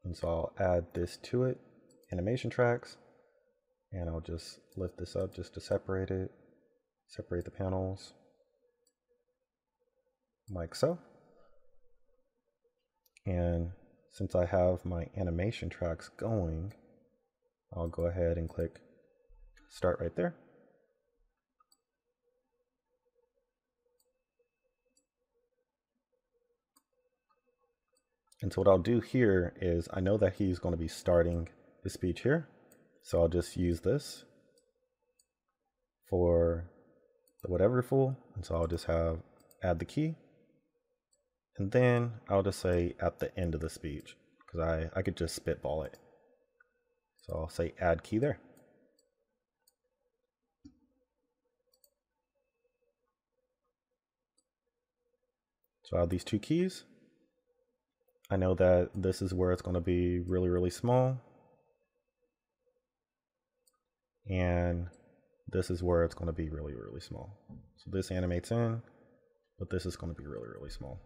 And so I'll add this to it, animation tracks, and I'll just lift this up just to separate it, separate the panels. like so. And since I have my animation tracks going, I'll go ahead and click start right there. And so what I'll do here is I know that he's going to be starting the speech here. So I'll just use this for the whatever fool. And so I'll just have add the key. And then I'll just say at the end of the speech because I, I could just spitball it. So I'll say add key there. So I have these two keys. I know that this is where it's going to be really, really small. And this is where it's going to be really, really small. So this animates in, but this is going to be really, really small.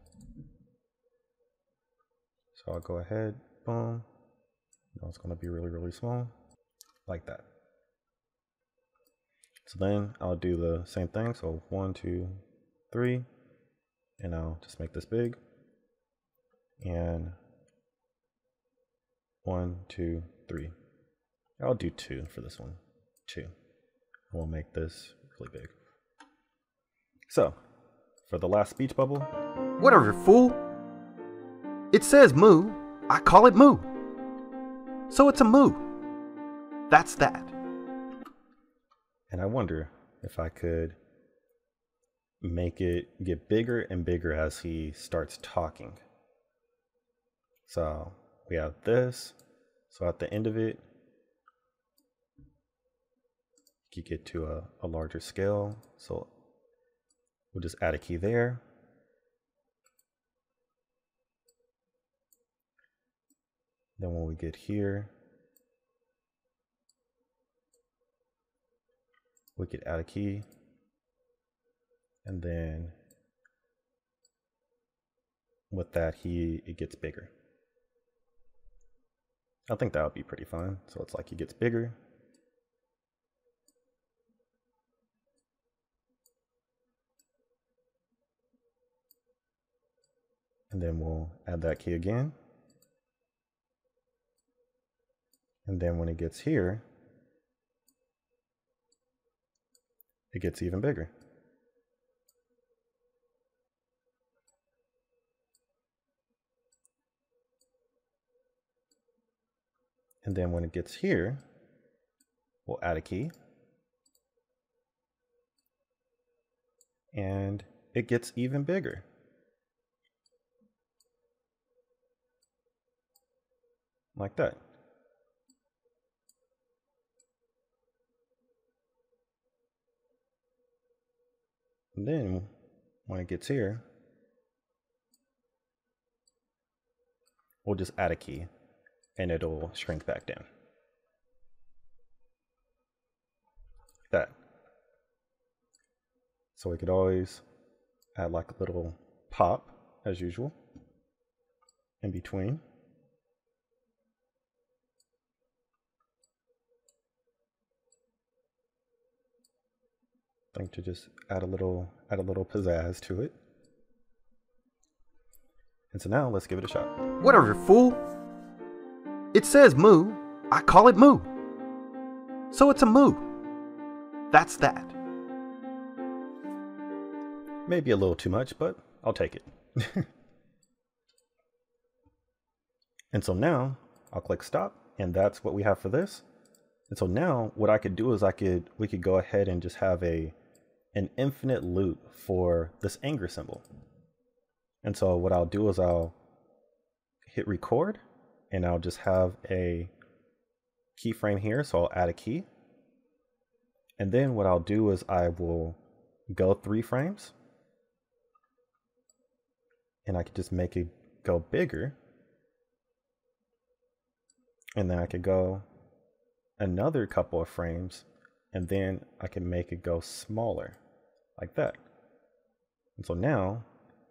So I'll go ahead, boom. Now it's going to be really, really small, like that. So then I'll do the same thing. So one, two, three, and I'll just make this big and one, two, three. I'll do two for this one. Two. We'll make this really big. So, for the last speech bubble. Whatever, fool. It says moo. I call it moo. So it's a moo. That's that. And I wonder if I could make it get bigger and bigger as he starts talking. So we have this. So at the end of it, you get to a, a larger scale. So we'll just add a key there. Then when we get here, we could add a key. And then with that, he it gets bigger. I think that would be pretty fun. So it's like he gets bigger. And then we'll add that key again. And then when it gets here, it gets even bigger. And then when it gets here, we'll add a key. And it gets even bigger. Like that. And then when it gets here, we'll just add a key and it'll shrink back down. Like That. So we could always add like a little pop, as usual, in between. I think to just add a little add a little pizzazz to it. And so now let's give it a shot. Whatever, fool. It says moo. I call it moo. So it's a moo. That's that. Maybe a little too much, but I'll take it. and so now I'll click stop and that's what we have for this. And so now what I could do is I could we could go ahead and just have a an infinite loop for this anger symbol. And so what I'll do is I'll hit record and I'll just have a keyframe here. So I'll add a key. And then what I'll do is I will go three frames and I could just make it go bigger. And then I could go another couple of frames and then I can make it go smaller like that. And so now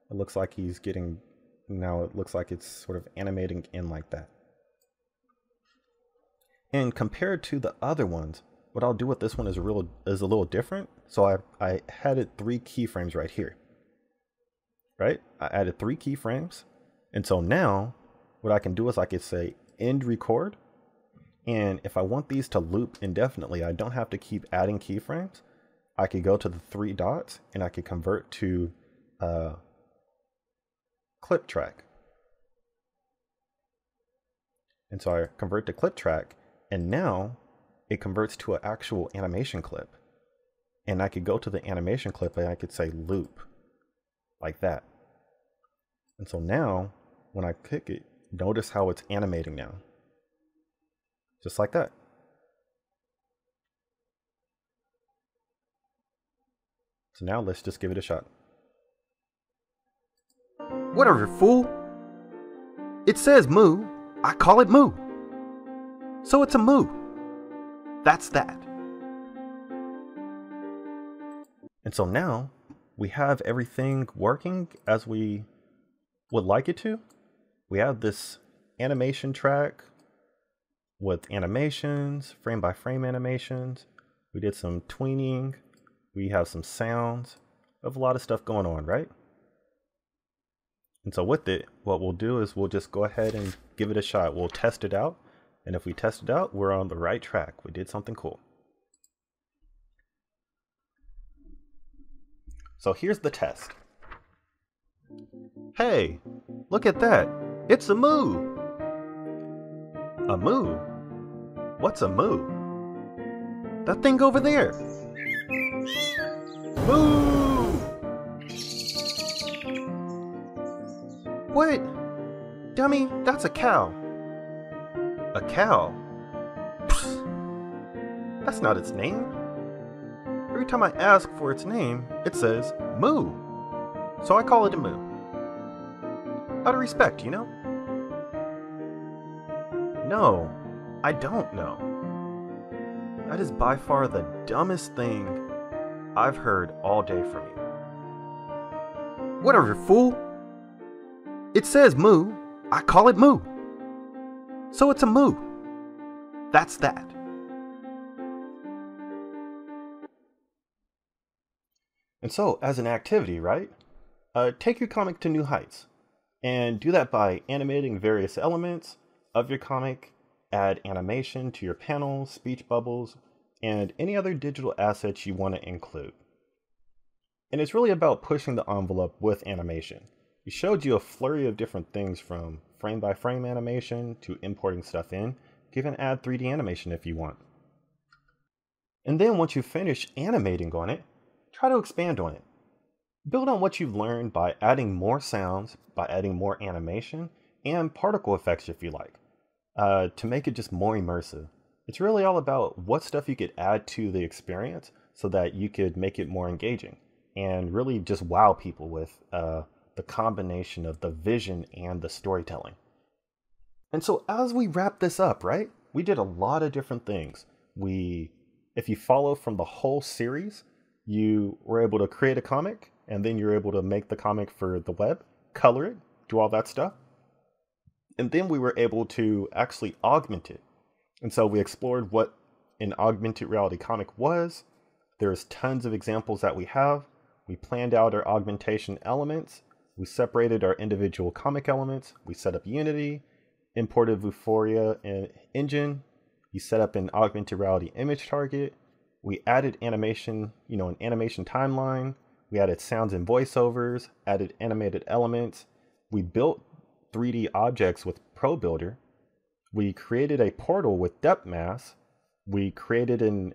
it looks like he's getting now it looks like it's sort of animating in like that. And compared to the other ones, what I'll do with this one is a real is a little different. So I, I had it three keyframes right here. right? I added three keyframes. And so now what I can do is I could say end record. And if I want these to loop indefinitely, I don't have to keep adding keyframes. I could go to the three dots and I could convert to uh, clip track. And so I convert to clip track and now it converts to an actual animation clip. And I could go to the animation clip and I could say loop like that. And so now when I click it, notice how it's animating now. Just like that. So now let's just give it a shot. Whatever, fool. It says moo. I call it moo. So it's a moo. That's that. And so now we have everything working as we would like it to. We have this animation track with animations, frame by frame animations. We did some tweening. We have some sounds. We have a lot of stuff going on, right? And so with it, what we'll do is we'll just go ahead and give it a shot. We'll test it out. And if we test it out, we're on the right track. We did something cool. So here's the test. Hey, look at that. It's a moo. A moo? What's a moo? That thing over there. Moo! What? Dummy, that's a cow. A cow? Psst. That's not its name. Every time I ask for its name, it says moo. So I call it a moo. Out of respect, you know? No, I don't know. That is by far the dumbest thing I've heard all day from you. Whatever, fool. It says moo. I call it moo. So it's a moo. That's that. And so, as an activity, right? Uh, take your comic to new heights. And do that by animating various elements of your comic, add animation to your panels, speech bubbles, and any other digital assets you want to include. And it's really about pushing the envelope with animation. We showed you a flurry of different things from frame by frame animation to importing stuff in. You can add 3D animation if you want. And then once you finish animating on it, try to expand on it. Build on what you've learned by adding more sounds, by adding more animation, and particle effects if you like, uh, to make it just more immersive. It's really all about what stuff you could add to the experience so that you could make it more engaging and really just wow people with uh, the combination of the vision and the storytelling. And so as we wrap this up, right, we did a lot of different things. We, if you follow from the whole series, you were able to create a comic and then you're able to make the comic for the web, color it, do all that stuff. And then we were able to actually augment it. And so we explored what an augmented reality comic was. There's tons of examples that we have. We planned out our augmentation elements. We separated our individual comic elements. We set up Unity, imported Vuforia and engine. We set up an augmented reality image target. We added animation, you know, an animation timeline. We added sounds and voiceovers, added animated elements. We built 3D objects with Pro Builder. We created a portal with depth mask. We created an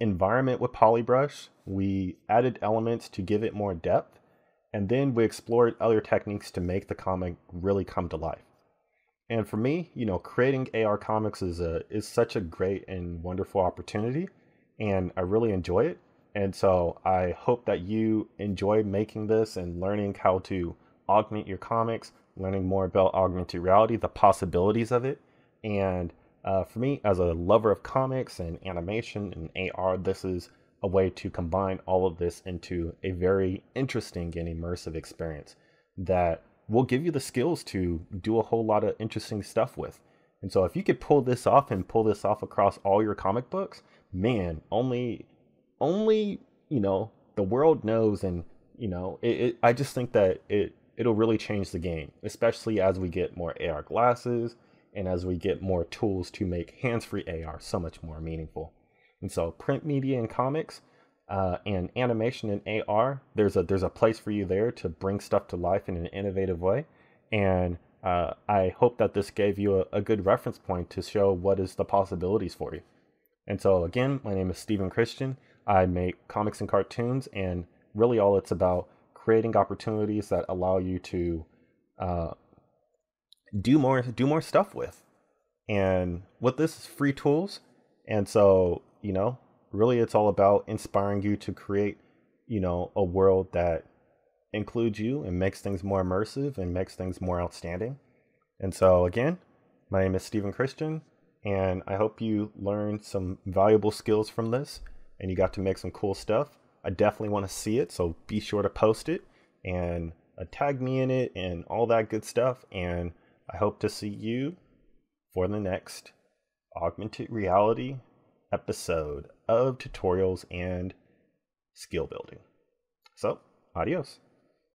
environment with Polybrush. We added elements to give it more depth. And then we explored other techniques to make the comic really come to life. And for me, you know, creating AR comics is a is such a great and wonderful opportunity and I really enjoy it. And so I hope that you enjoy making this and learning how to augment your comics, learning more about augmented reality, the possibilities of it. And uh, for me, as a lover of comics and animation and AR, this is a way to combine all of this into a very interesting and immersive experience that will give you the skills to do a whole lot of interesting stuff with. And so if you could pull this off and pull this off across all your comic books, man, only, only, you know, the world knows. And, you know, it, it, I just think that it it'll really change the game, especially as we get more AR glasses and as we get more tools to make hands-free AR so much more meaningful. And so print media and comics uh, and animation and AR, there's a there's a place for you there to bring stuff to life in an innovative way. And uh, I hope that this gave you a, a good reference point to show what is the possibilities for you. And so again, my name is Steven Christian. I make comics and cartoons, and really all it's about creating opportunities that allow you to uh, do more do more stuff with. And with this is free tools, and so you know, really, it's all about inspiring you to create, you know, a world that includes you and makes things more immersive and makes things more outstanding. And so again, my name is Steven Christian, and I hope you learned some valuable skills from this and you got to make some cool stuff. I definitely want to see it, so be sure to post it and uh, tag me in it and all that good stuff. And I hope to see you for the next augmented reality episode of tutorials and skill building. So, adios.